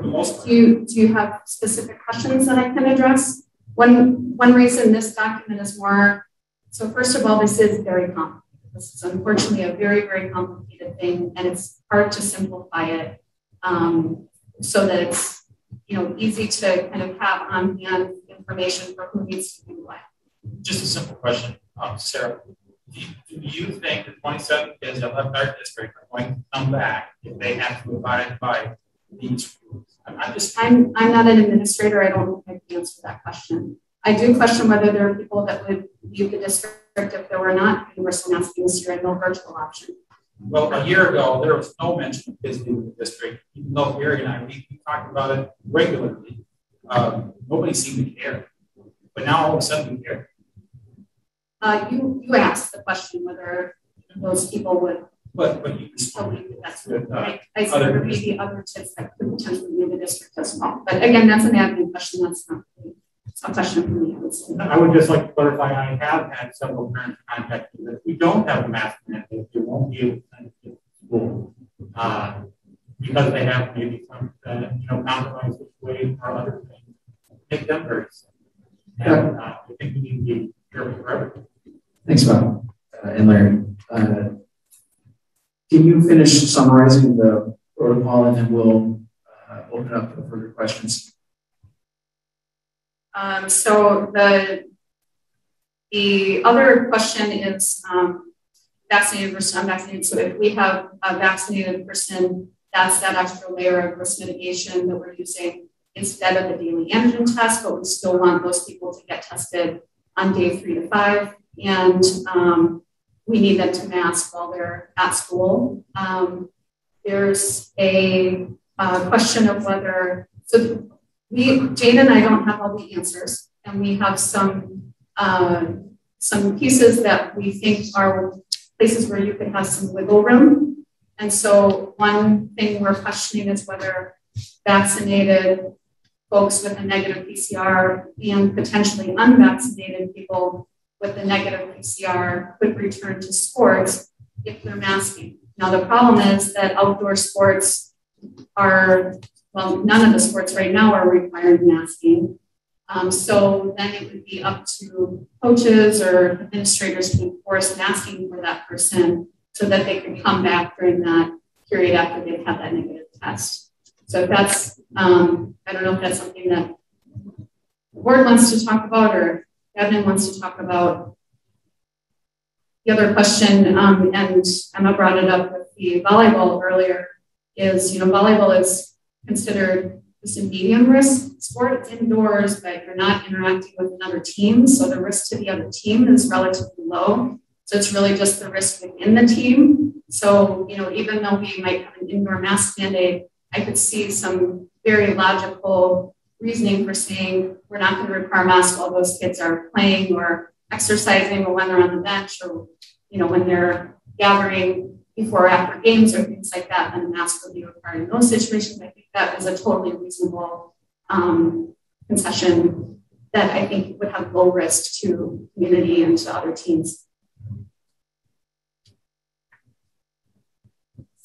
Do you, do you have specific questions that I can address? One, one reason this document is more, so first of all, this is very complicated. This is unfortunately a very, very complicated thing, and it's hard to simplify it um, so that it's you know easy to kind of have on hand information for who needs to do what. Just a simple question, um, Sarah. Do you, do you think the 27 kids that left our district are going to come back if they have to abide by these rules? I'm just. I'm, I'm not an administrator. I don't know if I can answer that question. I do question whether there are people that would leave the district if there were not universal announcing this year and no virtual option. Well, a year ago, there was no mention of kids leaving the district, even though Gary and I, we, we talked about it regularly. Um, nobody seemed to care. But now all of a sudden we care. Uh, you, you asked the question whether those people would but, but you believe that that's good. I, I said there may be other tips that could potentially leave the district as well. But again, that's an admin question. That's not a question for me. I would, say. I would just like to clarify, I have had several parents contact me that we don't have a mask mandate. won't be able to to school. Uh, because they have maybe some, uh, you know, compromised weight or other things, make them very sick. And uh, I think we need to be careful for everything. Thanks, Bob uh, and Larry. Uh, can you finish summarizing the protocol and then we'll uh, open up for further questions? Um, so the the other question is um, vaccinated versus unvaccinated. So if we have a vaccinated person, that's that extra layer of risk mitigation that we're using instead of the daily antigen test, but we still want those people to get tested on day three to five. And um, we need them to mask while they're at school. Um, there's a question of whether, so we, Jane and I don't have all the answers, and we have some uh, some pieces that we think are places where you could have some wiggle room. And so one thing we're questioning is whether vaccinated folks with a negative PCR and potentially unvaccinated people with a negative PCR could return to sports if they're masking. Now, the problem is that outdoor sports are, well, none of the sports right now are requiring masking. Um, so then it would be up to coaches or administrators to enforce masking for that person so that they can come back during that period after they've had that negative test. So that's, um, I don't know if that's something that the board wants to talk about or Evan wants to talk about. The other question, um, and Emma brought it up with the volleyball earlier, is, you know, volleyball is considered just a medium risk sport indoors, but you're not interacting with another team. So the risk to the other team is relatively low. So it's really just the risk within the team. So, you know, even though we might have an indoor mask mandate, I could see some very logical reasoning for saying we're not going to require masks while those kids are playing or exercising or when they're on the bench or, you know, when they're gathering before or after games or things like that, then a mask would be required in those situations. I think that is a totally reasonable um, concession that I think would have low risk to community and to other teams.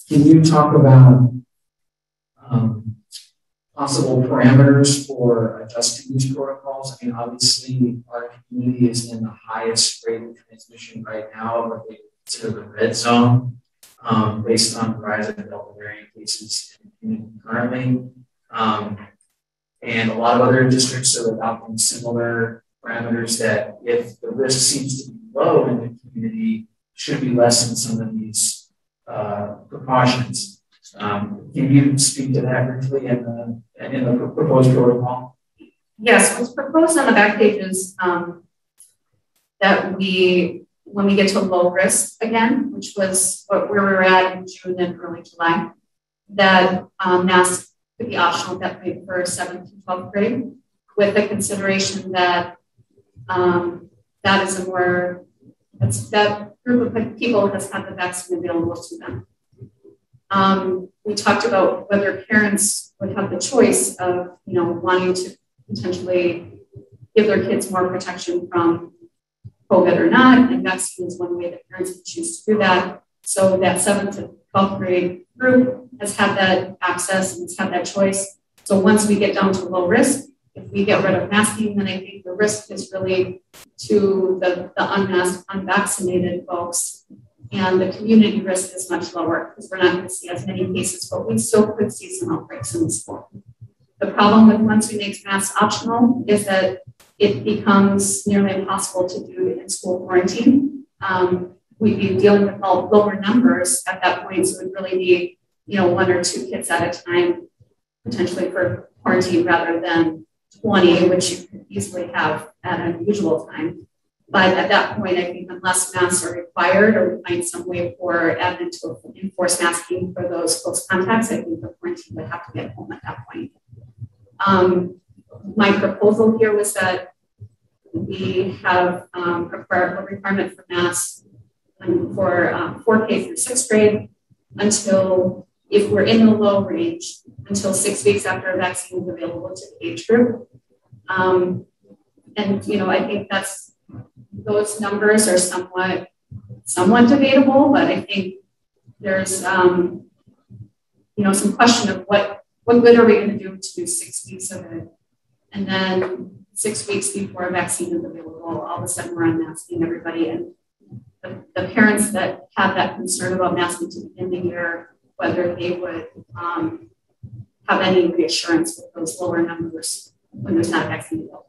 Can you talk about um, possible parameters for adjusting these protocols? I mean, obviously, our community is in the highest rate of transmission right now, what they consider the red zone, um, based on the rise of Delta variant cases in currently. Um, and a lot of other districts are adopting similar parameters that if the risk seems to be low in the community, should be less some of these uh, precautions. Um, can you speak to that briefly in the, in the proposed protocol? Yes, what's proposed on the back page is um, that we, when we get to low risk again, which was what, where we were at in June and early July, that um, masks could be optional at that point for seventh to 12th grade, with the consideration that um, that is a more, that group of people has had the vaccine available to them. Um, we talked about whether parents would have the choice of, you know, wanting to potentially give their kids more protection from COVID or not, and vaccine is one way that parents would choose to do that. So that seventh to 12th grade group has had that access and has had that choice. So once we get down to low risk, if we get rid of masking, then I think the risk is really to the, the unmasked, unvaccinated folks. And the community risk is much lower because we're not going to see as many cases, but we still could see some outbreaks in the school. The problem with once we make masks optional is that it becomes nearly impossible to do in school quarantine. Um, we'd be dealing with lower numbers at that point. So would really be, you know, one or two kids at a time, potentially for quarantine rather than 20, which you could easily have at an unusual time. But at that point, I think unless masks are required or we find some way for admin to enforce masking for those close contacts, I think the quarantine would have to get home at that point. Um, my proposal here was that we have um, a requirement for masks for um, 4K through sixth grade until, if we're in the low range, until six weeks after a vaccine is available to the age group. Um, and, you know, I think that's, those numbers are somewhat somewhat debatable, but I think there's, um, you know, some question of what, what good are we going to do to do six weeks of it? And then six weeks before a vaccine is available, all of a sudden we're unmasking everybody. And the, the parents that had that concern about masking to begin the year, whether they would um, have any reassurance with those lower numbers when there's not a vaccine available.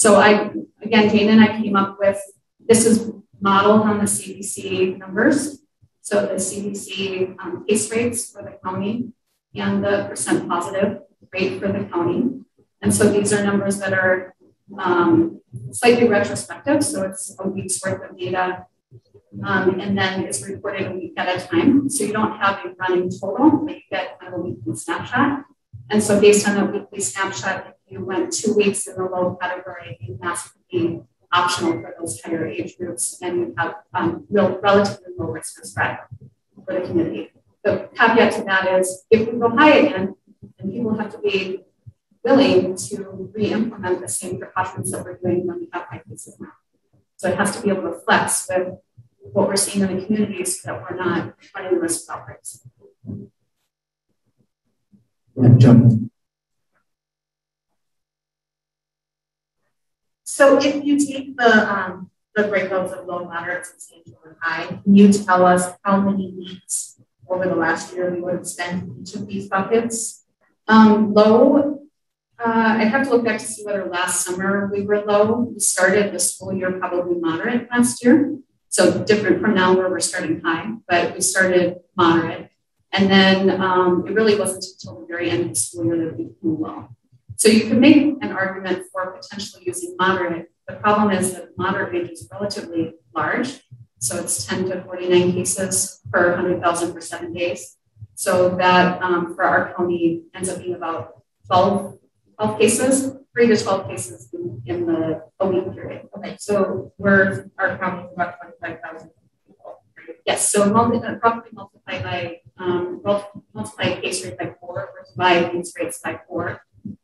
So I, again, Jane and I came up with, this is modeled on the CDC numbers. So the CDC um, case rates for the county and the percent positive rate for the county. And so these are numbers that are um, slightly retrospective. So it's a week's worth of data. Um, and then it's reported a week at a time. So you don't have a running total, but you get kind of a weekly snapshot. And so based on that weekly snapshot, you went two weeks in the low category, and mask would be optional for those higher age groups and you have um, real, relatively low risk of spread for the community. The caveat to that is if we go high again, then people have to be willing to re-implement the same precautions that we're doing when we have high cases now. So it has to be able to flex with what we're seeing in the communities so that we're not running the risk of outbreaks. So if you take the um, the breakouts of low, moderate, substantial, and high, can you tell us how many weeks over the last year we would have spent each of these buckets? Um, low, uh, I'd have to look back to see whether last summer we were low. We started the school year probably moderate last year. So different from now where we're starting high, but we started moderate. And then um, it really wasn't until the very end of the school year that we became low. So you could make an argument for potentially using moderate. The problem is that moderate range is relatively large. So it's 10 to 49 cases per 100,000 for seven days. So that um, for our county ends up being about 12, 12 cases, three to 12 cases in, in the a week period. Okay, so we're our county is about 25,000 people. Yes, so multi, uh, roughly multiply by um, multiply case rate by four, or divide these rates by four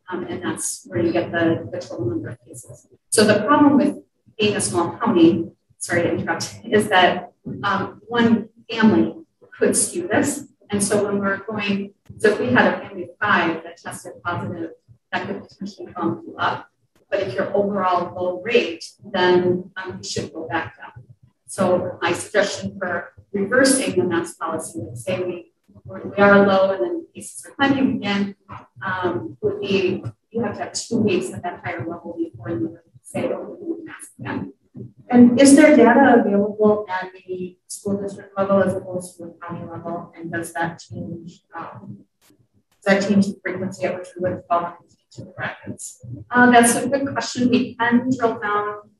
um, and that's where you get the, the total number of cases. So the problem with being a small county, sorry to interrupt, is that um, one family could skew this. And so when we're going, so if we had a family of five that tested positive, that could potentially bump you up. But if you're overall low rate, then um, you should go back down. So my suggestion for reversing the mask policy, say we we are low and then cases are climbing again, um, would be you have to have two weeks at that higher level before you say, oh, we mask again. And is there data available at the school district level as opposed to the county level? And does that change? Um, does that change the frequency at which we would fall into the brackets? Uh, that's a good question. We can drill down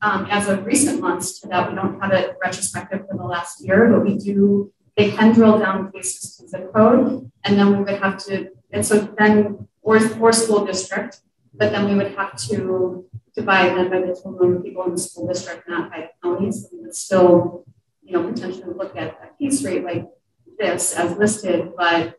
um, as of recent months to that. We don't have it retrospective for the last year, but we do they can drill down cases to zip code, and then we would have to, and so then, or, or school district, but then we would have to divide them by the total of people in the school district, not by the county. So we would still, you know, potentially look at a case rate like this as listed, but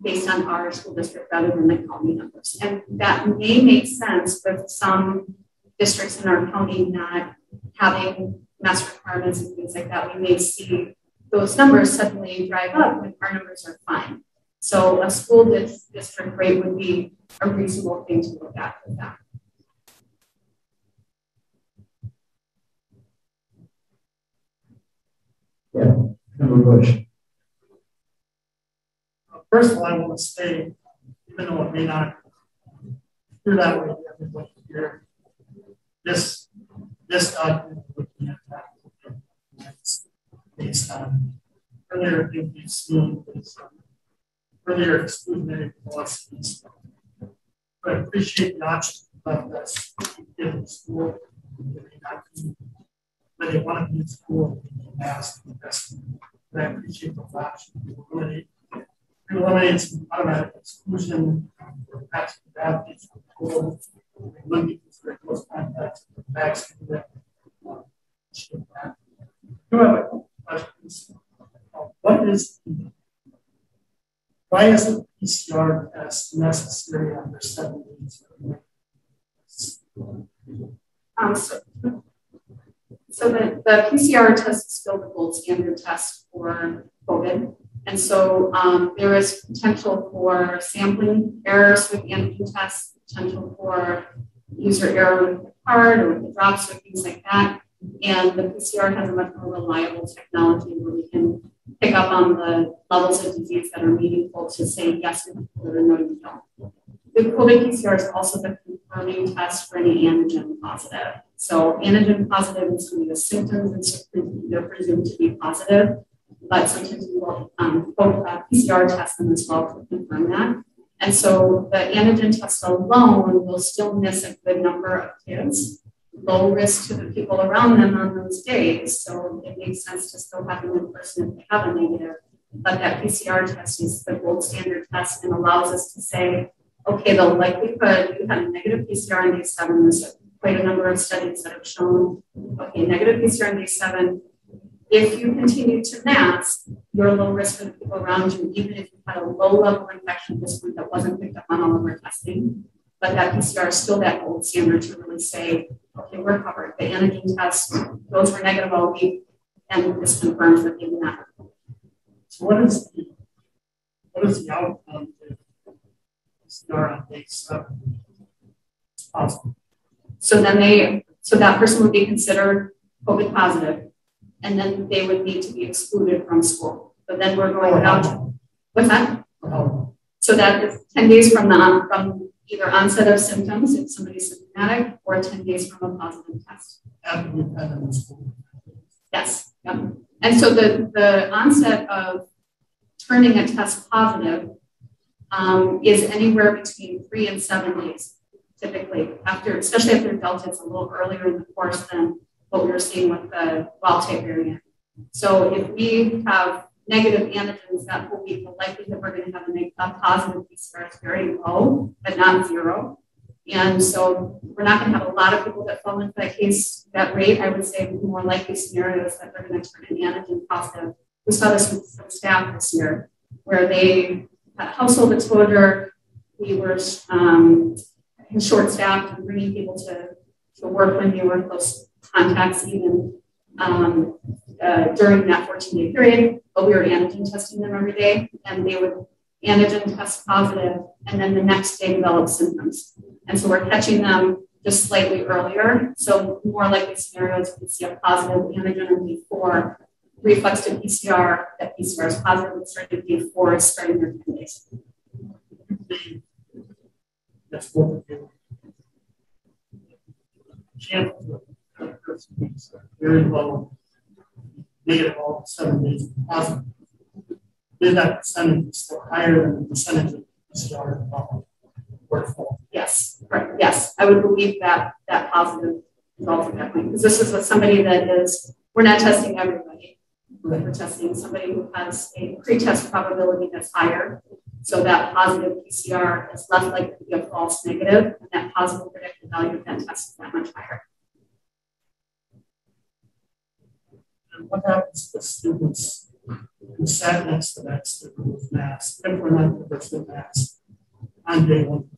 based on our school district rather than the county numbers. And that may make sense with some districts in our county not having mask requirements and things like that. We may see those numbers suddenly drive up when our numbers are fine. So a school district rate would be a reasonable thing to look at with that. Yeah, Member Bush. First of all, I want to say, even though it may not appear that way to everybody here, this this document looking at that based on earlier earlier exclusionary policies. But I appreciate the option us in school, but they want to be in school, and ask the best. But I appreciate the option to eliminate, eliminate some automatic exclusion bad things from school, looking for close contacts, vaccine. Do have a questions. What is why is the PCR test necessary under seven days? Um, so, So the, the PCR test is still the gold standard test for COVID. And so um, there is potential for sampling errors with antigen tests, potential for user error with the card or with the drops or things like that. And the PCR has a much more reliable technology where we can pick up on the levels of disease that are meaningful to say yes you or no don't. The COVID PCR is also the confirming test for any antigen positive. So antigen positive is to be the symptoms and they're presumed to be positive, but sometimes we will um, uh, PCR test them as well to confirm that. And so the antigen test alone will still miss a good number of kids, low risk to the people around them on those days. So it makes sense to still have them in person if they have a negative. But that PCR test is the gold standard test and allows us to say, okay, the likelihood you had a negative PCR on day seven, there's quite a number of studies that have shown, okay, negative PCR on day seven, if you continue to mask, you're low risk for the people around you, even if you had a low level infection this week that wasn't picked up on all of our testing. But that PCR is still that gold standard to really say, okay, we're covered. The antigen test, those were negative all week, and this confirms that they do not. So what is the what is the outcome if PCR seven is positive? So then they, so that person would be considered COVID positive and then they would need to be excluded from school. But then we're going oh, out. What's that? Oh. So that is 10 days from the from either onset of symptoms if somebody's symptomatic or 10 days from a positive test. Yes. Yep. And so the, the onset of turning a test positive um, is anywhere between three and seven days, typically. After, especially after Delta, it's a little earlier in the course than what we were seeing with the wild type variant. So if we have negative antigens that whole week, the likelihood we're going to have a, a positive PCR is very low, but not zero. And so we're not going to have a lot of people that fall into that case, that rate. I would say more likely scenarios that they're going to turn an antigen positive. We saw this with some staff this year, where they had household exposure. We were um, short staffed and bringing people to, to work when they were close contacts even um, uh, during that 14 day period, but we were antigen testing them every day and they would antigen test positive and then the next day develop symptoms. And so we're catching them just slightly earlier. So more likely scenarios, we see a positive antigen on day four, reflex to PCR, that PCR is positive, starting day four, starting their 10 days. That's do very low, negative all days positive. Then that percentage is still higher than the percentage of PCR workflow. Yes, right. Yes, I would believe that that positive result point because this is with somebody that is. We're not testing everybody. We're testing somebody who has a pre-test probability that's higher. So that positive PCR is less likely to be a false negative, and that positive predictive value of that test is that much higher. And what happens to students who sat next to that student with mask, if we're not the person mask on day one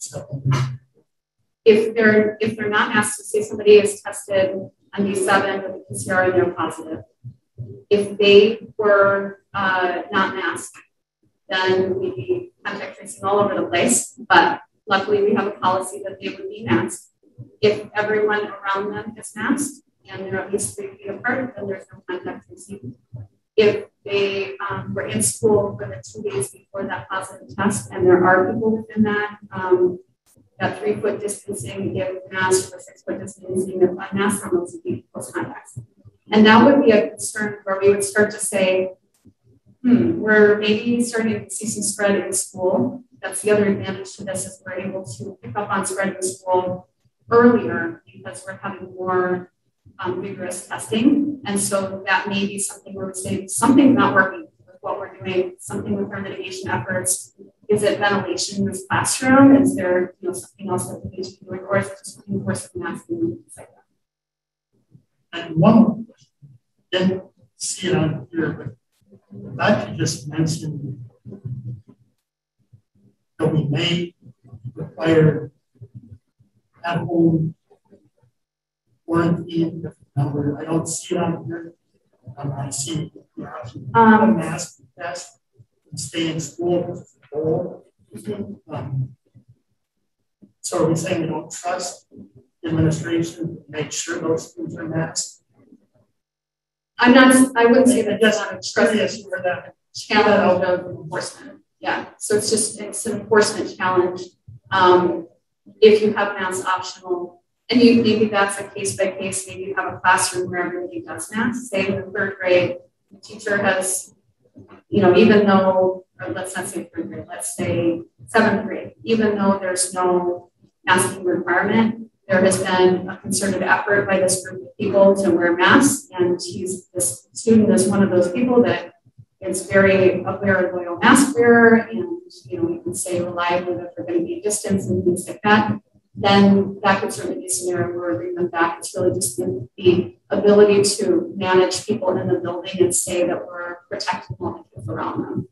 If they're if they're not masked, to say somebody is tested on day seven with a PCR and they're positive, if they were uh, not masked, then we'd be contact tracing all over the place. But luckily, we have a policy that they would be masked. If everyone around them is masked, and they're at least three feet apart, then there's no contact tracing. If they um, were in school for the two days before that positive test, and there are people within that, um, that three foot distancing, if masked or six foot distancing, if unmasked on those close contacts. And that would be a concern where we would start to say, hmm, we're maybe starting to see some spread in school. That's the other advantage to this is we're able to pick up on spread in school earlier because we're having more um, rigorous testing. And so that may be something where we say something's not working with what we're doing, something with our mitigation efforts. Is it ventilation in this classroom? Is there you know, something else that we need to be? Or is it just reinforcement masking and things like that? And one. Didn't see it on here, but Dr. just mentioned that we may require at home different number. I don't see it on here. Um, I see the option Um, mask test and stay in school. Um, so are we saying we don't trust the administration to make sure those schools are masked? I'm not, I wouldn't say that that's not a trust for the challenge of enforcement. Yeah, so it's just, it's an enforcement challenge. Um, if you have mask optional, and you, maybe that's a case by case, maybe you have a classroom where everybody does mask, say in the third grade, the teacher has, you know, even though, let's not say third grade, let's say seventh grade, even though there's no masking requirement, there has been a concerted effort by this group of people to wear masks, and he's, this student is one of those people that is very a very loyal mask wearer, and you know, you can say reliably that they're going to be distance and things like that, then that could certainly be a scenario where we come back. It's really just the, the ability to manage people in the building and say that we're protecting all the kids around them.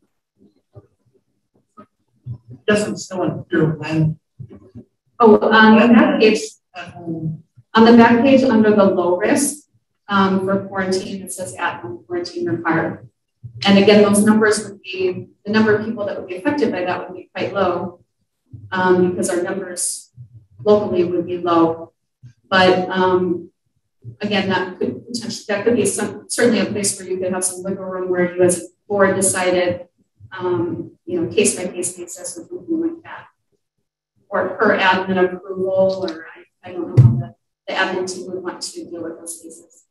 Doesn't still unclear when. Oh, on the back page, on the back page under the low risk um, for quarantine, it says at home quarantine required. And again, those numbers would be the number of people that would be affected by that would be quite low um, because our numbers locally would be low. But um, again, that could potentially that could be some certainly a place where you could have some wiggle room where you as a board decided, um, you know, case by case basis or something like that, or per admin approval, or I, I don't know how the, the admin team would want to deal with those cases.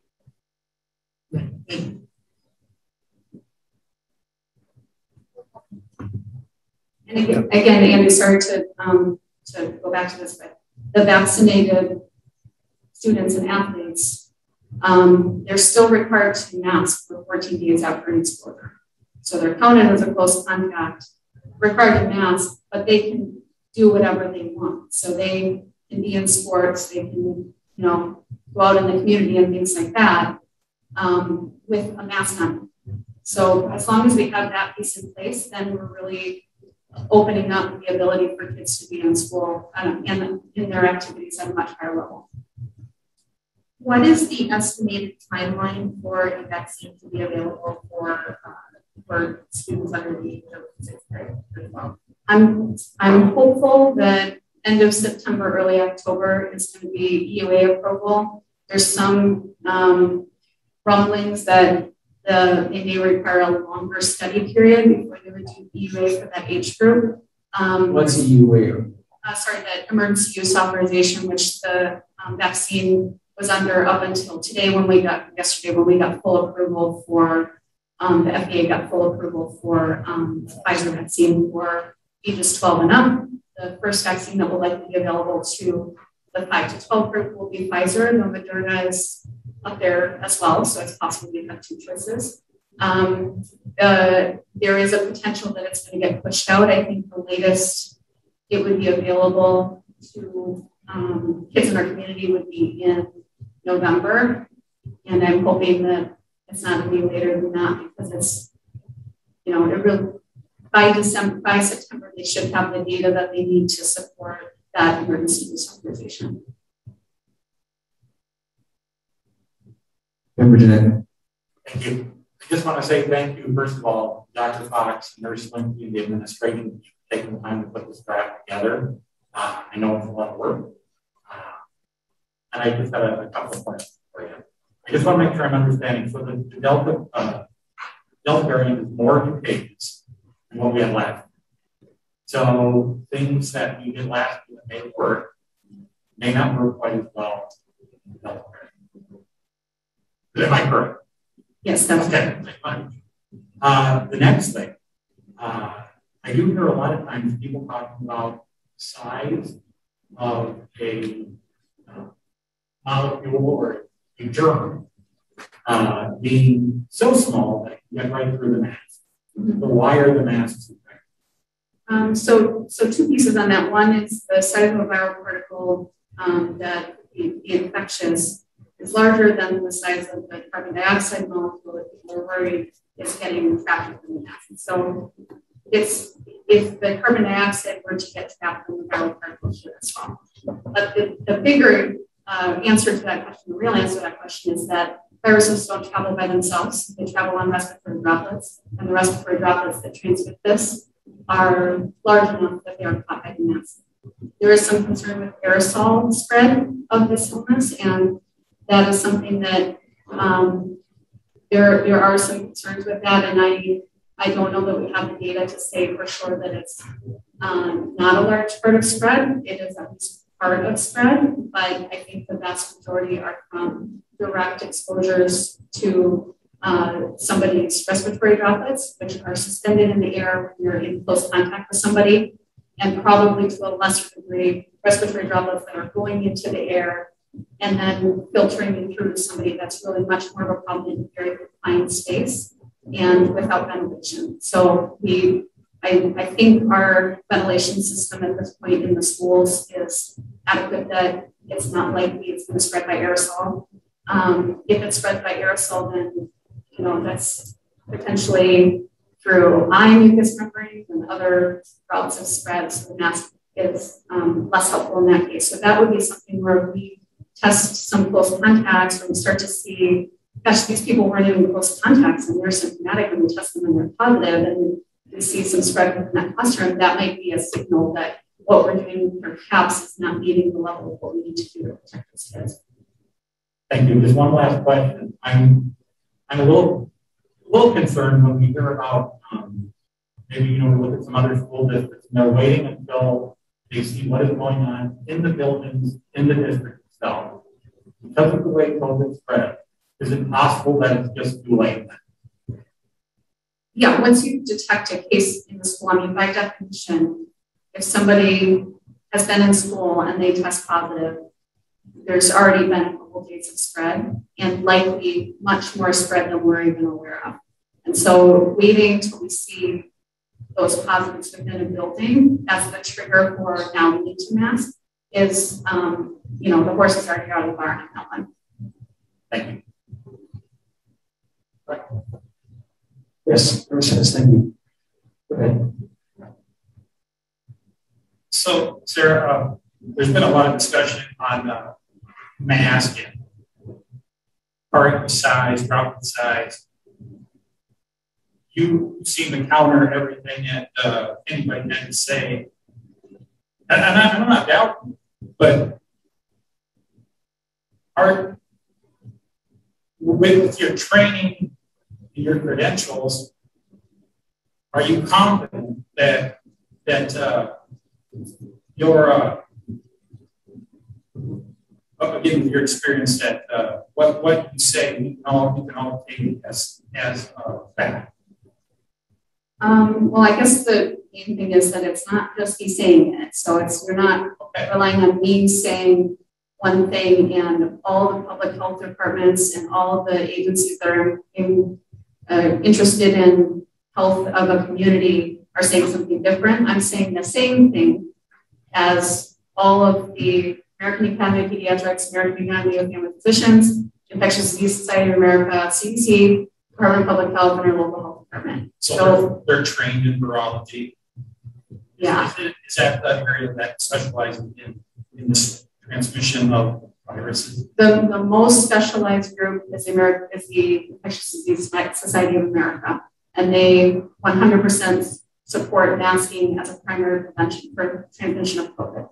And again, again, Andy, sorry to um, to go back to this, but the vaccinated students and athletes, um, they're still required to mask for 14 days after an exposure. So they're counted as a close contact, required to mask, but they can do whatever they want. So they can be in sports, they can, you know, go out in the community and things like that um, with a mask on. So as long as we have that piece in place, then we're really opening up the ability for kids to be in school um, and in their activities at a much higher level. What is the estimated timeline for a vaccine to be available for uh, for students under the age of sixth grade well? I'm I'm hopeful that end of September, early October is going to be EUA approval. There's some um, rumblings that the, they may require a longer study period before they would do EUA for that age group. Um, What's EUA? Uh, sorry, the emergency use authorization, which the um, vaccine was under up until today when we got, yesterday when we got full approval for, um, the FDA got full approval for um, Pfizer vaccine for ages 12 and up. The first vaccine that will likely be available to the 5 to 12 group will be Pfizer. The Moderna is up there as well, so it's possible we have two choices. Um, uh, there is a potential that it's going to get pushed out. I think the latest it would be available to um, kids in our community would be in November, and I'm hoping that it's not going to be later than that because it's, you know, it really by December, by September, they should have the data that they need to support that emergency use authorization. Member Jeanette. Thank you. I just want to say thank you, first of all, Dr. Fox, Nurse Lindsay, and the administration for taking the time to put this draft together. Uh, I know it's a lot of work. Uh, and I just had a, a couple of questions for you. I just want to make sure I'm understanding. So the, the Delta, uh, Delta variant is more contagious than what we had last. So things that we did last year may work may not work quite as well. Am I correct? Yes, that's okay. Uh, the next thing, uh, I do hear a lot of times people talking about size of a uh, molecule or a germ uh, being so small that you get right through the mask. So why are the masks Um, so, so two pieces on that. One is the size of a viral particle um, that the, the infectious is larger than the size of the carbon dioxide molecule that people are worried is getting trapped in the mask. So it's if the carbon dioxide were to get trapped in the viral particles here as well. But the, the bigger uh, answer to that question, the real answer to that question is that viruses don't travel by themselves. They travel on respiratory droplets, and the respiratory droplets that transmit this are large enough that they are caught by the mask. There is some concern with aerosol spread of this illness, and that is something that um, there, there are some concerns with that, and I, I don't know that we have the data to say for sure that it's um, not a large part of spread. It is least part of spread, but I think the vast majority are from direct exposures to uh, somebody's respiratory droplets, which are suspended in the air when you're in close contact with somebody, and probably to a lesser degree, respiratory droplets that are going into the air and then filtering it through to somebody that's really much more of a problem in a very confined space and without ventilation. So we, I, I think our ventilation system at this point in the schools is adequate that it's not likely it's going to spread by aerosol. Um, if it's spread by aerosol, then you know that's potentially through eye mucous membranes and other routes of spread. So the mask is um, less helpful in that case. So that would be something where we test some close contacts or we start to see, gosh, these people weren't even close contacts and they're symptomatic and we test them and they're positive and we see some spread within that. And that might be a signal that what we're doing perhaps is not meeting the level of what we need to do to protect those kids. Thank you. Just one last question. I'm I'm a little a little concerned when we hear about um, maybe you know we look at some other school districts and they're waiting until they see what is going on in the buildings in the district itself. Because of the way COVID spread, is it possible that it's just too late? Yeah, once you detect a case in the school, I mean, by definition, if somebody has been in school and they test positive, there's already been a couple days of spread and likely much more spread than we're even aware of. And so waiting till we see those positives within a building, that's the trigger for now we need to mask is, um, you know, the horse is already out of the barn on that one. Thank you. Yes, Commissioner, thank you. Go ahead. So, Sarah, uh, there's been a lot of discussion on uh, mask and particle size, droplet size. You seem to counter everything that uh, anybody had to say. And, and I'm not doubting, but are with your training, your credentials, are you confident that that uh, your uh, again your experience that uh, what what you say we can all we can all take as as uh, fact. Um, well, I guess the main thing is that it's not just me saying it. So it's we're not relying on me saying one thing and all the public health departments and all the agencies that are in, uh, interested in health of a community are saying something different. I'm saying the same thing as all of the American Academy of Pediatrics, American Academy of Family Physicians, Infectious Disease Society of America, CDC, Department of Public Health, and our local health department. So, so they're, they're, trained in virology. Yeah. Is, it, is that the area that specializes in, in this transmission of viruses? The, the most specialized group is the, American, is the Infectious Disease Society of America, and they 100% support masking as a primary prevention for transmission of COVID.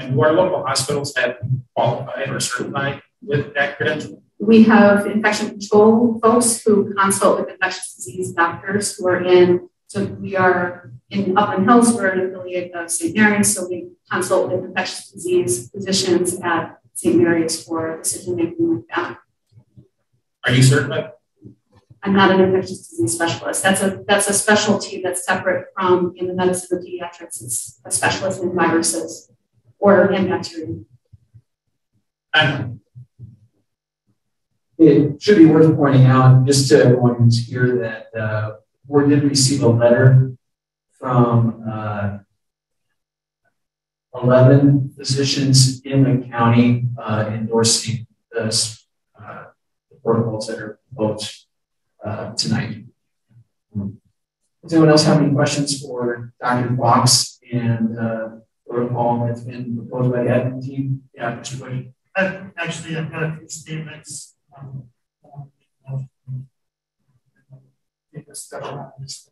And do our local hospitals have qualified or certified with that credential? We have infection control folks who consult with infectious disease doctors who are in, so we are in Upland Hills, we're an affiliate of St. Mary's, so we consult with infectious disease physicians at St. Mary's for decision making like that. Are you certified? I'm not an infectious disease specialist. That's a that's a specialty that's separate from in the medicine of pediatrics. It's a specialist in viruses or in bacteria. And it should be worth pointing out, just to everyone who's here, that uh, we did receive a letter from uh, 11 physicians in the county uh, endorsing this, uh, the protocols that are proposed uh, tonight. Does anyone else have any questions for Dr. Fox and uh, protocol that's been proposed by the admin team? Yeah, Mr. Bush. I, actually, I've got a few statements. Um, step around this.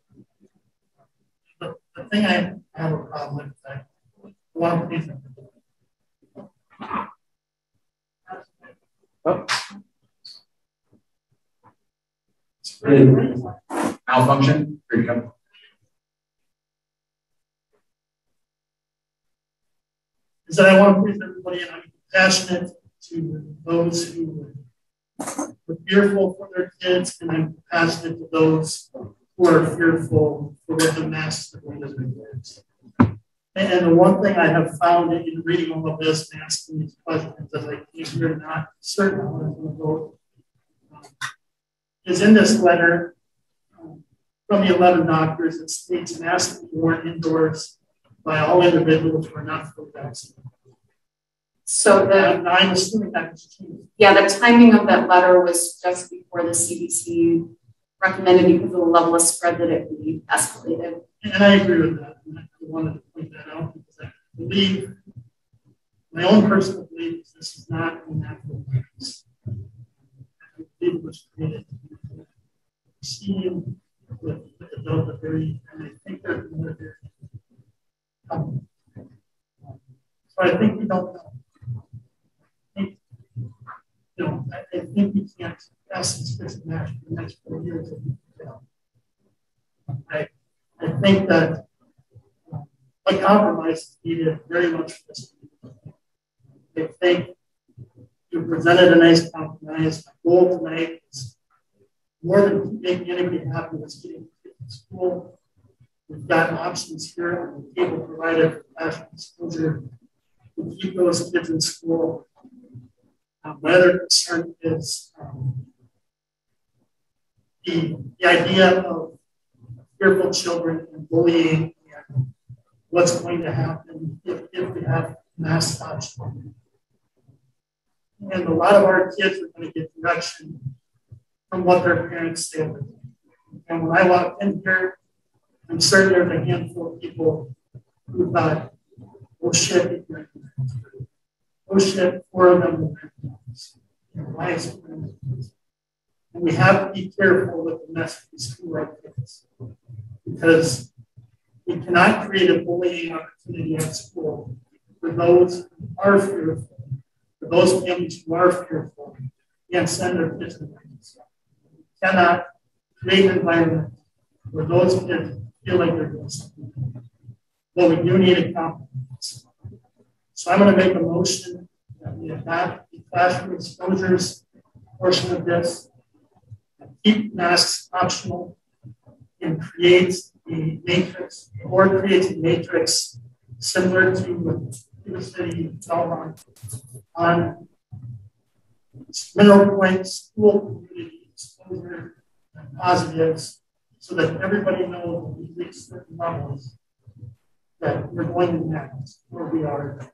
The, the thing I have a problem with, I want to please Oh. Malfunction? Here you go. is that I want to please everybody and I'm compassionate to those who fearful for their kids and I'm compassionate to those who are fearful for the going to their kids. And the one thing I have found in reading all of this and asking these questions as I came here not certain how I'm going to vote um, is in this letter um, from the 11 doctors it states masks worn indoors by all individuals who are not fully vaccinated. So the I'm assuming that was. Yeah, the timing of that letter was just before the CDC recommended because of the level of spread that it would be escalated. And I agree with that. And I wanted to point that out because I believe my own personal belief is this is not a natural virus. I believe it was created seen with, with the Delta variant, and I think there's another variant coming. So I think we don't know. You know, I, I think we can't this business match for the next four years. I, I think that uh, a compromise is needed very much for this. I think you presented a nice compromise. My goal tonight is more than making anybody happy was getting to school. We've got options here on the table provided for national exposure to keep those kids in school. Um, my other concern is um, the, the idea of fearful children and bullying and what's going to happen if, if we have mass adoption. And a lot of our kids are going to get direction from what their parents say. And when I walked in here, I'm certain there's a handful of people who thought, oh shit, shit, four of them and we have to be careful with the messages school our kids because we cannot create a bullying opportunity at school for those who are fearful, for those families who are fearful, and send their kids to. We cannot create an environment where those kids feel like they're doing something. But we do need a compromise. So I'm going to make a motion that we adopt the classroom exposures portion of this, keep masks optional, and create a matrix, or create a matrix similar to the city Belmont on mineral points, school community exposure, and positives, so that everybody knows we reach certain levels that we're going to next where we are.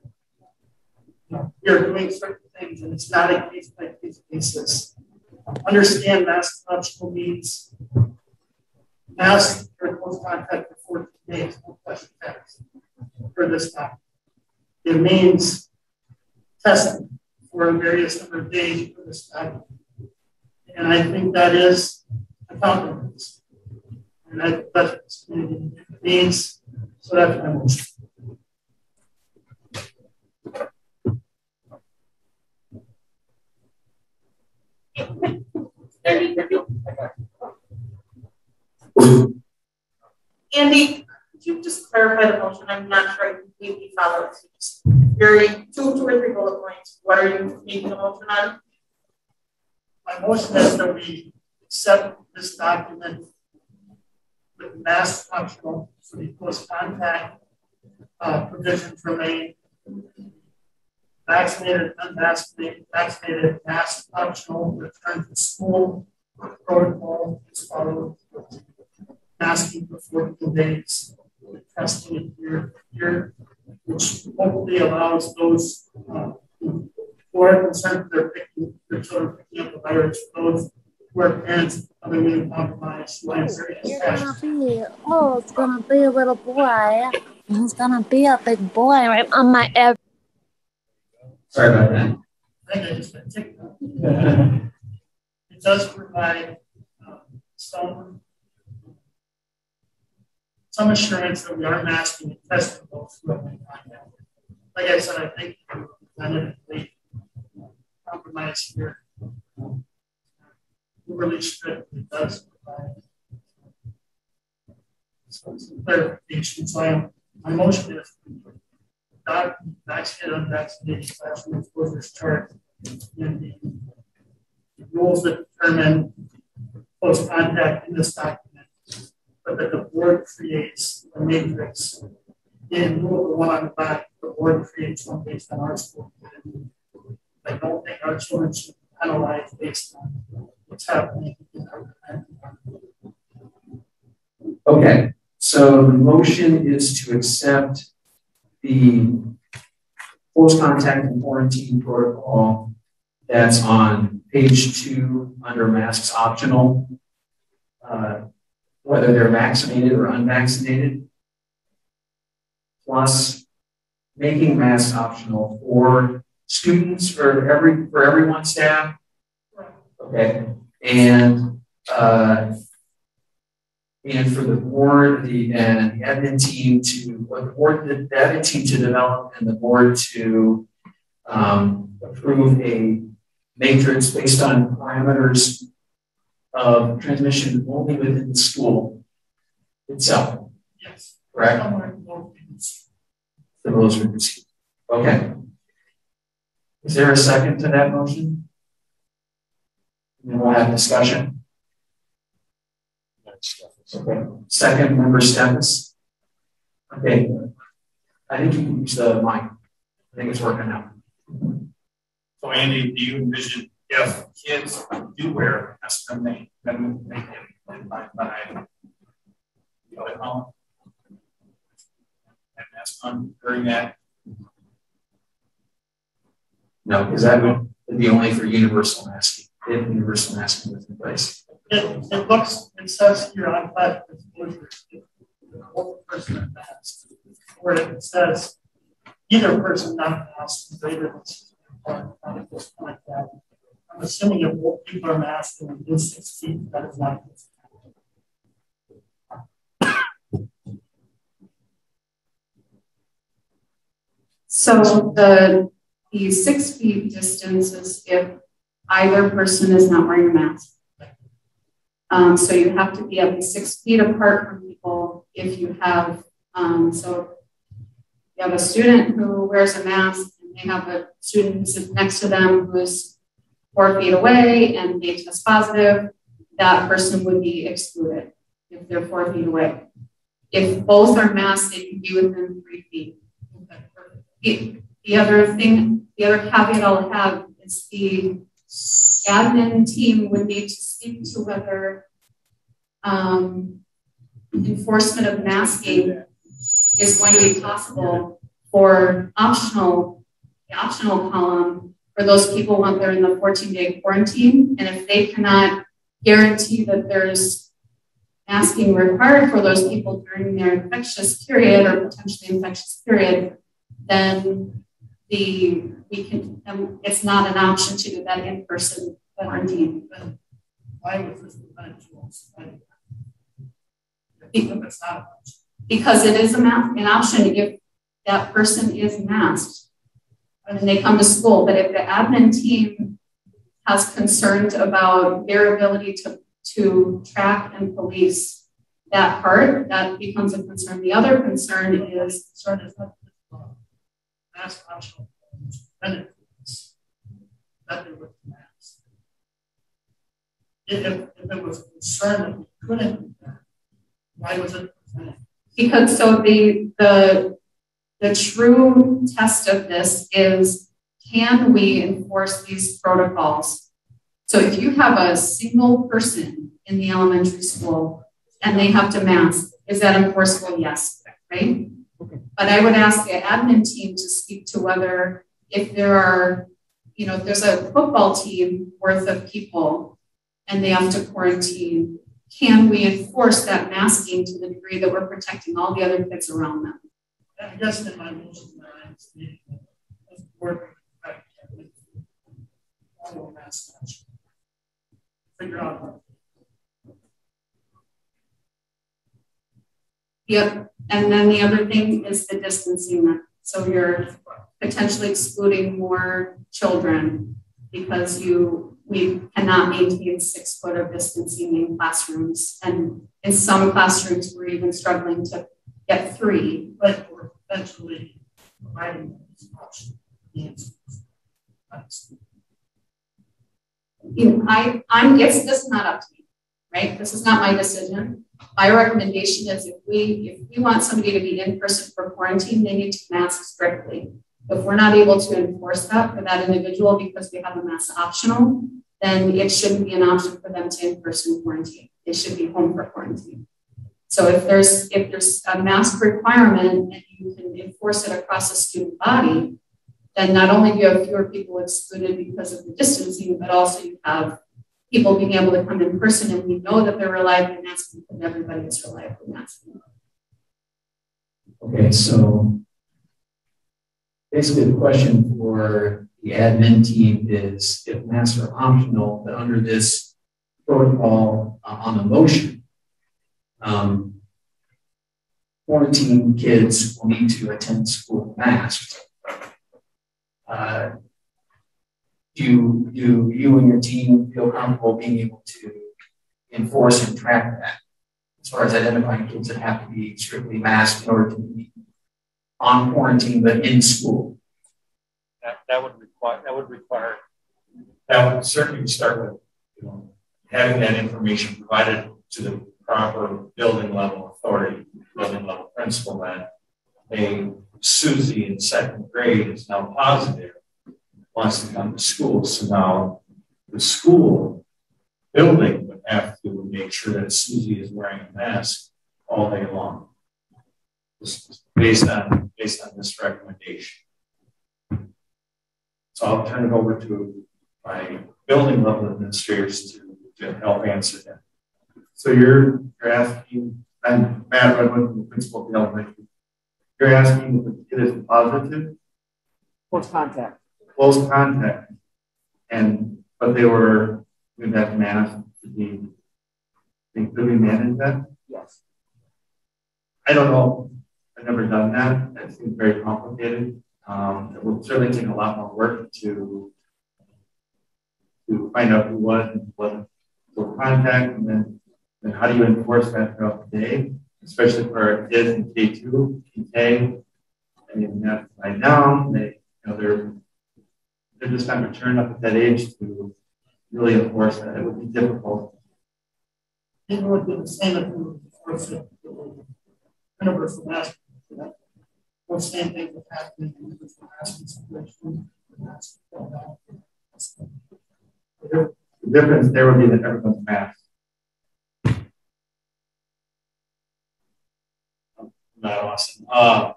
You know, we are doing certain things, and it's not a case by case basis. Understand optional needs. Mask for close contact for 14 days, no question for this time. It means testing for a various number of days for this time. And I think that is a compromise. And that's means. So that's my motion. Andy, could you just clarify the motion? I'm not sure I completely followed. Very two, two or three bullet points. What are you making a motion on? My motion is that we accept this document with mask optional for the close contact uh, provisions remain. Vaccinated, unvaccinated, vaccinated, mask optional, return to school protocol is followed. Masking for 14 days, testing year year, which hopefully allows those uh, who are concerned they're picking their children picking up the virus, those who are parents of immunocompromised, who have serious You're gonna be, oh, it's gonna be a little boy. He's gonna be a big boy right on my ear. Sorry about that. I think I just got ticked off. It does provide um, some, some assurance that we are masking and testing contacted. Like I said, I think presented compromise here. Overly strict, it does provide some clarification. So I am, my motion is not vaccinated, unvaccinated classroom exposures chart in the rules that determine close contact in this document, but that the board creates a matrix. In rule one on the back, the board creates one based on our school. I don't think our children should penalized based on what's happening in our Okay, so the motion is to accept the close contact and quarantine protocol that's on page two under masks optional, uh, whether they're vaccinated or unvaccinated, plus making masks optional for students for every for everyone staff. Okay, and uh, and for the board, the and the admin team to what the board the admin team to develop and the board to um, approve a matrix based on parameters of transmission only within the school itself. Yes. Correct. The rules were received. Okay. Is there a second to that motion? And then we'll have discussion. Okay. Second, member Steffes. Okay. I think you can use the mic. I think it's working now. So Andy, do you envision if kids do wear a mask, then they then they can by by you know, at home and that's on during that? No, because that would be only for universal masking. If universal masking was in place. It, it looks, it says here on the whole person mask, where it says either person not masked greater than. I'm assuming if people are masked and within six feet, that is not. So the the six feet distance is if either person is not wearing a mask. Um, so you have to be at least six feet apart from people if you have, um, so you have a student who wears a mask and they have a student who sits next to them who's four feet away and they test positive, that person would be excluded if they're four feet away. If both are masked, they can be within three feet. The, the other thing, the other caveat I'll have is the admin team would need to speak to whether um, enforcement of masking is going to be possible for optional, the optional column for those people when they're in the 14 day quarantine. And if they cannot guarantee that there's masking required for those people during their infectious period or potentially infectious period, then the we can um, it's not an option to do that in person quarantine. Why was this Because it is a an option if that person is masked and they come to school. But if the admin team has concerns about their ability to, to track and police that part, that becomes a concern. The other concern is concern is mask optional benefits that they would. If, if it was a concern that we couldn't do that, why was it presented? Because so the the the true test of this is can we enforce these protocols? So if you have a single person in the elementary school and they have to mask, is that enforceable? Yes, right? But I would ask the admin team to speak to whether if there are, you know, if there's a football team worth of people and they have to quarantine, can we enforce that masking to the degree that we're protecting all the other kids around them? I guess in my motion that I'm speaking, as board, I can't follow mass match. Figure out. Yep, and then the other thing is the distancing. So you're potentially excluding more children because you we cannot maintain six foot of distancing in classrooms. And in some classrooms, we're even struggling to get three. But we're eventually providing these options. You know, I, I'm, it's this is not up to me, right? This is not my decision. My recommendation is if we, if we want somebody to be in person for quarantine, they need to mask strictly. If we're not able to enforce that for that individual because we have a mask optional, then it shouldn't be an option for them to in-person quarantine. They should be home for quarantine. So if there's if there's a mask requirement and you can enforce it across a student body, then not only do you have fewer people excluded because of the distancing, but also you have people being able to come in person and we know that they're reliably masking because everybody is reliably masking. Okay, so basically the question for the admin team is if masks are optional, but under this protocol uh, on the motion, um, quarantine kids will need to attend school masked. Uh, do, do you and your team feel comfortable being able to enforce and track that. As far as identifying kids that have to be strictly masked in order to be on quarantine but in school? That, that would require that would require. That would certainly start with you know, having that information provided to the proper building level authority, building level principal that a Susie in second grade is now positive, wants to come to school. So now the school building would have to make sure that Susie is wearing a mask all day long. Based on based on this recommendation. So I'll turn it over to my building level administrators to, to help answer that. So you're, you're asking, I'm Matt Redwood, the principal of the elementary. You're asking if it is positive? Close contact. Close contact. And, but they were with that mask to be, think could we manage that? Yes. I don't know. I've never done that. That seems very complicated. Um, it will certainly take a lot more work to to find out who was and wasn't for contact, and then and how do you enforce that throughout the day, especially for kids in K2, K, I mean, that's right now, they, you know, they're, they're just not mature enough at that age to really enforce that. It would be difficult. It would be the same if we enforce it. Universal mask. Or same thing with happening in the mask situation. The difference there would be that everyone's masked. not awesome. Uh,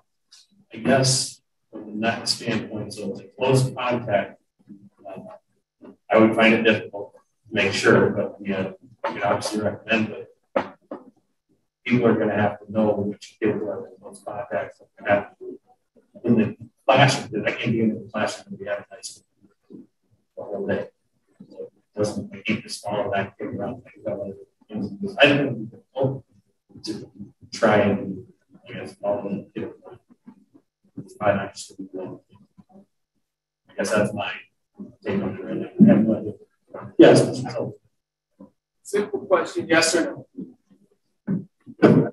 I guess from the that standpoint, so it's a close contact. I would find it difficult to make sure, but yeah, you can obviously recommend it. People are going to have to know which kids are in close contacts. Have to, in the classroom, I can't be in the classroom and be advertising the whole day. So it doesn't, I can't just follow that kid around. I don't know to try and I guess all the financially. I guess that's my take on it right now. Yes. Simple question, yes or no?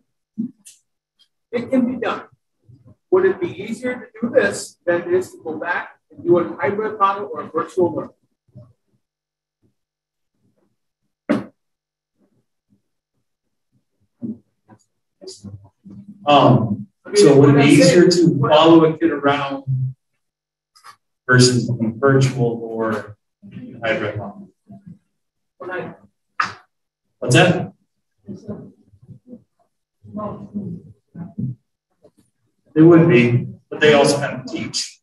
It can be done. Would it be easier to do this than it is to go back and do a hybrid model or a virtual learning? Um, so would it be easier to follow a kid around versus virtual or hybrid model? What's that? They would be, but they also have to teach.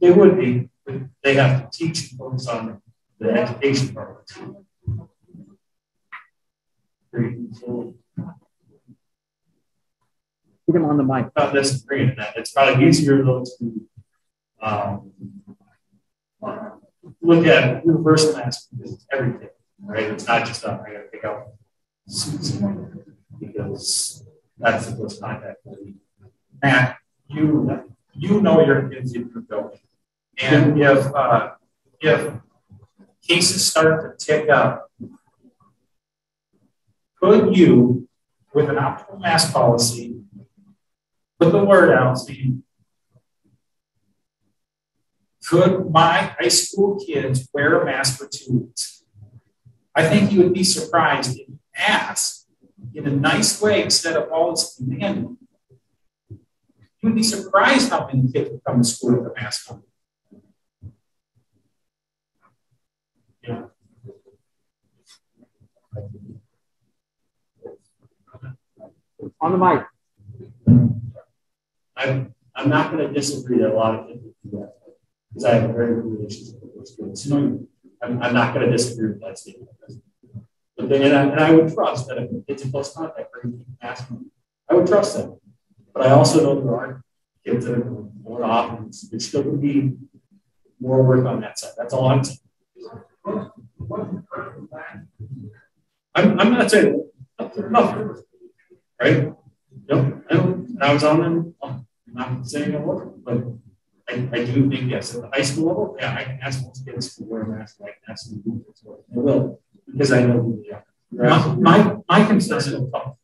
They would be, but they have to teach and focus on the education part of it. Get him on the mic. Not with that. It's probably easier though to um, look at reverse mask because it's everything, right? It's not just uh, I got to pick out Susan because that's the close contact. Matt, you you know your kids in your building, and if uh, if cases start to tick up, could you, with an optimal mask policy, put the word out saying, could my high school kids wear a mask for two weeks? I think you would be surprised if you ask in a nice way instead of all always demanding. You would be surprised how many kids would come to school with a mask on. Yeah. On the mic. I'm, I'm not going to disagree that a lot of people do that because I have a very good relationship with those. You know, I'm, I'm not going to disagree with that statement. But then, and I, and I would trust that if it's in close contact or you I would trust them. But I also know there are kids that are more often. There still could be more work on that side. That's all I'm saying. I'm, I'm not saying nothing, right? No, I, I was on them. I'm not saying I wasn't, but I, I do think yes, at the high school level, yeah, I can ask most kids to wear a mask. I can ask them to do this. I will because I know who they are. My, my, my concern is tough.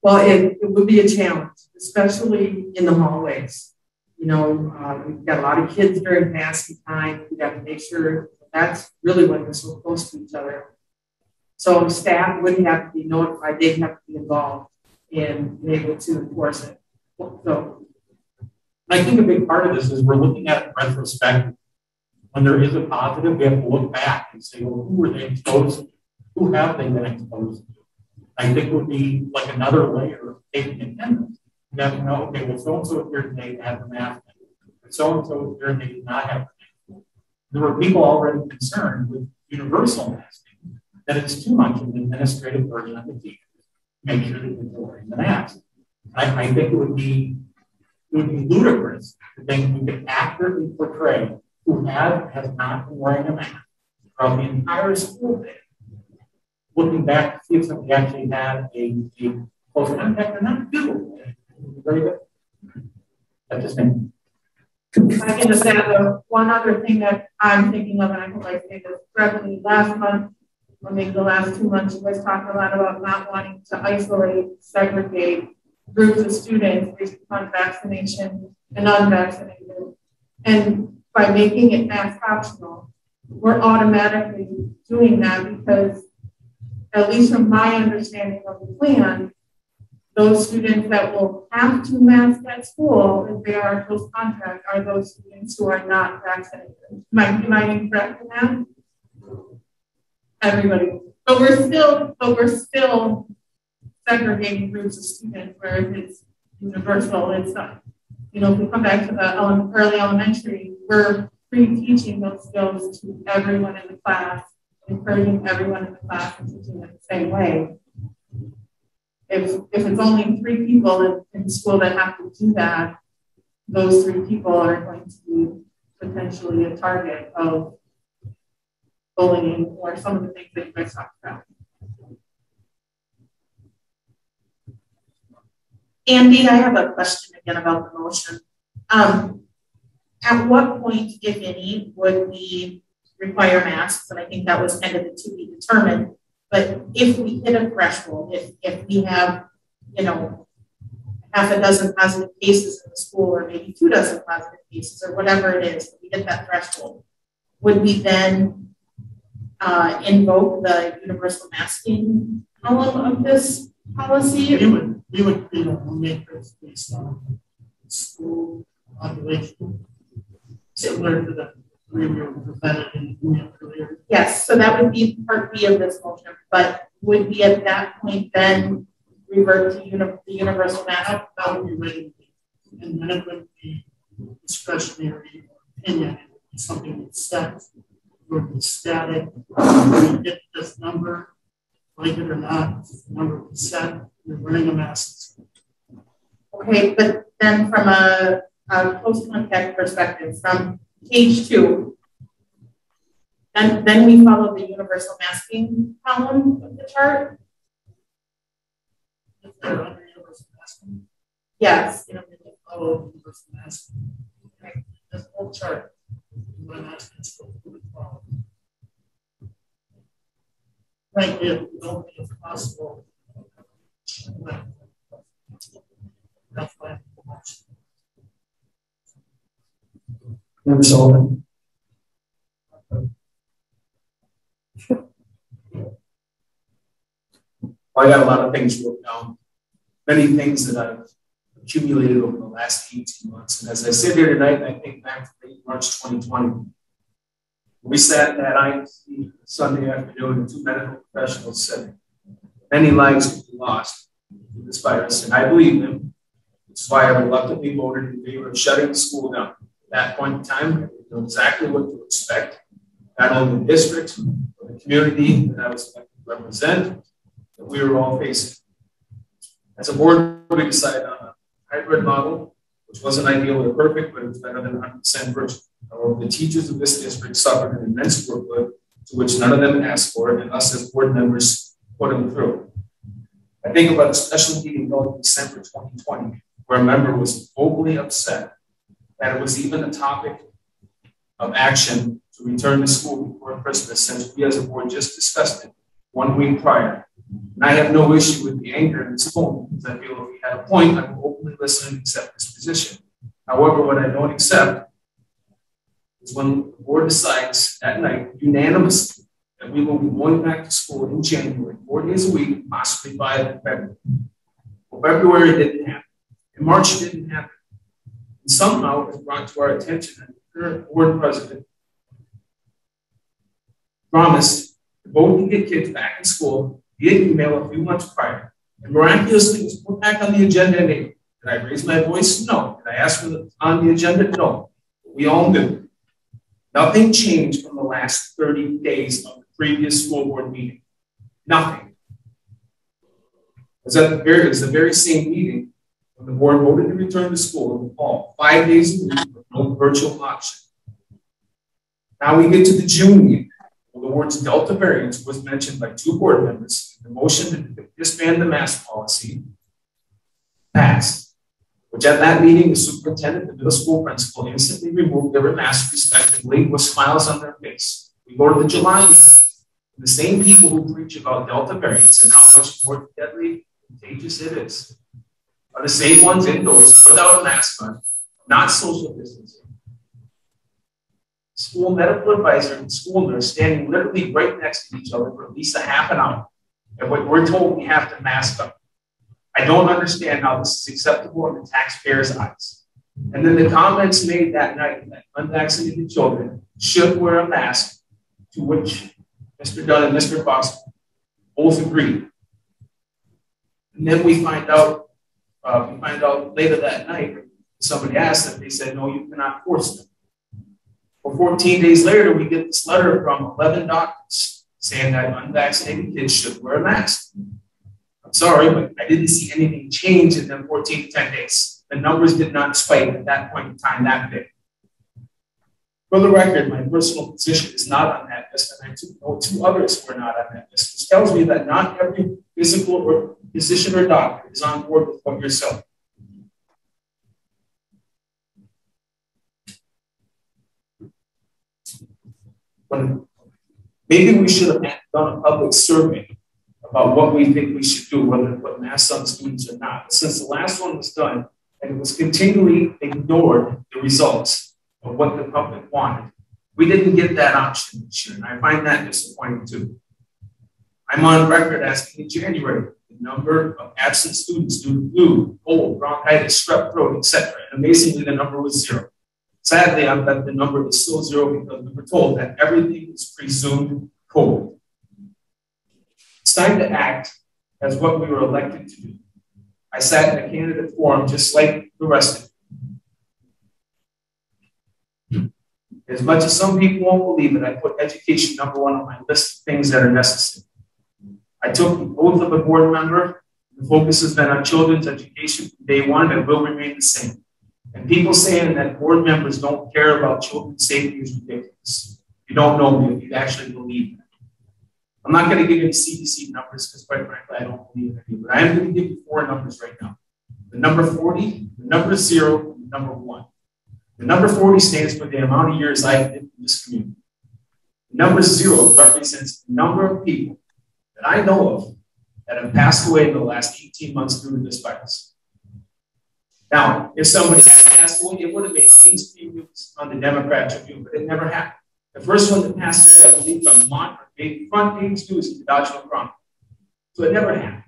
Well, it, it would be a challenge, especially in the hallways. You know, uh, we've got a lot of kids during masking time. We got to make sure that's really when we're so close to each other. So staff wouldn't have to be notified; they'd have to be involved in being able to enforce it. So, I think a big part of this is we're looking at it retrospective. When there is a positive, we have to look back and say, well, who were they exposed to? Who have they been exposed to? I think would be like another layer of taking attendance. You have to know, okay, well, so and so here today had the mask, so and so here they did not have the mask. There were people already concerned with universal masking that it's too much of an administrative burden on the to make sure that are wearing the mask. I, I think it would be it would be ludicrous to think we could accurately portray who has has not been wearing a mask throughout the entire school day looking back to see if somebody actually had a, a close contact or not do. Very good. That's just me. I can just add one other thing that I'm thinking of, and I hope I say this correctly. Last month, or maybe the last two months, you guys talked a lot about not wanting to isolate, segregate groups of students based upon vaccination and unvaccinated. And by making it mask optional, we're automatically doing that because at least from my understanding of the plan, those students that will have to mask at school if they are in close contact are those students who are not vaccinated. Am I, am I incorrect in that? Everybody. But we're still, but we're still segregating groups of students where it's universal. It's not, you know, if we come back to the early elementary, we're pre-teaching those skills to everyone in the class encouraging everyone in the class and teaching it the same way. If, if it's only three people in, in school that have to do that, those three people are going to be potentially a target of bullying or some of the things that you guys talked about. Andy, I have a question again about the motion. Um, at what point, if any, would we require masks, and I think that was kind of the to be determined. But if we hit a threshold, if, if we have, you know, half a dozen positive cases in the school, or maybe two dozen positive cases, or whatever it is, we hit that threshold, would we then uh, invoke the universal masking column of this policy? We would, we would, you know, make this based on school population, similar to the three we were presented in earlier. Yes, so that would be part B of this motion, but would we at that point then revert to uni the universal map? That would be ready. And then it would be discretionary opinion, something that's set, would be static. We get this number, like it or not, number of percent, you're wearing a mask. Okay, but then from a, a close contact perspective, from page two, then, then we follow the universal masking column of the chart. If they're under universal masking, Yes. you know, follow universal masking. This whole chart. You wear masks, it's still good quality. If don't think it's possible. That's why. Member Sullivan. I got a lot of things wrote down, many things that I've accumulated over the last 18 months. And as I sit here tonight, I think back to late March 2020. We sat that IMC Sunday afternoon, and two medical professionals said many lives could be lost to this virus, and I believe them. Which is why I reluctantly voted in favor of shutting the school down. At that point in time, I knew exactly what to expect, not only the district, but the community that I was elected to represent, that we were all facing. As a board, we decided on hybrid model, which wasn't ideal or perfect, but it was better than 100% virtual. However, the teachers of this district suffered an immense workload to which none of them asked for, and us as board members put them through. I think about a special meeting held in December 2020, where a member was vocally upset that it was even a topic of action to return to school before Christmas, since we as a board just discussed it one week prior. And I have no issue with the anger in this moment, because I feel if he had a point, I will openly listen and accept his position. However, what I don't accept is when the board decides that night unanimously that we will be going back to school in January, four days a week, possibly by February. Well, February didn't happen. In March, didn't happen. And somehow it was brought to our attention that the current board president promised to vote get kids back in school via email a few months prior. And miraculously, was put back on the agenda in April. Did I raise my voice? No. Did I ask for it on the agenda? No. We all knew. Nothing changed from the last 30 days of the previous school board meeting. Nothing. It was, at the very, the very same meeting when the board voted to return to school in the fall, five days a week with no virtual option. Now we get to the June meeting. Well, the words Delta variant was mentioned by two board members. The motion to disband the mask policy passed, which at that meeting, the superintendent, the middle school principal instantly removed their masks respectively with smiles on their face. We go to the July meeting. The same people who preach about Delta variants and how much more deadly, contagious it is are the same ones indoors without a mask on, not social distancing. School medical advisor and school nurse standing literally right next to each other for at least a half an hour. And what we're told we have to mask up. I don't understand how this is acceptable in the taxpayers' eyes. And then the comments made that night that unvaccinated children should wear a mask, to which Mr. Dunn and Mr. Fox both agreed. And then we find out, uh, we find out later that night, somebody asked them, they said, no, you cannot force them. Well, 14 days later, we get this letter from 11 doctors saying that unvaccinated kids should wear a mask. I'm sorry, but I didn't see anything change in them 14 to 10 days. The numbers did not spike at that point in time that big. For the record, my personal position is not on that list, and I know two others who are not on that list, which tells me that not every physical or physician or doctor is on board with what you're saying. When maybe we should have done a public survey about what we think we should do, whether to put masks on students or not. Since the last one was done and it was continually ignored the results of what the public wanted, we didn't get that option this year, and I find that disappointing too. I'm on record asking in January the number of absent students due to flu, cold, bronchitis, strep throat, etc. And amazingly, the number was zero. Sadly, I bet the number is still zero because we were told that everything is presumed COVID. It's time to act as what we were elected to do. I sat in a candidate forum just like the rest of you. As much as some people won't believe it, I put education number one on my list of things that are necessary. I took the oath of a board member. The focus has been on children's education from day one and will remain the same. And people saying that board members don't care about children's safety is ridiculous. You don't know me if you actually believe that. I'm not going to give you CDC numbers because, quite frankly, I don't believe in any, but I am going to give you four numbers right now. The number 40, the number zero, and the number one. The number 40 stands for the amount of years I've lived in this community. The number zero represents the number of people that I know of that have passed away in the last 18 months due to this virus. Now, if somebody had passed away, it would have made mainstream news on the Democrat Tribune, but it never happened. The first one that passed away, I believe, from Mont, made front page news in the Dodgeville Chronicle. So it never happened.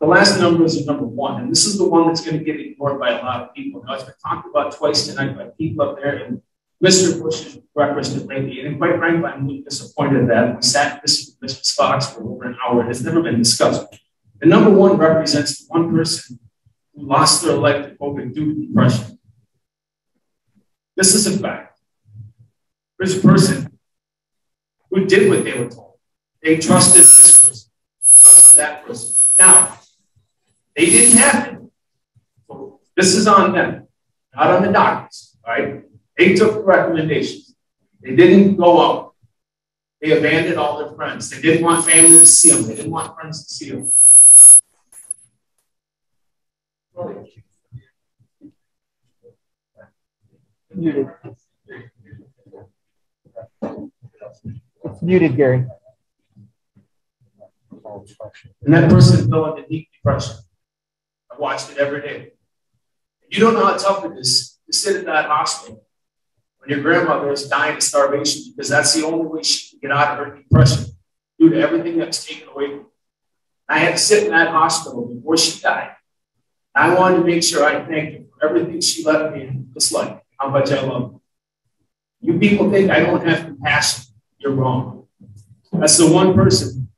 The last number is number one, and this is the one that's going to get ignored by a lot of people. Now, it's been talked about twice tonight by people up there, and Mr. Bush has referenced it lately, and quite frankly, I'm really disappointed that we sat this with Mr. Fox for over an hour. It has never been discussed. The number one represents the one person who lost their to COVID due to depression. This is a fact. There's a person who did what they were told. They trusted this person, trusted that person. Now, they didn't have it. So this is on them, not on the doctors, right? They took the recommendations. They didn't go out. They abandoned all their friends. They didn't want family to see them. They didn't want friends to see them. Muted. It's muted, Gary. And that person fell into deep depression. I watched it every day. You don't know how tough it is to sit in that hospital when your grandmother is dying of starvation because that's the only way she can get out of her depression due to everything that's taken away from her. I had to sit in that hospital before she died. I wanted to make sure I thanked her for everything she left me in this life, how much I love her. You people think I don't have compassion. You're wrong. That's the one person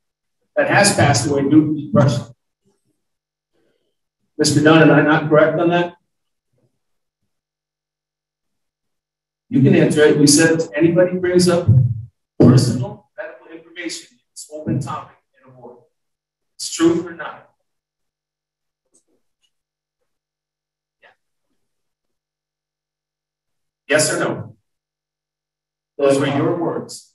that has passed away due to depression. Mr. Dunn, am I not correct on that? You can answer it. We said anybody brings up personal medical information, it's open topic in a board. It's true or not. Yeah. Yes or no? Those were your words.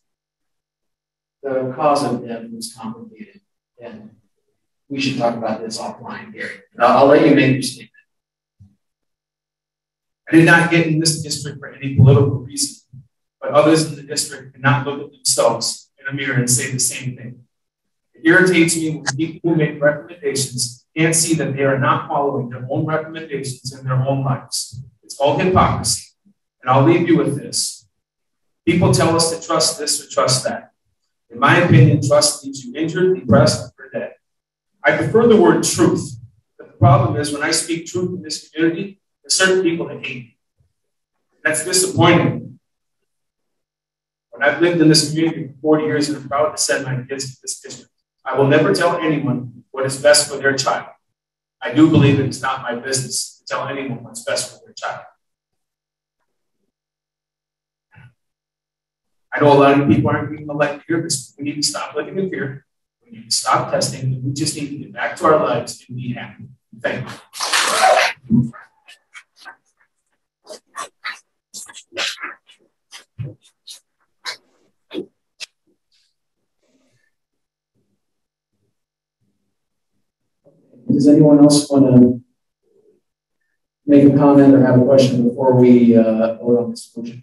The cause of death was complicated, and we should talk about this offline, Gary. I'll, I'll let you make your statement. I did not get in this district for any political reason, but others in the district cannot look at themselves in a mirror and say the same thing. It irritates me when people who make recommendations can't see that they are not following their own recommendations in their own lives. It's all hypocrisy. And I'll leave you with this. People tell us to trust this or trust that. In my opinion, trust leaves you injured, depressed, or dead. I prefer the word truth. But the problem is when I speak truth in this community, there's certain people that hate me. That's disappointing. When I've lived in this community for 40 years and I'm proud to send my kids to this district, I will never tell anyone what is best for their child. I do believe it is not my business to tell anyone what's best for their child. I know a lot of people aren't being elected here, but we need to stop living in fear. We need to stop testing. We just need to get back to our lives and be happy. Thank you. Does anyone else want to make a comment or have a question before we uh, vote on this motion?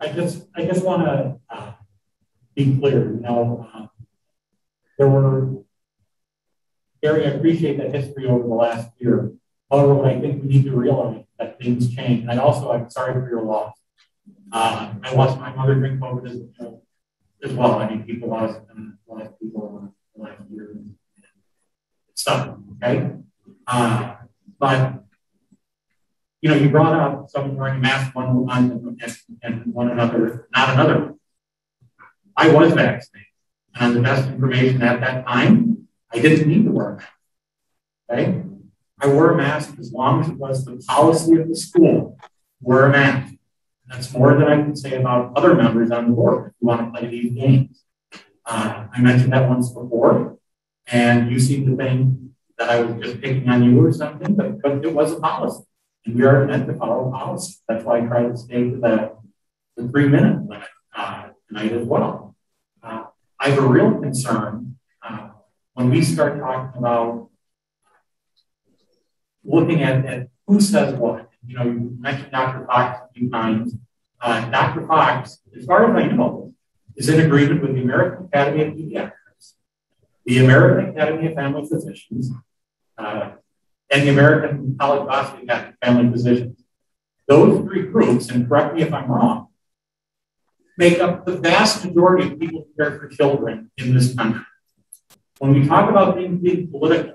I just, I just want to uh, be clear. You know, uh, there were, Gary, I appreciate that history over the last year. However, what I think we need to realize that things change. And also, I'm sorry for your loss. Uh, I watched my mother drink COVID as, as well. I mean, people lost and lost people in the last year. It's tough, okay? Uh, but you know, you brought up someone wearing a mask one time and, and one another, not another. I was vaccinated. And the best information at that time, I didn't need to wear a mask. Okay? I wore a mask as long as it was the policy of the school. Wear a mask. That's more than I can say about other members on the board who want to play these games. Uh, I mentioned that once before, and you seem to think that I was just picking on you or something, but, but it was a policy. And we are meant to follow policy. That's why I try to stay to the, the three minute limit uh, tonight as well. Uh, I have a real concern uh, when we start talking about looking at, at who says what. You know, you mentioned Dr. Fox a few times. Uh, Dr. Fox, as far as I know, is in agreement with the American Academy of Pediatrics, the American Academy of Family Physicians, uh, and the American College Family Physicians. Those three groups, and correct me if I'm wrong, make up the vast majority of people who care for children in this country. When we talk about being being political,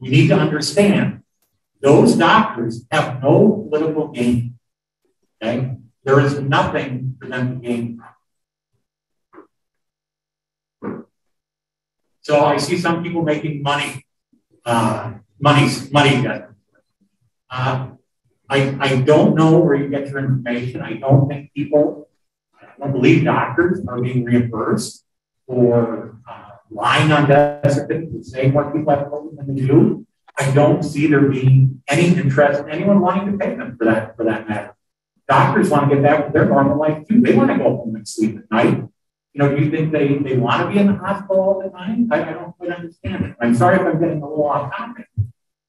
we need to understand those doctors have no political gain. Okay? There is nothing for them to gain from. So I see some people making money, uh, money, money. Uh, I, I don't know where you get your information. I don't think people, I don't believe doctors are being reimbursed for uh, lying on death certificates, saying what people have told them to do. I don't see there being any interest in anyone wanting to pay them for that, for that matter. Doctors want to get back to their normal life too. They want to go home and sleep at night. You know, do you think they, they want to be in the hospital all the time? I, I don't quite understand it. I'm sorry if I'm getting a little off topic,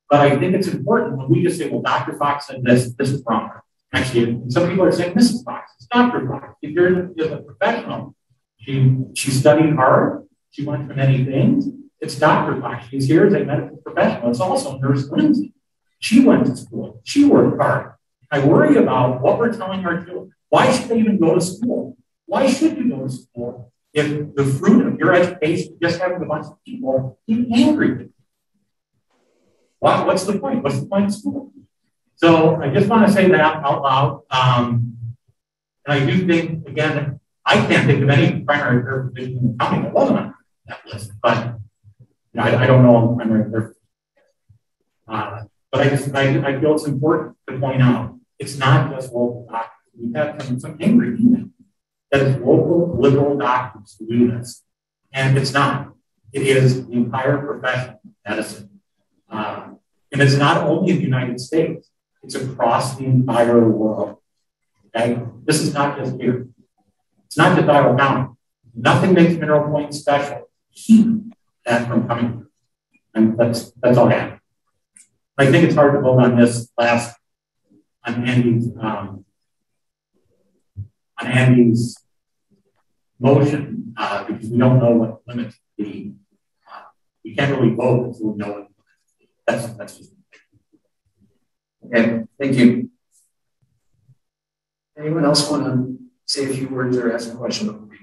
but I think it's important when we just say, well, Dr. Fox said this, this is wrong. Actually, some people are saying is Fox, it's Dr. Fox. If you're, you're a professional, she, she studied hard, she went through many things, it's Dr. Fox. She's here as a medical professional. It's also Nurse Lindsay. She went to school. She worked hard. I worry about what we're telling our children. Why should they even go to school? Why should you go to school if the fruit of your education just having a bunch of people be angry? What, what's the point? What's the point of school? So I just want to say that out loud. Um, and I do think, again, I can't think of any primary care physician in the county that wasn't on that list, but I, I don't know on primary care. Uh, but I just I, I feel it's important to point out it's not just local doctors. We've some, some angry email that it's local liberal doctors who do this. And it's not. It is the entire profession of medicine. Uh, and it's not only in the United States, it's across the entire world. Okay? This is not just here. It's not just Iowa County. Nothing makes Mineral Point special. Keep that from coming. And that's that's all I have. I think it's hard to vote on this last on Andy's um, on Andy's motion uh, because we don't know what limits the uh, we can't really vote until we know what that's that's just okay. Thank you. Anyone else want to say a few words or ask a question before we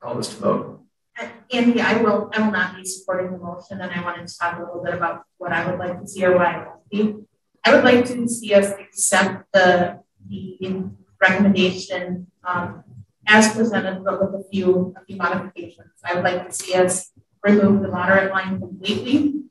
call this to vote? Andy, I will, I will not be supporting the motion, and I wanted to talk a little bit about what I would like to see or what I be. I would like to see us accept the, the recommendation um, as presented, but with a few, a few modifications. I would like to see us remove the moderate line completely,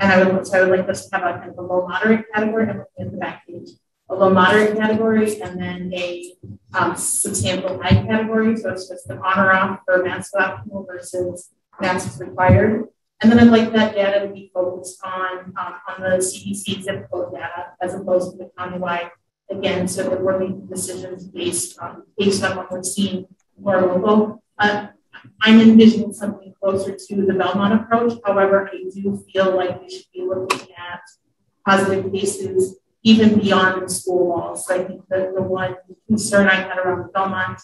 and I would, so I would like us to have a kind of a low moderate category. I'm looking at the back page a low moderate category and then a um, substantial high category. So it's just an on or off for mask optimal versus masks required. And then I'd like that data to be focused on um, on the CDC zip code data as opposed to the countywide. Again, so that we're making decisions based on based on what we're seeing more local. Uh, I'm envisioning something closer to the Belmont approach. However, I do feel like we should be looking at positive cases even beyond the school walls. So I think that the one concern I had around the Belmont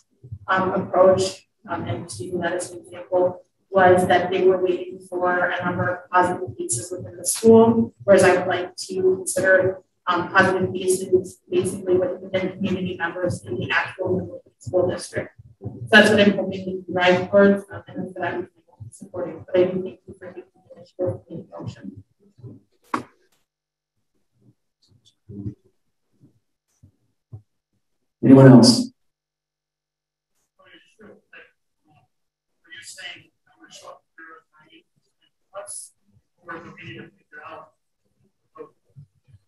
um, approach, um, and using that as an example, was that they were waiting for a number of positive cases within the school, whereas I would like to consider um, positive cases basically within community members in the actual school district. So that's what I'm hoping we can drive towards, um, and for that we can support it. But I do think we for the initiative in motion. Anyone else?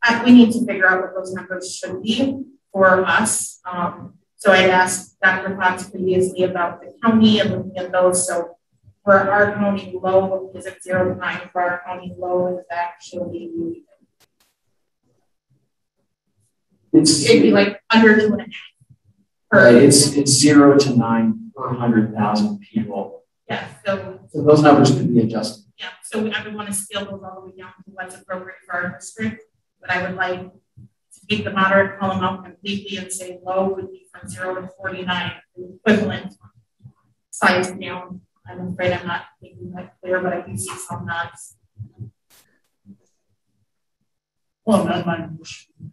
Uh, we need to figure out what those numbers should be for us. Um, So I asked Dr. Fox previously about the county and looking at those. So for our county low, is it zero to nine? For our county low is actually It's, it'd be like under two and a half. right, it's, it's zero to nine per hundred thousand people. Yeah, so So those numbers could be adjusted. yeah, so I would want to scale those all the way down to what's appropriate for our district. But I would like to keep the moderate column out completely and say low would be from zero to forty-nine, the equivalent size down. I'm afraid I'm not making that clear, but I do see some nods. Well, that's my motion.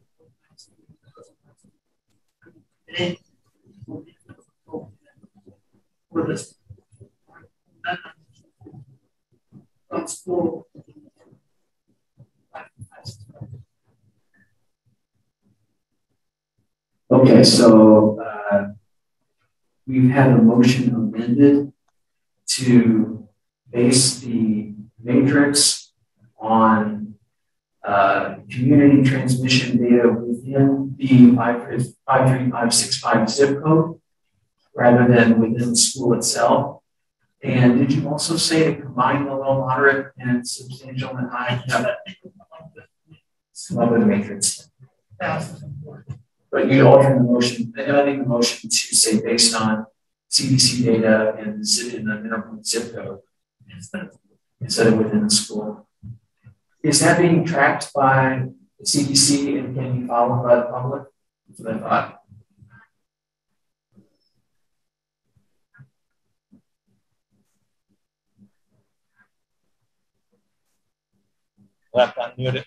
Okay, so, uh, we've had a motion amended to base the matrix on uh, community transmission data within the 53565 zip code rather than within the school itself. And did you also say to combine the low, moderate, and substantial and high? Yeah, that with a matrix. But you alter the motion, think the motion to say based on CDC data and in the minimum zip code instead of within the school. Is that being tracked by the CDC and can be followed by the public? That's what I thought. Left unmuted.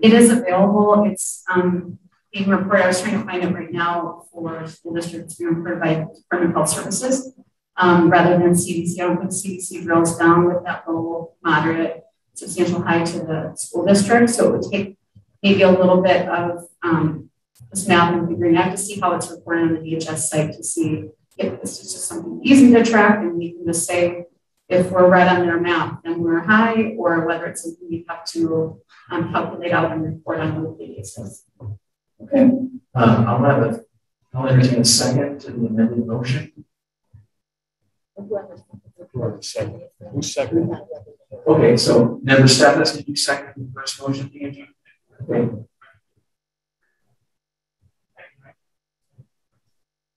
It is available. It's um, being reported. I was trying to find it right now for school districts being reported by Department of Health Services um, rather than CDC. I don't think CDC drills down with that low, moderate, substantial high to the school district. So it would take maybe a little bit of um, this math and figuring. I have to see how it's reported on the DHS site to see if this is just something easy to track and we can just say if we're right on their map, then we're high, or whether it's something we have to um, calculate out and report on a weekly basis. Okay. Um, I'll have a, I'll entertain a second to the amended motion. Who's second? Okay, so member Stefas, can you second the first motion, Angie? Okay.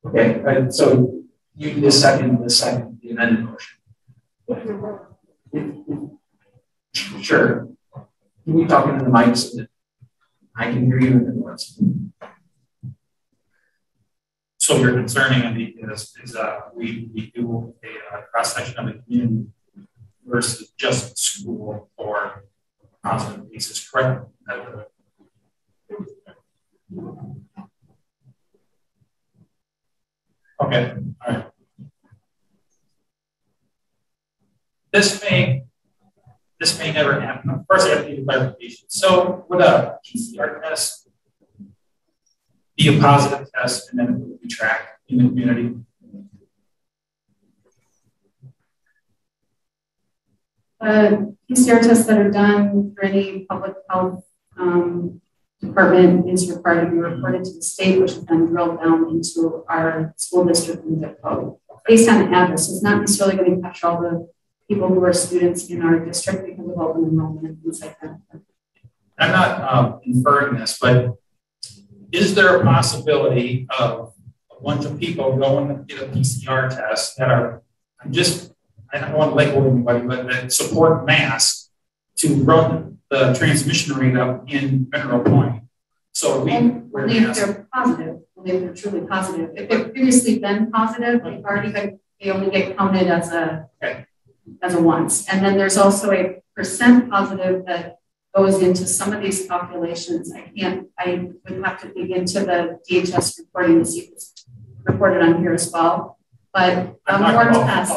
Okay, right, so you need a second, the second, the amended motion. Sure. Can you talk into the mic so that I can hear you in the words? So your concerning Andy, is, is uh, we, we do a uh, cross section of the community versus just school or positive cases, correct? Okay, all right. This may this may never happen. First, I have to need clarification. So, would a PCR test be a positive test and then it would be tracked in the community? Uh, PCR tests that are done for any public health um, department is required to be reported to the state, which is then drilled down into our school district and zip code based on the address. It's not necessarily going to catch all the people who are students in our district because of open enrollment and things like that. I'm not um, inferring this, but is there a possibility of a bunch of people going to get a PCR test that are I'm just I don't want to label anybody, but that support masks to run the transmission rate up in Mineral Point. So we Only if they're positive. believe they're truly positive. If they've previously been positive, they've already been, they only get counted as a, as a once. And then there's also a percent positive that goes into some of these populations. I can't, I would have to dig into the DHS reporting to see if it's reported on here as well. But um, more tests.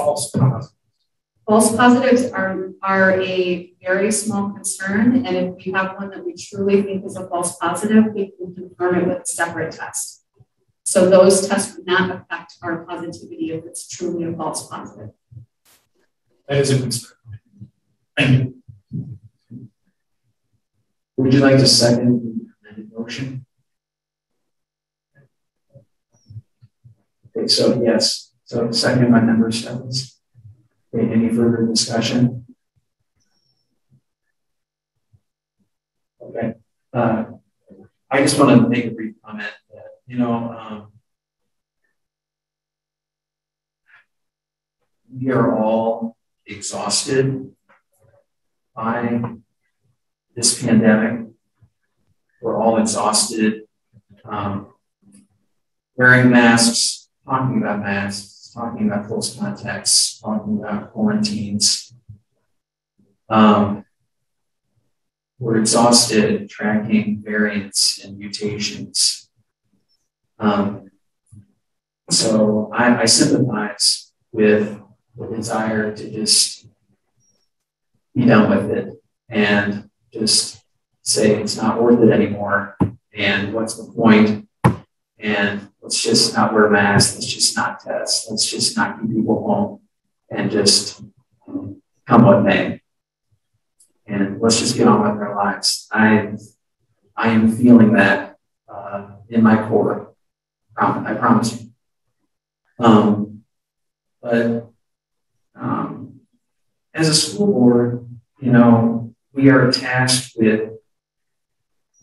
False positives are, are a very small concern, and if we have one that we truly think is a false positive, we can confirm it with a separate test. So those tests would not affect our positivity if it's truly a false positive. That is a concern. Thank you. Would you like to second the amended motion? Okay, so yes. So second by member Stebbins. Okay, any further discussion? Okay. Uh, I just want to make a brief comment that, you know, um, we are all exhausted by this pandemic. We're all exhausted. Um, wearing masks, talking about masks, talking about close contacts, talking about quarantines. Um, we're exhausted tracking variants and mutations. Um, so I, I sympathize with the desire to just be done with it and just say it's not worth it anymore. And what's the point? And let's just not wear masks. Let's just not test. Let's just not keep people home and just come what may. And let's just get on with our lives. I, I am feeling that uh, in my core. I promise you. Um, but um, as a school board, you know, we are tasked with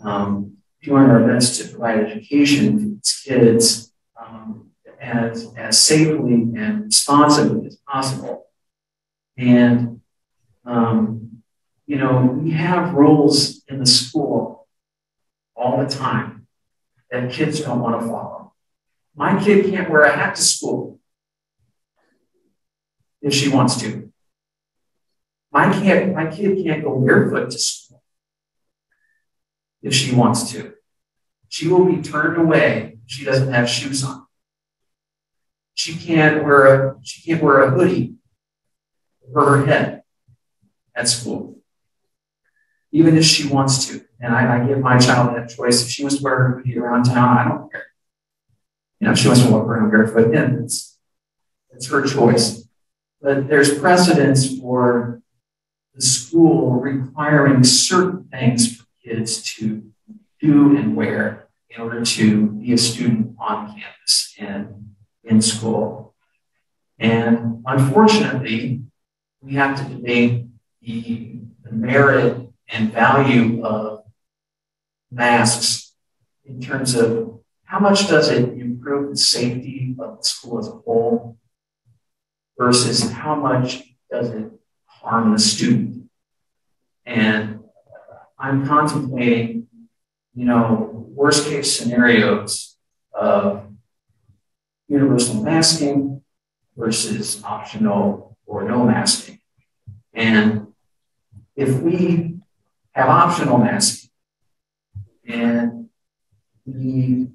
um, doing our best to provide education to these kids um, as, as safely and responsibly as possible. And, um, you know, we have rules in the school all the time that kids don't want to follow. My kid can't wear a hat to school if she wants to. My kid, my kid can't go barefoot to school if she wants to. She will be turned away if she doesn't have shoes on. She can't wear a she can't wear a hoodie over her head at school, even if she wants to. And I, I give my child that choice. If she wants to wear her hoodie around town, I don't care. You know, if she wants to walk around barefoot, then it's it's her choice. But there's precedence for the school requiring certain things for kids to do and wear in order to be a student on campus and in school. And unfortunately, we have to debate the, the merit and value of masks in terms of how much does it improve the safety of the school as a whole versus how much does it harm the student. And I'm contemplating, you know, worst case scenarios of universal masking versus optional or no masking. And if we have optional masking and we,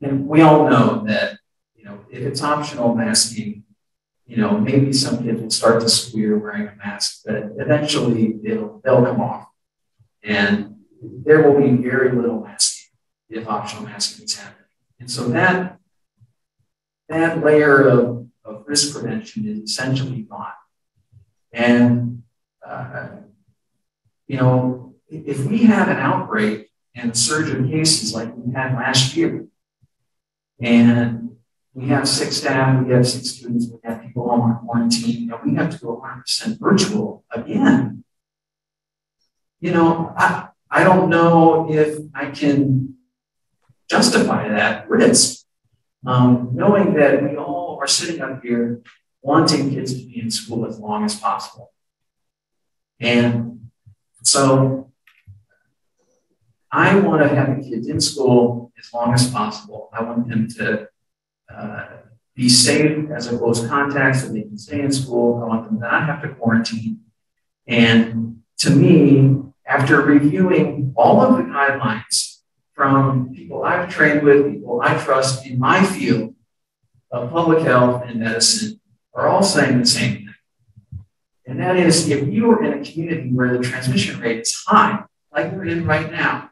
and we all know that, you know, if it's optional masking, you know, maybe some will start school year wearing a mask, but eventually it'll, they'll come off. And there will be very little masking if optional masking is happening. And so that, that layer of, of risk prevention is essentially gone. And, uh, you know, if we have an outbreak and a surge of cases like we had last year, and we have six staff, we have six students, we have people home on quarantine, and we have to go 100% virtual again. You know, I, I don't know if I can justify that risk, um, knowing that we all are sitting up here wanting kids to be in school as long as possible. And so I want to have the kids in school as long as possible. I want them to uh, be safe as a close contact so they can stay in school. I want them not have to quarantine. And to me, after reviewing all of the guidelines from people I've trained with, people I trust in my field of public health and medicine, are all saying the same thing. And that is if you are in a community where the transmission rate is high, like we're in right now,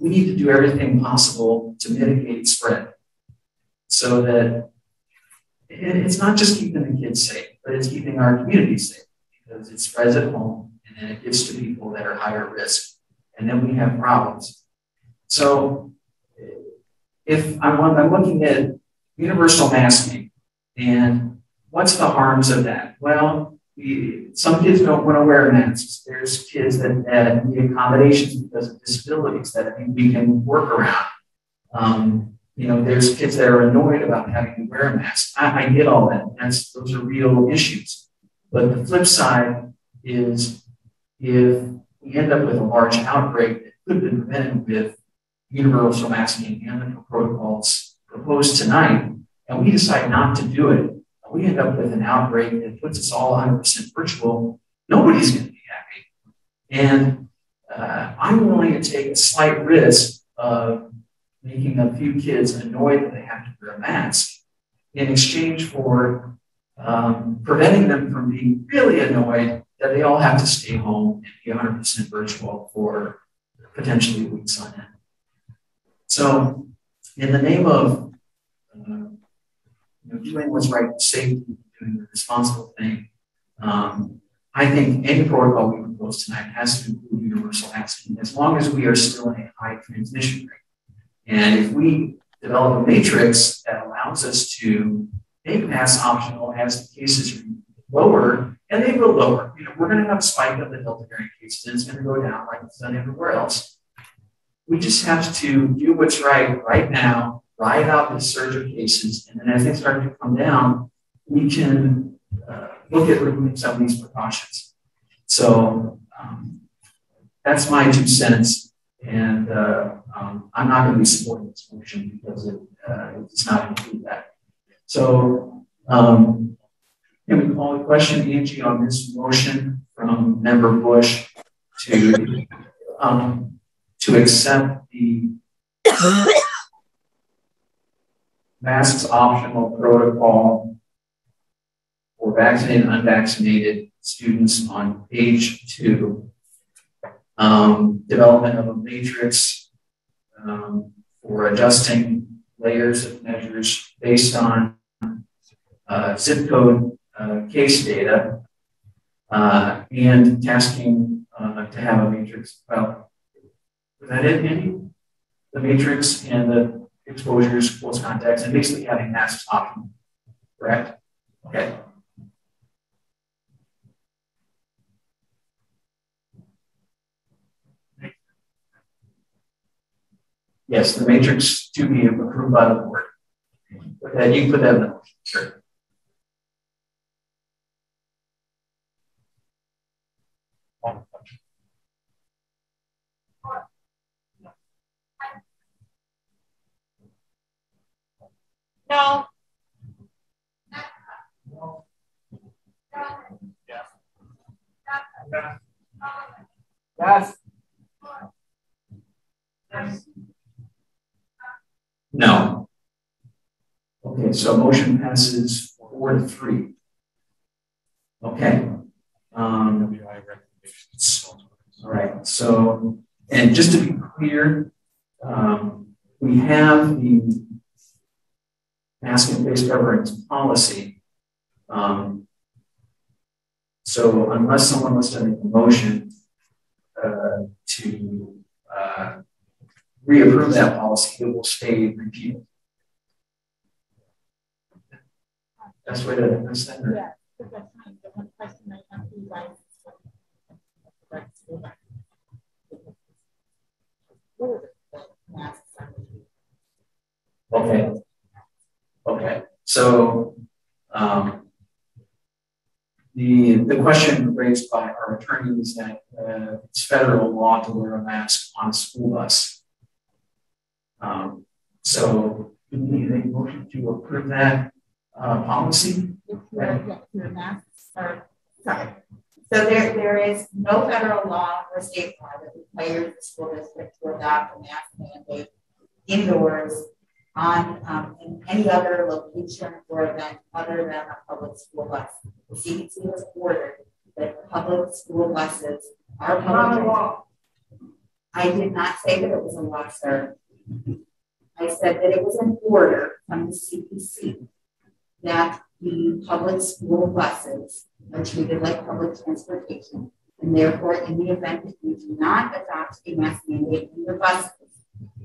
we need to do everything possible to mitigate spread so that it's not just keeping the kids safe, but it's keeping our community safe because it spreads at home and then it gets to people that are higher risk. And then we have problems. So if I'm, I'm looking at universal masking and what's the harms of that? Well, we, some kids don't want to wear masks. There's kids that, that need accommodations because of disabilities that we can work around. Um, you know, there's kids that are annoyed about having to wear a mask. I, I get all that. That's those are real issues. But the flip side is if we end up with a large outbreak that could have been prevented with universal masking and the protocols proposed tonight, and we decide not to do it, we end up with an outbreak that puts us all 100% virtual, nobody's going to be happy. And uh, I'm willing to take a slight risk of making a few kids annoyed that they have to wear a mask in exchange for um, preventing them from being really annoyed that they all have to stay home and be 100% virtual for potentially weeks on end. So, in the name of uh, you know, doing what's right safety, doing the responsible thing. Um, I think any protocol we propose tonight has to include universal masking as long as we are still in a high transmission rate. And if we develop a matrix that allows us to make masks optional as the cases lower, and they will lower. You know, we're going to have a spike of the Delta variant cases, and it's going to go down like it's done everywhere else. We just have to do what's right right now ride out the surge of cases, and then as they start to come down, we can uh, look at removing some of these precautions. So um, that's my two cents, and uh, um, I'm not going to be supporting this motion because it, uh, it does not include that. So um, can we call a question, Angie, on this motion from Member Bush to um, to accept the masks optional protocol for vaccinated and unvaccinated students on page two. Um, development of a matrix um, for adjusting layers of measures based on uh, zip code uh, case data uh, and tasking uh, to have a matrix. Well, is that it, Andy? The matrix and the exposures, close contacts, and basically having masks optional, correct? Okay. Yes, the matrix to be approved by the board. Okay, you can put that in the motion. Sure. No. Yes. No. Okay, so motion passes four to three. Okay. Um, all right, so, and just to be clear, um, we have the mask and face coverings policy. Um, so unless someone wants to make a motion uh, to reapprove that policy, it will stay repealed. That's what it is. Yeah, Okay. Okay, so um, the the question raised by our attorney is that uh, it's federal law to wear a mask on a school bus. Um, so we need a motion to approve that uh, policy. Your, your sorry. So there, there is no federal law or state law that requires the school district to adopt a mask mandate indoors on um, in any other location or event other than a public school bus. The CDC has ordered that public school buses are public. I did not say that it was a law, sir. I said that it was an order from the CDC that the public school buses are treated like public transportation. And therefore, in the event that you do not adopt a mask mandate in your buses,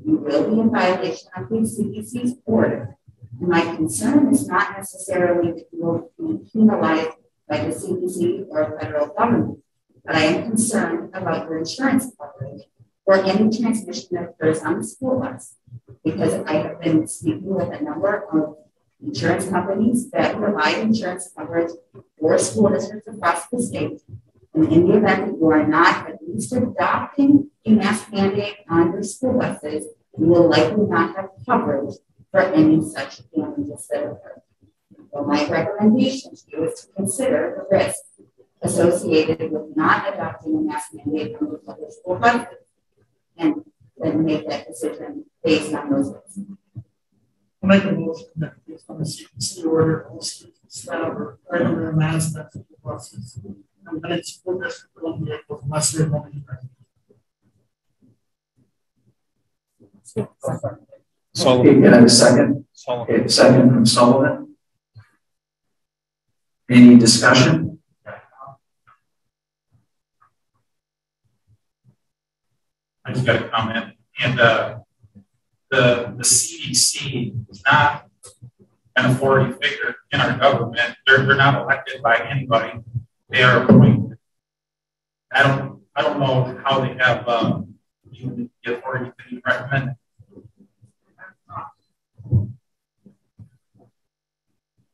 you will be in violation of the CDC's order. And my concern is not necessarily that you will be penalized by the CDC or federal government, but I am concerned about your insurance coverage for any transmission that occurs on the school bus. Because I have been speaking with a number of insurance companies that provide insurance coverage for school districts across the state. And in the event that you are not at least adopting a mask mandate on your school buses, you will likely not have coverage for any such damages that occur. So my recommendation to you is to consider the risk associated with not adopting a mask mandate on your public school buses and then make that decision based on those risks. I'll make a motion that based on the CDC order, all students staff are required to wear masks at the buses. And then it's school district owned vehicles unless they're going Okay, can I have a second? Okay, second from Sullivan. Any discussion? I just got a comment. And uh, the, the CDC is not an authority figure in our government. They're, they're not elected by anybody. They are appointed. I don't I don't know how they have um, the authority to recommend.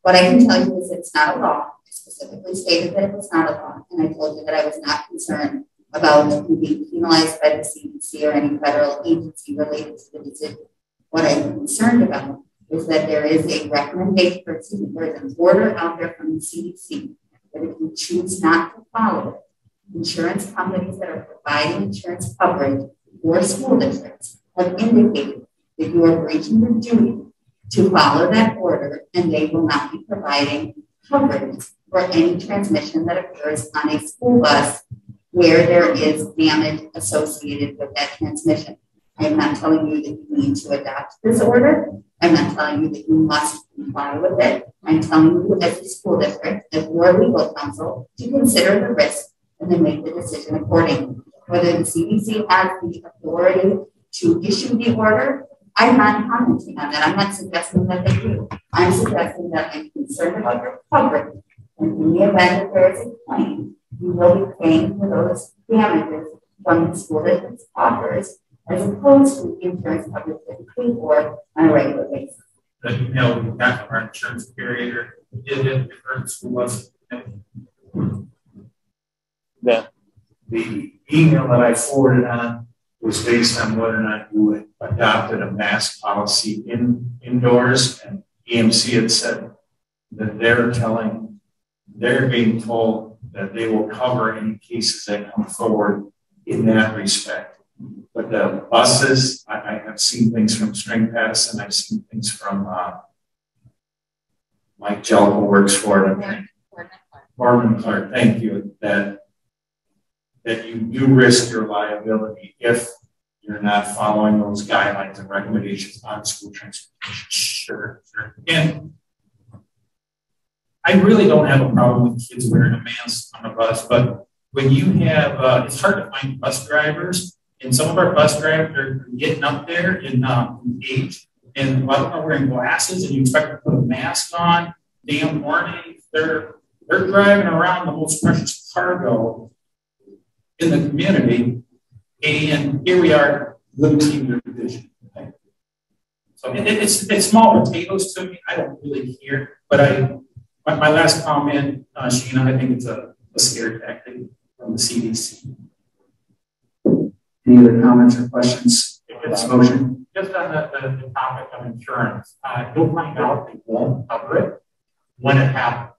What I can tell you is it's not a law. I specifically stated that it was not a law, and I told you that I was not concerned about being penalized by the CDC or any federal agency related to the decision. What I'm concerned about is that there is a recommendation, for there is an order out there from the CDC that if you choose not to follow it, insurance companies that are providing insurance coverage for school districts have indicated that you are breaching your duty to follow that order and they will not be providing coverage for any transmission that occurs on a school bus where there is damage associated with that transmission. I am not telling you that you need to adopt this order. I'm not telling you that you must comply with it. I'm telling you as a school district, as your legal counsel, to consider the risk and then make the decision accordingly. Whether the CDC has the authority to issue the order, I'm not commenting on that. I'm not suggesting that they do. I'm suggesting that I'm concerned about your coverage. And in the event that there is a claim, you will be paying for those damages from the school district's offers as opposed to the insurance coverage that you pay for on a regular basis. The email we got from our insurance carrier did it different school bus. The, the email that I forwarded on was based on whether or not you had adopted a mask policy in indoors, and EMC had said that they're telling, they're being told that they will cover any cases that come forward in that respect. But the buses, I, I have seen things from Strang Patteson, I've seen things from uh, Mike Julka works for it. Boardman Clark, thank you. That that you do risk your liability if you're not following those guidelines and recommendations on school transportation. Sure, sure. And I really don't have a problem with kids wearing a mask on a bus, but when you have, uh, it's hard to find bus drivers, and some of our bus drivers are getting up there in uh, age, and a lot of them are wearing glasses, and you expect them to put a mask on. Damn morning, they're they're driving around the most precious cargo in the community, and here we are limiting their vision. So it, it's it's small potatoes to me. I don't really care, but I my, my last comment, uh, Sheena, I think it's a, a scare tactic from the CDC. Any other comments or questions on this motion? Just on the, the, the topic of insurance, uh, you'll find out they won't cover it when it happens.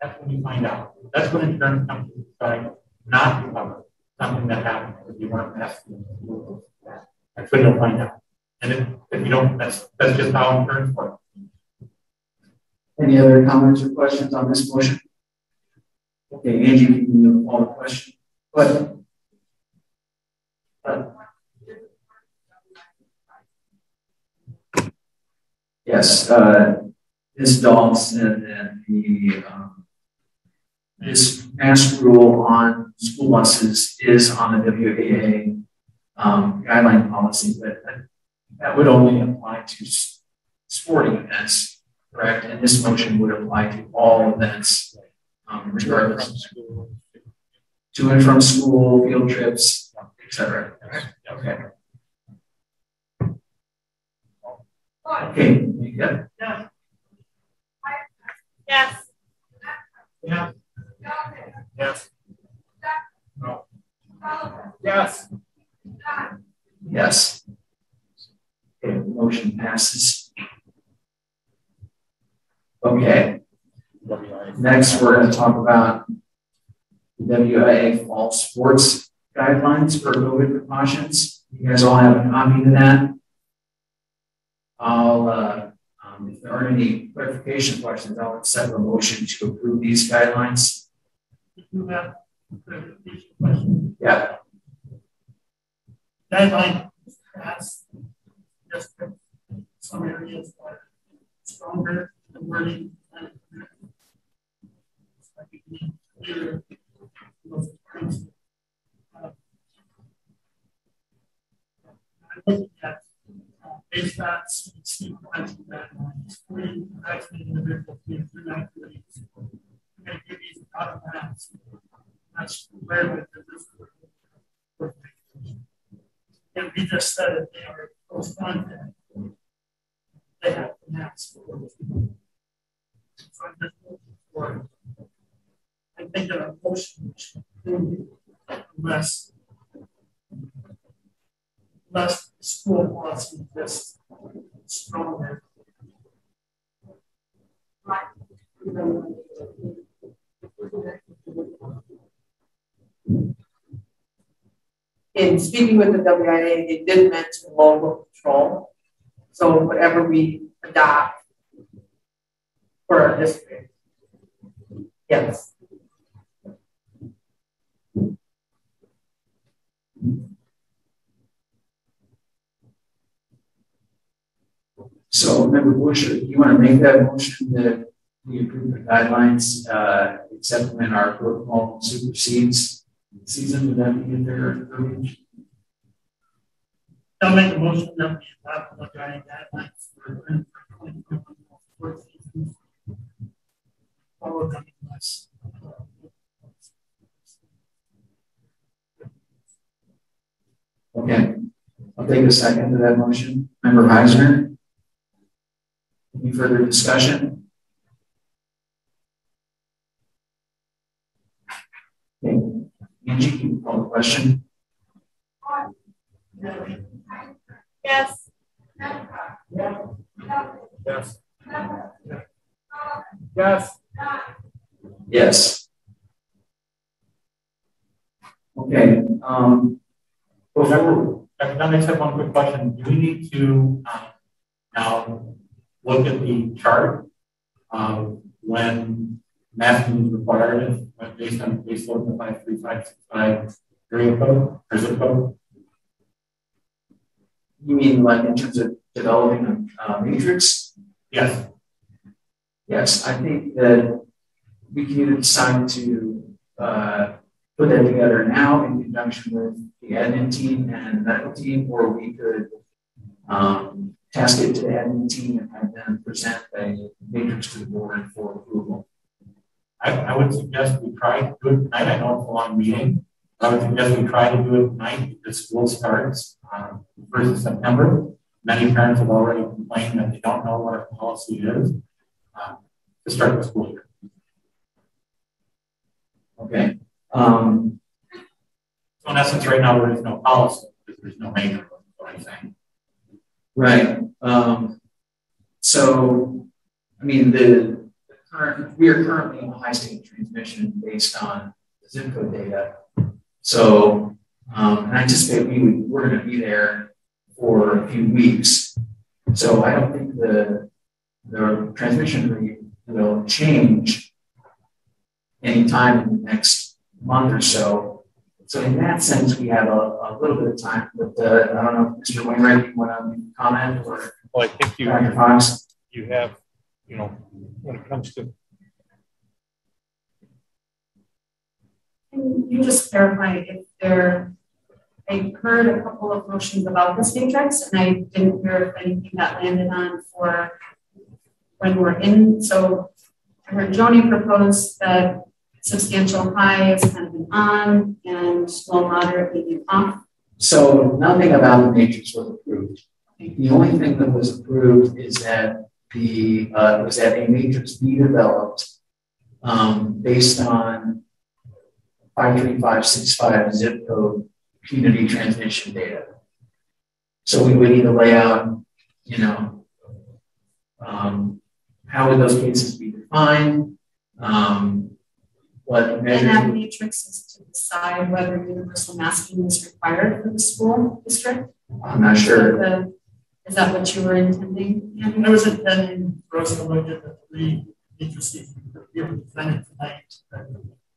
That's when you find out. That's when insurance companies decide not to cover something that happened because you weren't asking. That's when you'll find out. And if, if you don't, that's, that's just how insurance works. Any other comments or questions on this motion? Okay, Angie, can you call the question? But Yes, uh, Ms. Dawson and the, um, this mask rule on school buses is on the WIAA um, guideline policy, but that would only apply to sporting events, correct? And this motion would apply to all events, um, regardless of school. To and from school, field trips, etc. Okay. Okay, yeah. Yes. Yeah. Yes. No. Yes. Yes. Okay, motion passes. Okay. Next, we're going to talk about the WIAA fall sports guidelines for COVID precautions. You guys all have a copy of that. I'll, uh, um, if there aren't any clarification questions, I'll accept a motion to approve these guidelines. You have clarification question. Yeah. Guideline has just some areas are stronger guidelines, three actually give these the just said that they are contact. They have to match. So I'm just looking for, I think that a motion should include less less school policy just stronger. In speaking with the WIAA, they did mention local control. So whatever we adopt for our district. Yes. So, Member Bush, you want to make that motion that we approve the guidelines, uh, except when our protocol supersedes the season? Would that be in their verbiage? I'll make a motion that we adopt the guidelines for 2021 seasons. Follow coming less. Okay. I'll take a second to that motion. Member Heisner? Any further discussion? Okay. Angie, can you call the question? Yes. Yes. Yes. Yes. Okay. Um, before, then I just have one quick question. Do we need to um, now look at the chart of when masking is required based on based on the 53565 area code or zip code? You mean like in terms of developing a uh, matrix? Yes. Yes, I think that we can either decide to uh, put that together now in conjunction with the admin team and the medical team, or we could um, task it to the admin team and have them present a matrix to the board for approval. I, I would suggest we try to do it tonight. I know it's a long meeting. I would suggest we try to do it tonight because school starts um, first of September. Many parents have already complained that they don't know what our policy is to start the school year. Okay. Um, so in essence, right now there is no policy. there's no major or anything. Right. Um, so, I mean, the, current we are currently in a high state transmission based on the zip code data. So, um, and I anticipate we we're going to be there for a few weeks. So I don't think the the transmission rate will change anytime in the next month or so. So in that sense, we have a, a little bit of time. But uh, I don't know, if Mr. Wainwright, you want to comment or? Well, I think you, Dr. Fox? you have, you know, when it comes to Can you just clarify if there, I heard a couple of motions about this matrix and I didn't hear if anything got landed on for when we're in. So I heard Joni propose that substantial high is kind of an on and low moderate medium off. So nothing about the matrix was approved. The only thing that was approved is that the uh, was that a matrix be developed um, based on 53565 zip code community transmission data. So we would need to lay out, you know, um, how would those cases be defined? Um, what And that matrix is to decide whether universal masking is required for the school district. I'm not sure. The- Is that what you were intending? Andy? I was intending for us to look at the three agencies that we were presented tonight, that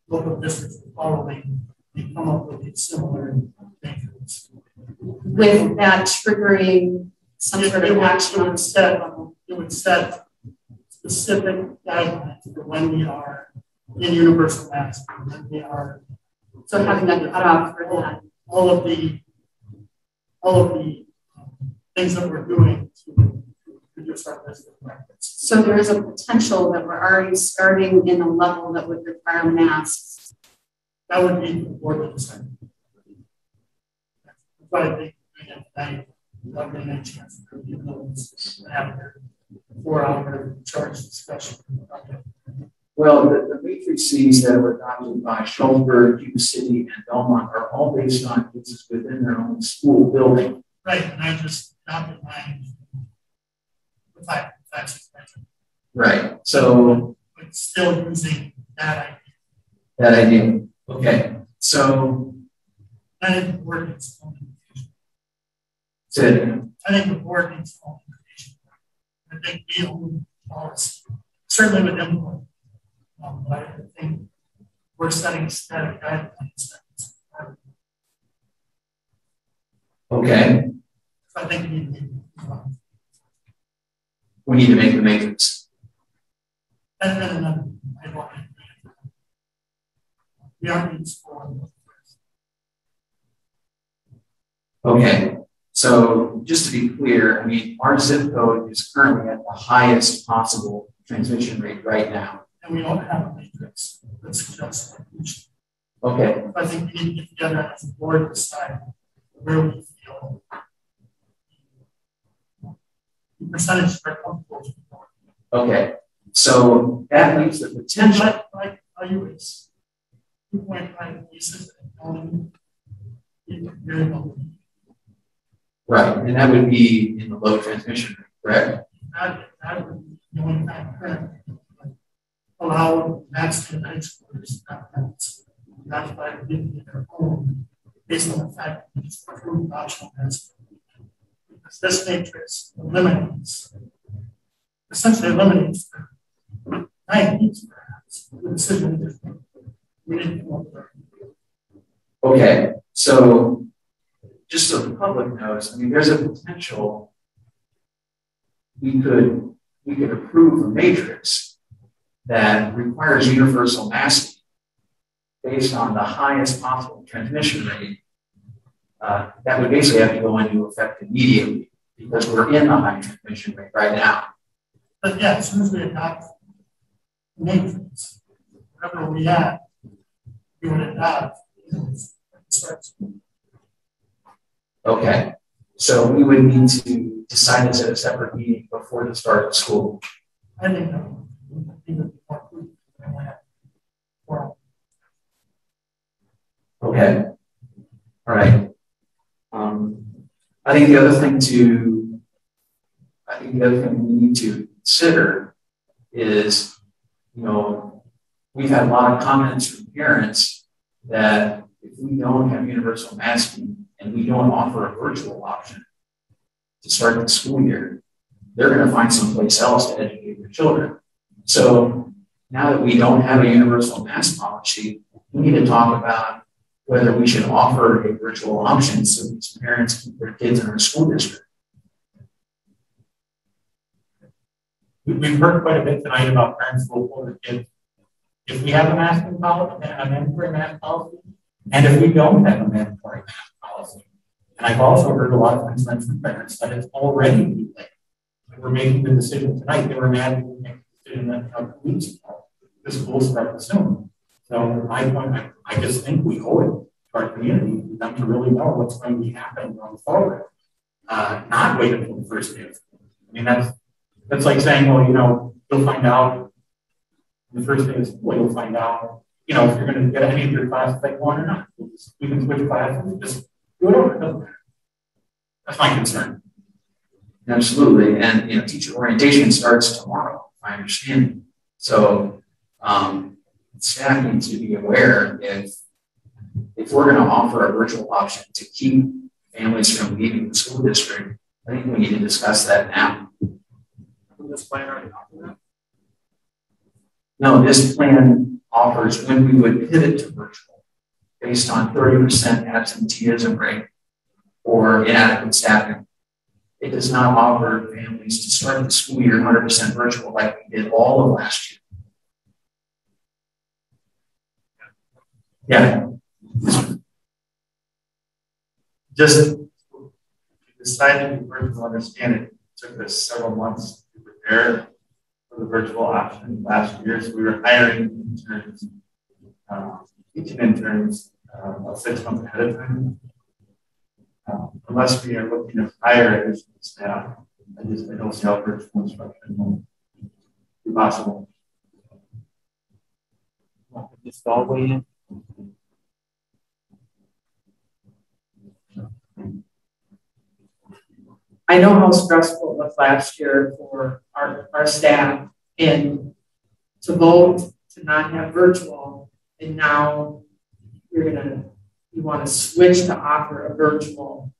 local districts are following, we come up with a similar matrix. With that triggering some It- sort it of would- action It on would set, it would set specific guidelines for when we are in universal mask, when we are. So having a cutoff for that. All of the, all of the um, things that we're doing to reduce our risk of practice. So there is a potential that we're already starting in a level that would require masks. That would be the board to decide. But I think we have tonight, not really a chance to have their four hour charge discussion. Well, the, the matrices that were adopted by Shullsburg, Cuba City, and Belmont are all based on cases within their own school building. Right, and I just adopted mine. That's, Right. So but still using that idea. that idea. Okay. So I think the board needs some said I think the board needs information. I we own policy, certainly with input. Um, but I think we're setting static guidelines. okay, So I think we need to. um, we need to make the matrix. And then another, I don't. We are. Okay. So just to be clear, I mean, our zip code is currently at the highest possible transmission rate right now. And we don't have a matrix that suggests. that we. Okay. I think we need to get together as a board decide where we feel. the Percentage are comfortable with. Okay. So that leaves the potential. Like, like, are you, point five pieces and only. Very low. Right. And that would be in the low transmission rate, correct? That, that would be the only factor. Allow max to high schoolers, not that's, that's why we didn't get their own, based on the fact that it's approved optional mask. Because this matrix eliminates, essentially eliminates nine needs perhaps, the decision is, we didn't want. Okay. So just so the public knows, I mean, there's a potential we could we could approve a matrix that requires universal masking based on the highest possible transmission rate. Uh, that would basically have to go into effect immediately because we're in the high transmission rate right now. But yeah, as soon as we adopt matrix, whatever we add, we would adopt. Okay. So we would need to decide this at a separate meeting before the start of school. I think that would be the more prudent than we have. Well, Okay. All right. Um, I think the other thing to, I think the other thing we need to consider is, you know, we've had a lot of comments from parents that if we don't have universal masking and we don't offer a virtual option to start the school year, they're going to find someplace else to educate their children. So now that we don't have a universal mask policy, we need to talk about whether we should offer a virtual option so these parents keep their kids in our school district. We- We've heard quite a bit tonight about parents will pull their kids. If we have a masking policy, a mandatory mask policy, and if we don't have a mandatory mask policy, and I've also heard a lot of concerns from parents that it's already late. We're making the decision tonight, they were mad we make the decision that a couple weeks ago, the school started soon. So point, I, I just think we owe it to our community, for them to really know what's going to be happening going forward. Uh, not wait until the first day of school. I mean, that's, that's like saying, well, you know, you'll find out the first day of school, you'll find out, you know, if you're going to get any of your classes that you want or not. Just- We can switch classes, just do it over, it doesn't matter. That's my concern. Absolutely. And, you know, teacher orientation starts tomorrow, I understand. So, um, staff needs to be aware if, if we're going to offer a virtual option to keep families from leaving the school district, I think we need to discuss that now. This plan already offer that? No, this plan offers when we would pivot to virtual based on 30% absenteeism rate or inadequate staffing. It does not offer families to start the school year 100% virtual like we did all of last year. Yeah. Just decided to virtual understand it took us several months to prepare for the virtual option last year. So we were hiring interns, uh, teaching interns uh, about six months ahead of time. Uh, unless we are looking to hire additional staff, I just I don't see how virtual instruction will be possible. Just all weigh in. I know how stressful it was last year for our, our staff and to vote to not have virtual and now you're gonna, you wanna switch to offer a virtual.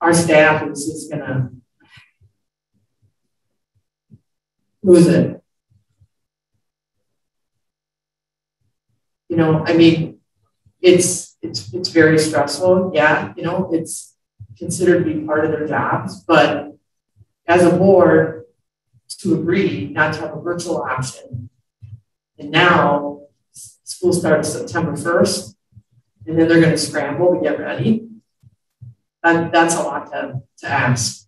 Our staff is just gonna lose it. You know, I mean, it's it's it's very stressful. Yeah, you know, it's considered to be part of their jobs, but as a board, to agree not to have a virtual option. And now school starts September 1st, and then they're going to scramble to get ready. That, that's a lot to, to ask.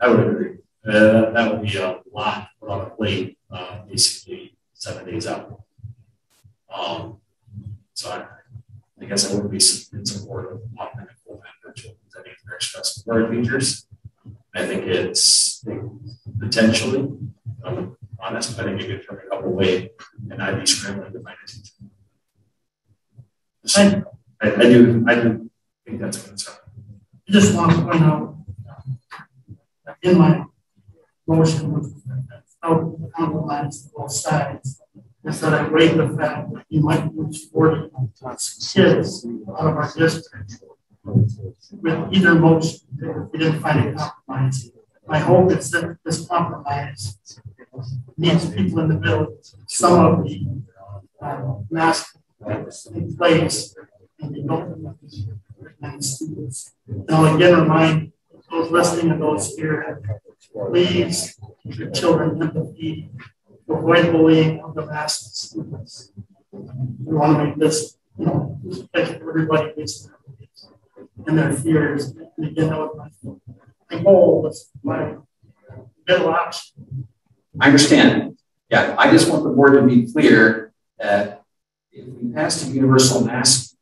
I would agree. Uh, that would be a lot put on a plate, uh, basically seven days out. Um, so I, I guess I wouldn't be in support of full-time virtual because I think it's very stressful for teachers. I think it's potentially, I'm honest, I think it could turn a couple way and I'd be scrambling to find teacher. So, I, I do, I do think that's a concern. I just want to point out in my motion, was out on of both sides, is that I rate the fact that you might lose 40 kids out of our district with either motion if we didn't find a compromise. My hope is that this compromise needs people in the village, some of the uh, mask in place, and they don't many students. And I'll again remind those listening and those here, please, your children empathy, avoid bullying of the masked students. We want to make this, you know, everybody and their fears. And again, that was my, my goal was my middle option. I understand. Yeah, I just want the board to be clear that if we pass a universal mask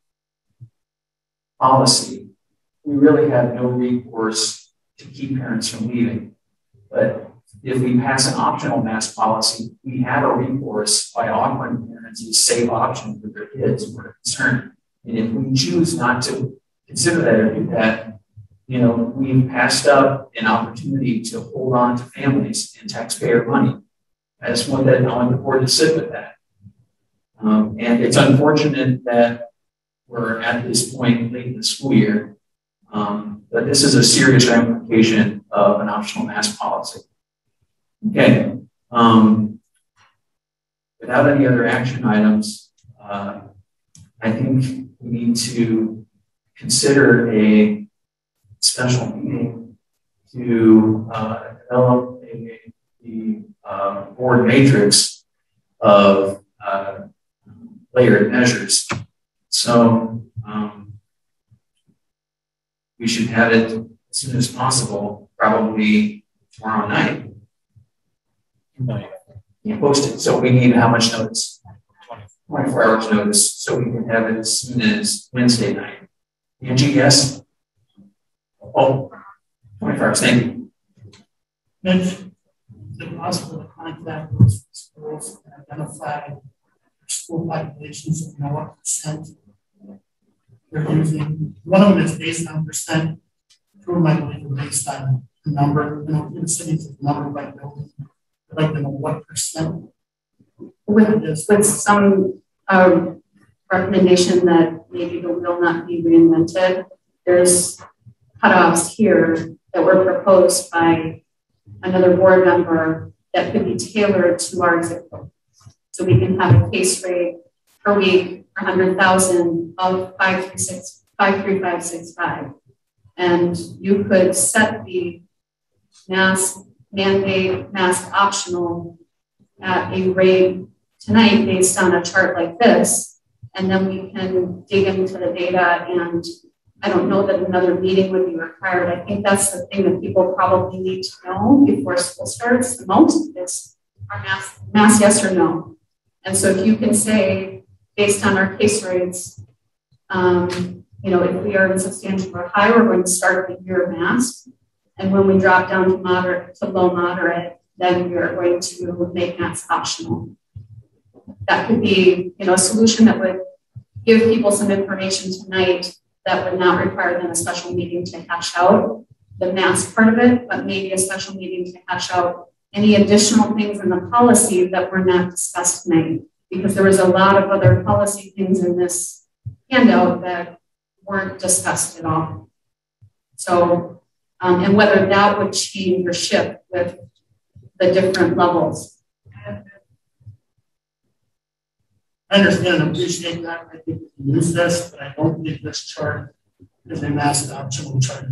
policy, we really have no recourse to keep parents from leaving. But if we pass an optional mask policy, we have a recourse by offering parents parents a safe option for their kids who are concerned. And if we choose not to consider that or do that, you know, we've passed up an opportunity to hold on to families and taxpayer money. I just want that want the board to sit with that. Um, and it's unfortunate that we're at this point late in the school year, um, but this is a serious ramification of an optional mask policy. Okay. Um, without any other action items, uh, I think we need to consider a special meeting to uh, develop a, a uh, board matrix of uh, layered measures. So um, we should have it as soon as possible, probably tomorrow night. You post it. So we need how much notice? 24 hours notice. So we can have it as soon as Wednesday night. Angie, yes? Oh, 24 hours. Thank you. Mitch, is it possible to contact those schools and identify school populations and know what percent they're using? One of them is based on percent, two of them I believe are based on the number, you know, in the cities, it's number by building. I'd like to know what percent. With, with some um, recommendation that maybe the will not be reinvented, there's cutoffs here that were proposed by another board member that could be tailored to our code. So we can have a case rate per week per 100,000 of 536, 53565. And you could set the mask mandate mask optional at a rate tonight based on a chart like this. And then we can dig into the data and I don't know that another meeting would be required. I think that's the thing that people probably need to know before school starts the most is our mass, mass yes or no. And so if you can say, based on our case rates, um, you know, if we are in substantial or high, we're going to start the year mask. And when we drop down to moderate to low moderate, then we are going to make mask optional. That could be, you know, a solution that would give people some information tonight that would not require then a special meeting to hash out the mask part of it, but maybe a special meeting to hash out any additional things in the policy that were not discussed tonight. Because there was a lot of other policy things in this handout that weren't discussed at all. So, um, and whether that would change or shift with the different levels. I understand and appreciate that. I think we can use this, but I don't think this chart is a massive optional chart.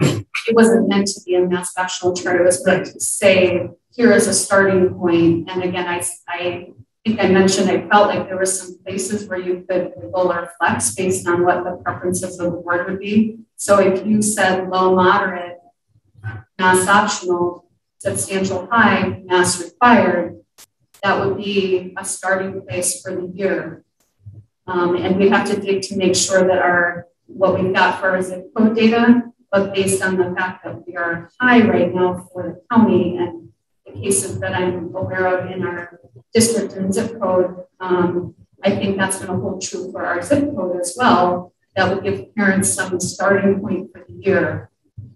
It wasn't meant to be a mass optional chart. It was meant to say, here is a starting point. And again, I, I think I mentioned I felt like there were some places where you could wiggle or flex based on what the preferences of the board would be. So if you said low, moderate, mass optional, substantial high, mass required, that would be a starting place for the year. Um, and we have to dig to make sure that our what we've got for our zip code data, but based on the fact that we are high right now for the county and the cases that I'm aware of in our district and zip code, um, I think that's going to hold true for our zip code as well. That would give parents some starting point for the year.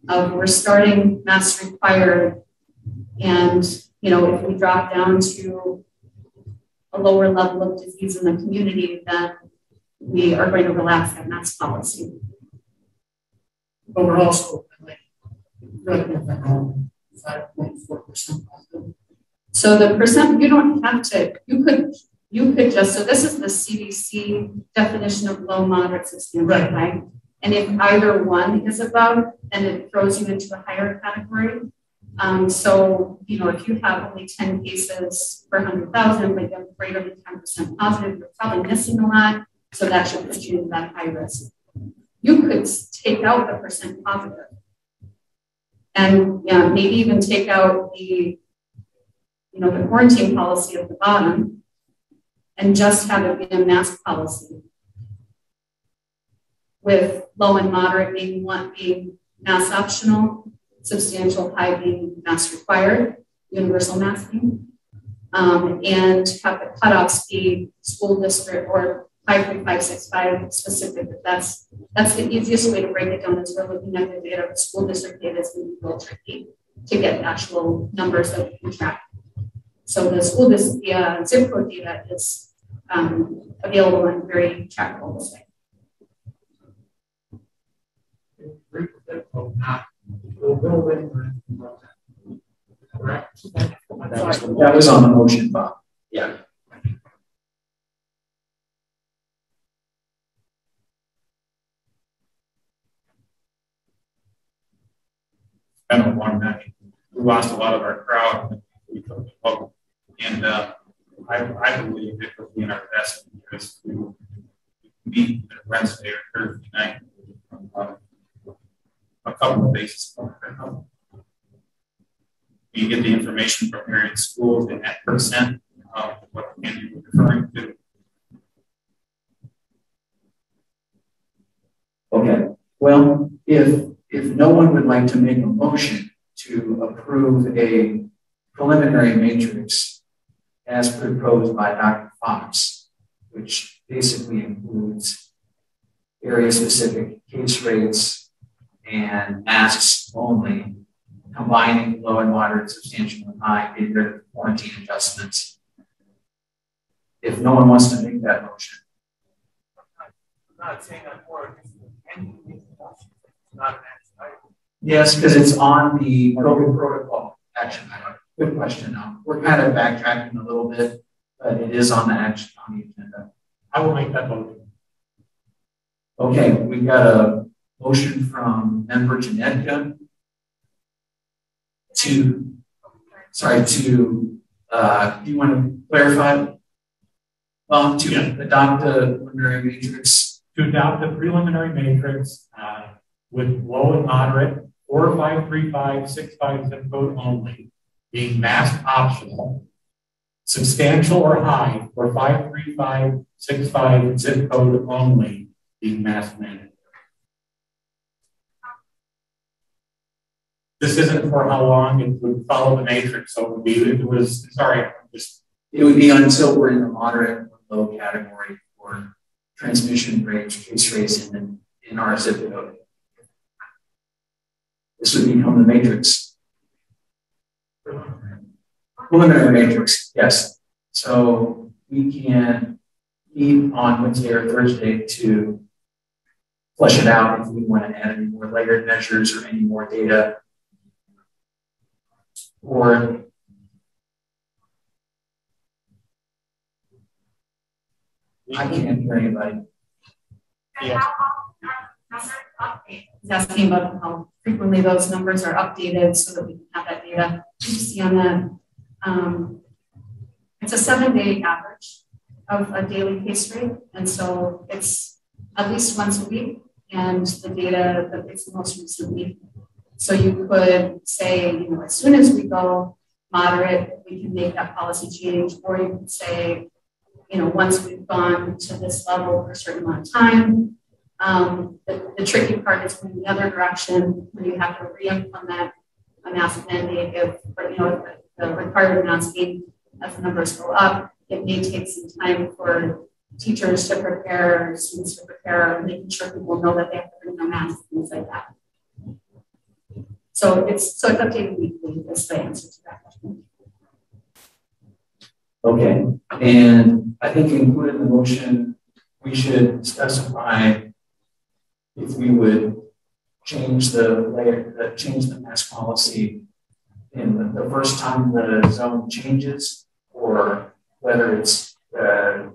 Um, we're starting mass required and you know, if we drop down to a lower level of disease in the community, then we are going to relax that mask policy. But we're also like, five point four percent. So the percent, you don't have to, you could, you could just, so this is the CDC definition of low, moderate, substantial, right. high. And if either one is above, then it throws you into a higher category. Um, so, you know, if you have only 10 cases per 100,000, but you have greater than 10% positive, you're probably missing a lot. So that should put you in that high risk. You could take out the percent positive and yeah, maybe even take out the, you know, the quarantine policy at the bottom and just have it be a mask policy with low and moderate being one being mask optional substantial high being mask required, universal masking. um, and have the cutoffs be school district or 53565 specific. That's that's the easiest way to break it down. Is we're looking at the data. The school district data is going to be little tricky to get actual numbers that we can track. So the school district the uh, zip code data is um, available and very trackable this way. Correct. That was on the motion, Bob. Yeah. Been a long night. We lost a lot of our crowd. And uh, I, I believe it would be in our best interest to meet Wednesday or Thursday night. Couple of bases. Um, you get the information from area schools and that percent of what Andy referring to. Okay. Well, if if no one would like to make a motion to approve a preliminary matrix as proposed by Dr. Fox, which basically includes area specific case rates and masks only, combining low and moderate, substantial and high, getting rid of quarantine adjustments. If no one wants to make that motion. I'm not saying I'm for not an. Yes, because it's on the COVID protocol action item. Good question. Now we're kind of backtracking a little bit, but it is on the action on the agenda. I will make that motion. Okay, we've got a motion from member Janetka to, sorry, to, uh, do you want to clarify? Um, to Yeah. adopt the preliminary matrix. To adopt the preliminary matrix uh, with low and moderate, four five three five six five zip code only, being mask optional. Substantial or high for five three five six five zip code only, being mask mandatory. This isn't for how long it would follow the matrix, so it would be, it was, sorry, just, It would be until we're in the moderate or low category for transmission rates, case rates in, in our zip code. This would become the matrix. Preliminary matrix, yes. So we can meet on Wednesday or Thursday to flesh it out if we want to add any more layered measures or any more data. Or I can't hear anybody. He's asking about how frequently those numbers are updated so that we can have that data. You see on that, um, it's a seven day average of a daily case rate. And so it's at least once a week and the data that it's the most recent week. So you could say, you know, as soon as we go moderate, we can make that policy change, or you could say, you know, once we've gone to this level for a certain amount of time. Um, the, the tricky part is going the other direction, where you have to re-implement a mask mandate if, you know, the, the required masking as the numbers go up. It may take some time for teachers to prepare, students to prepare, making sure people know that they have to bring their masks, things like that. So it's so it's updated weekly. Is the answer to that question. Okay, and I think included in the motion, we should specify if we would change the layer, uh, change the mask policy in the, the first time the zone changes, or whether it's, uh,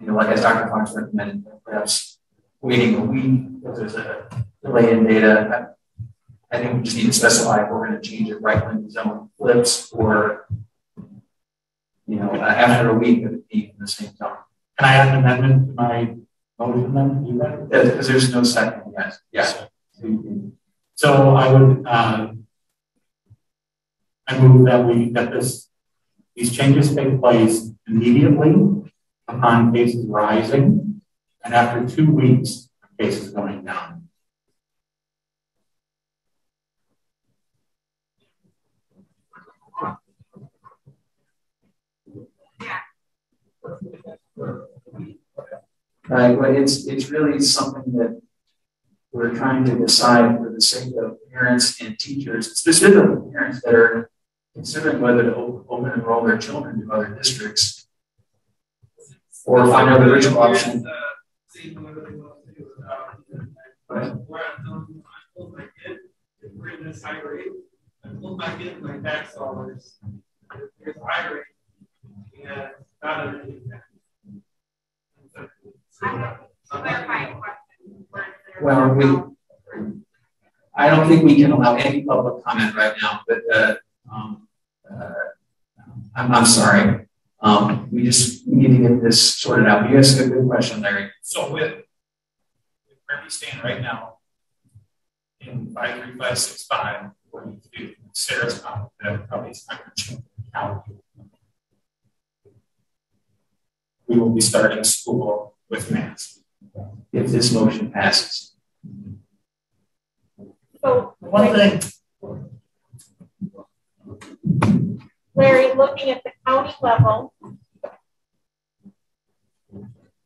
you know, like as Dr. Fox recommended, perhaps waiting a week if there's a delay in data. I think we just need to specify if we're going to change it right when the zone flips or you know, after a week of it being in the same zone. Can I add an amendment to my motion then? Do that? Yeah, because there's no second, yes, yeah. So I would, uh, I move that we, that this, these changes take place immediately upon cases rising and after two weeks, cases going down. Right? But it's it's really something that we're trying to decide for the sake of parents and teachers, specifically parents that are considering whether to open enroll their children to other districts or find a virtual option. We're Well, we, I don't think we can allow any public comment right now, but uh, um, uh, I'm, I'm sorry. Um, we just need to get this sorted out. You asked a good question, Larry. So with, with where we stand right now in 53565, what do you do? Sarah's comment that probably is not going to change the county. We will be starting school with masks. If this motion passes. So, One thing, Larry, looking at the county level,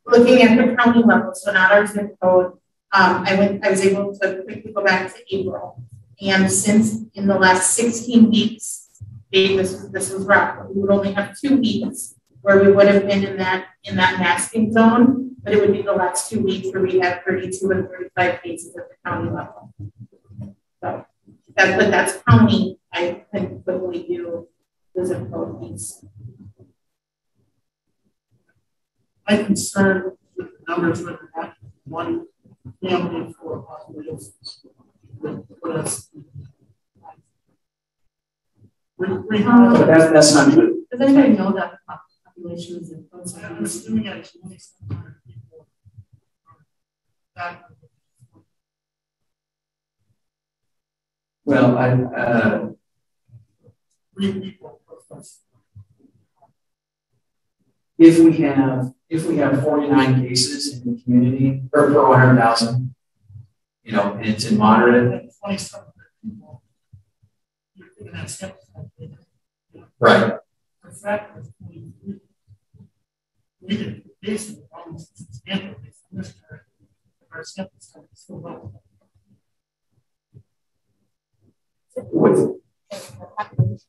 looking at the county level, so not our zip code, um, I went, I was able to quickly go back to April. And since in the last 16 weeks, Dave, this was, this was rough, we would only have two weeks where we would have been in that, in that masking zone, but it would be the last two weeks where we had 32 and 35 cases at the county level. So that, but that's county, I can quickly do the zip code piece. my concern with the numbers that are at one family for population. With, with us. We, we have. That's, that's not true. Does anybody know that the population is in I'm assuming at least 100 people. Well, I, uh, three people. if we have, if we have 49 cases in the community per, per 100,000, you know, and it's in moderate, Twenty-seven people. You're thinking that's steps. right? The fact is.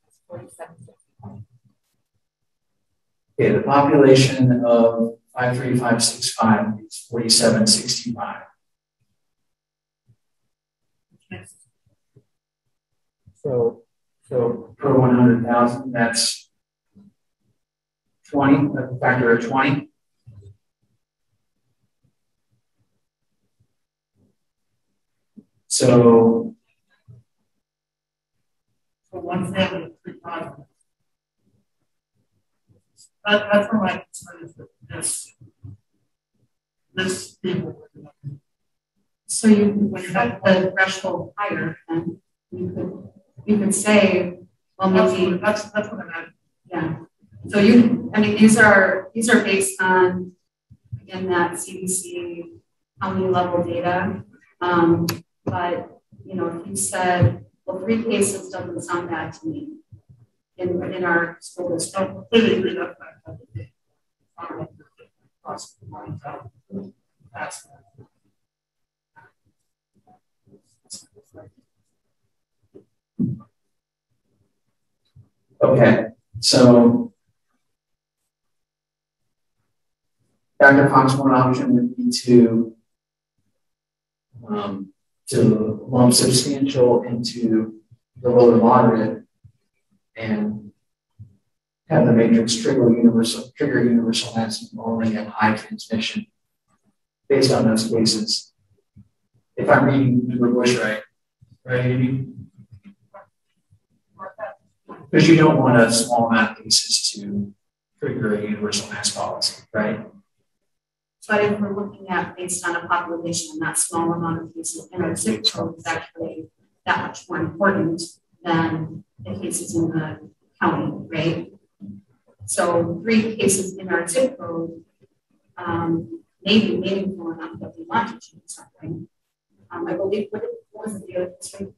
Okay, the population of 53565 is 4765. So, so per 100,000, that's 20, a factor of 20. So For one family, three positive. That, that's where my concern is with this. This people. So you would set the threshold higher, and you could, you could say, well, maybe, that's, that's what I'm at. yeah. So you, I mean, these are, these are based on, again, that CDC county level data. Um, but, you know, if you said, well, three cases doesn't sound bad to me in, in our school district. Okay, so Dr. Fox, one option would be to um, to lump substantial into the low to moderate and have the matrix trigger universal trigger universal mass only at high transmission based on those cases. If I'm reading Member Bush right, right, Amy? Because you don't want a small amount of cases to trigger a universal mass policy, right? But if we're looking at based on a population and that small amount of cases in our zip code is actually that much more important than the cases in the county, right? So three cases in our zip code um, may be meaningful enough that we want to change something. Um, I believe, what, was the other?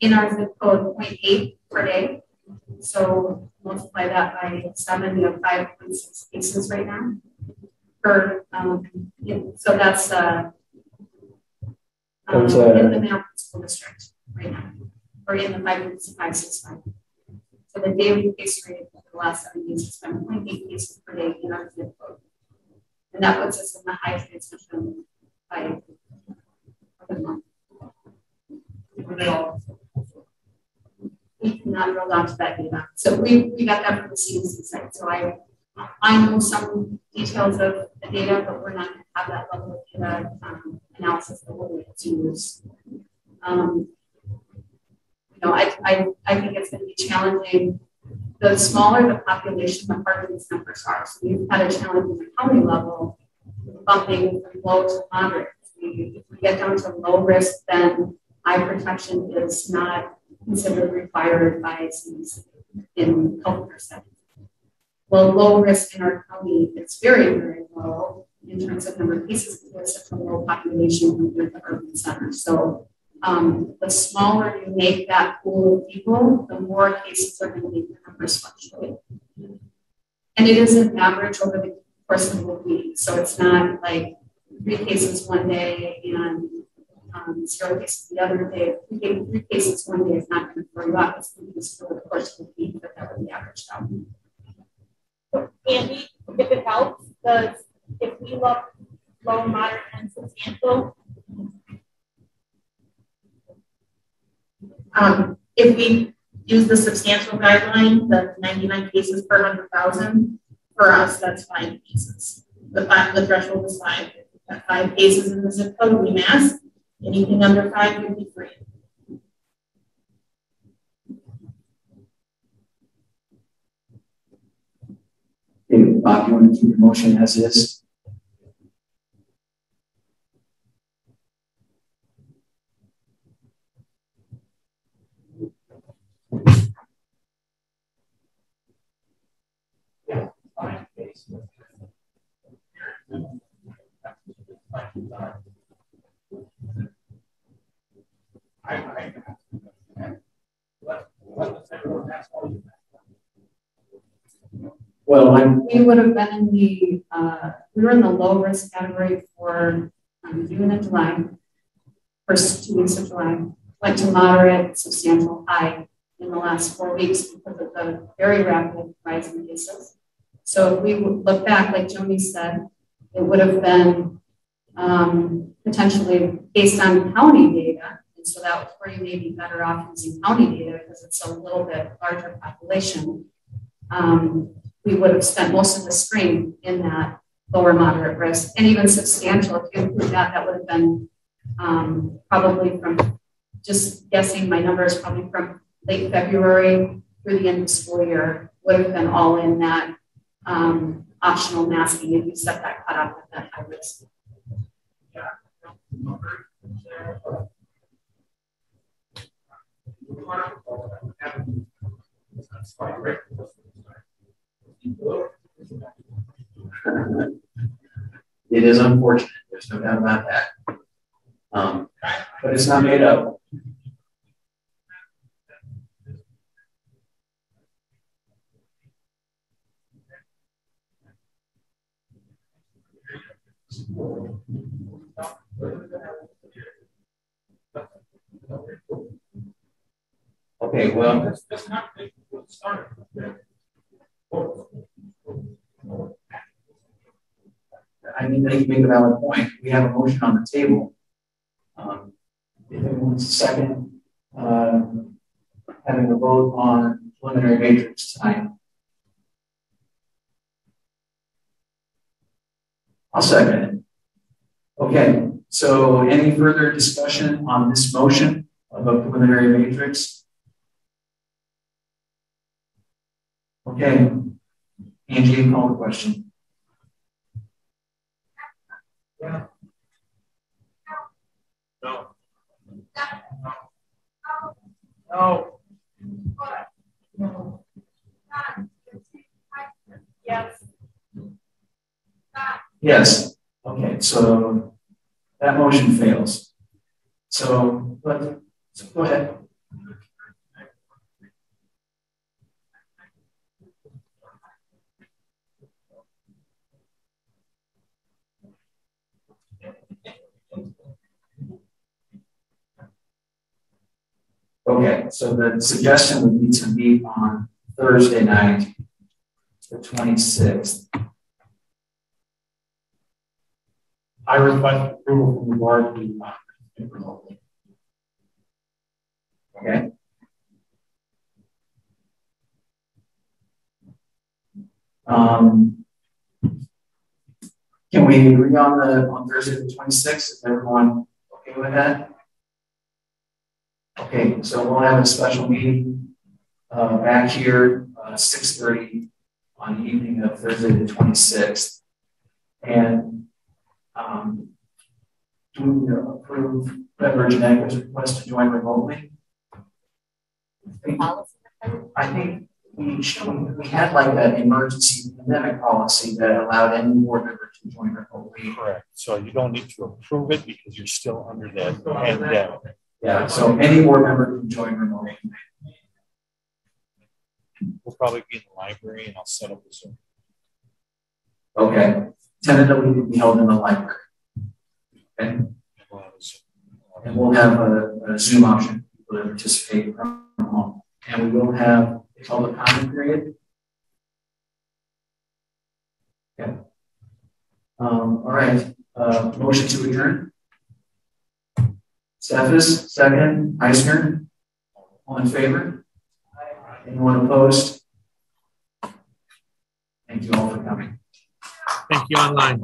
In our zip code, 0.8 per day. So multiply that by seven, you have five point six cases right now. Per, um, so that's, uh, um, uh, in the Mount School District right now, or in the five six five. So the daily case rate for the last seven days has been 0.8 cases per day in our zip code. And that puts us in the high transmission by the month. We cannot drill down to that data. So we, we got that from the CDC site. So I, I know some details of the data, but we're not going to have that level of data um, analysis that we'll be able to use. Um, you know, I, I, I think it's going to be challenging. The smaller the population, the harder these numbers are. So we've had a challenge at the county level, bumping from low to moderate. If we get down to low risk, then eye protection is not considered required by CDC in healthcare settings. Well, low risk in our county is very, very low in terms of number of cases because have such a low population compared to urban center. So um, the smaller you make that pool of people, the more cases are going to make the numbers fluctuate. And it is an average over the course of the week. So it's not like three cases one day and um, zero cases the other day. If we get three cases one day, it's not going to throw you off. It's going to be just for the course of the week, but that would be averaged out. Andy, if it helps, does if we look low, moderate, and substantial, um, if we use the substantial guideline, the 99 cases per 100,000, for us, that's five cases. The, five, the threshold is five. If we've got five cases in the zip code, we mask. Anything under five would be free. Okay, Bob, you want to keep your motion as is? Well, I'm, We would have been in the, uh, we were in the low risk category for um, June and July, first two weeks of July, went to moderate, substantial, high in the last four weeks because of the very rapid rise in cases. So if we look back, like Joni said, it would have been um, potentially based on county data. And so that was where you may be better off using county data because it's a little bit larger population. Um, we would have spent most of the spring in that lower moderate risk and even substantial. If you include that, that would have been um, probably from just guessing my numbers, probably from late February through the end of school year would have been all in that um, optional masking if you set that cutoff at that high risk. It is unfortunate. There's no doubt about that. Um, but it's not made up. Okay, well, That's, that's not. I mean, they make a valid point. We have a motion on the table. Um, if anyone's second, uh, having a vote on preliminary matrix tonight. I'll second it. Okay, so any further discussion on this motion of a preliminary matrix? Okay, Angie, call the question. Yeah. No. No. No. Yes. Yes. Okay, so that motion fails. So, but, so go ahead. Okay, so the suggestion would be to meet on Thursday night, the twenty-sixth. I request approval from the board to uh, remotely. Okay. Um, can we agree on the, on Thursday the twenty-sixth? Is everyone okay with that? Okay, so we'll have a special meeting, uh, back here, uh, six thirty on the evening of Thursday the twenty-sixth. And, um, do we approve Beverage Ag's request to join remotely? I think we, should- we had like an emergency pandemic policy that allowed any board member to join remotely. Correct. So you don't need to approve it because you're still under that pandemic. Yeah, so any board member can join remotely. We'll probably be in the library and I'll set up a Zoom. Okay, Tentatively will be held in the library. Okay, and we'll have a, a Zoom option for people to participate from home. And we will have a public comment period. Okay. Um, all right, uh, motion to adjourn. Steffes, second. Eisner, all in favor? Anyone opposed? Thank you all for coming. Thank you online.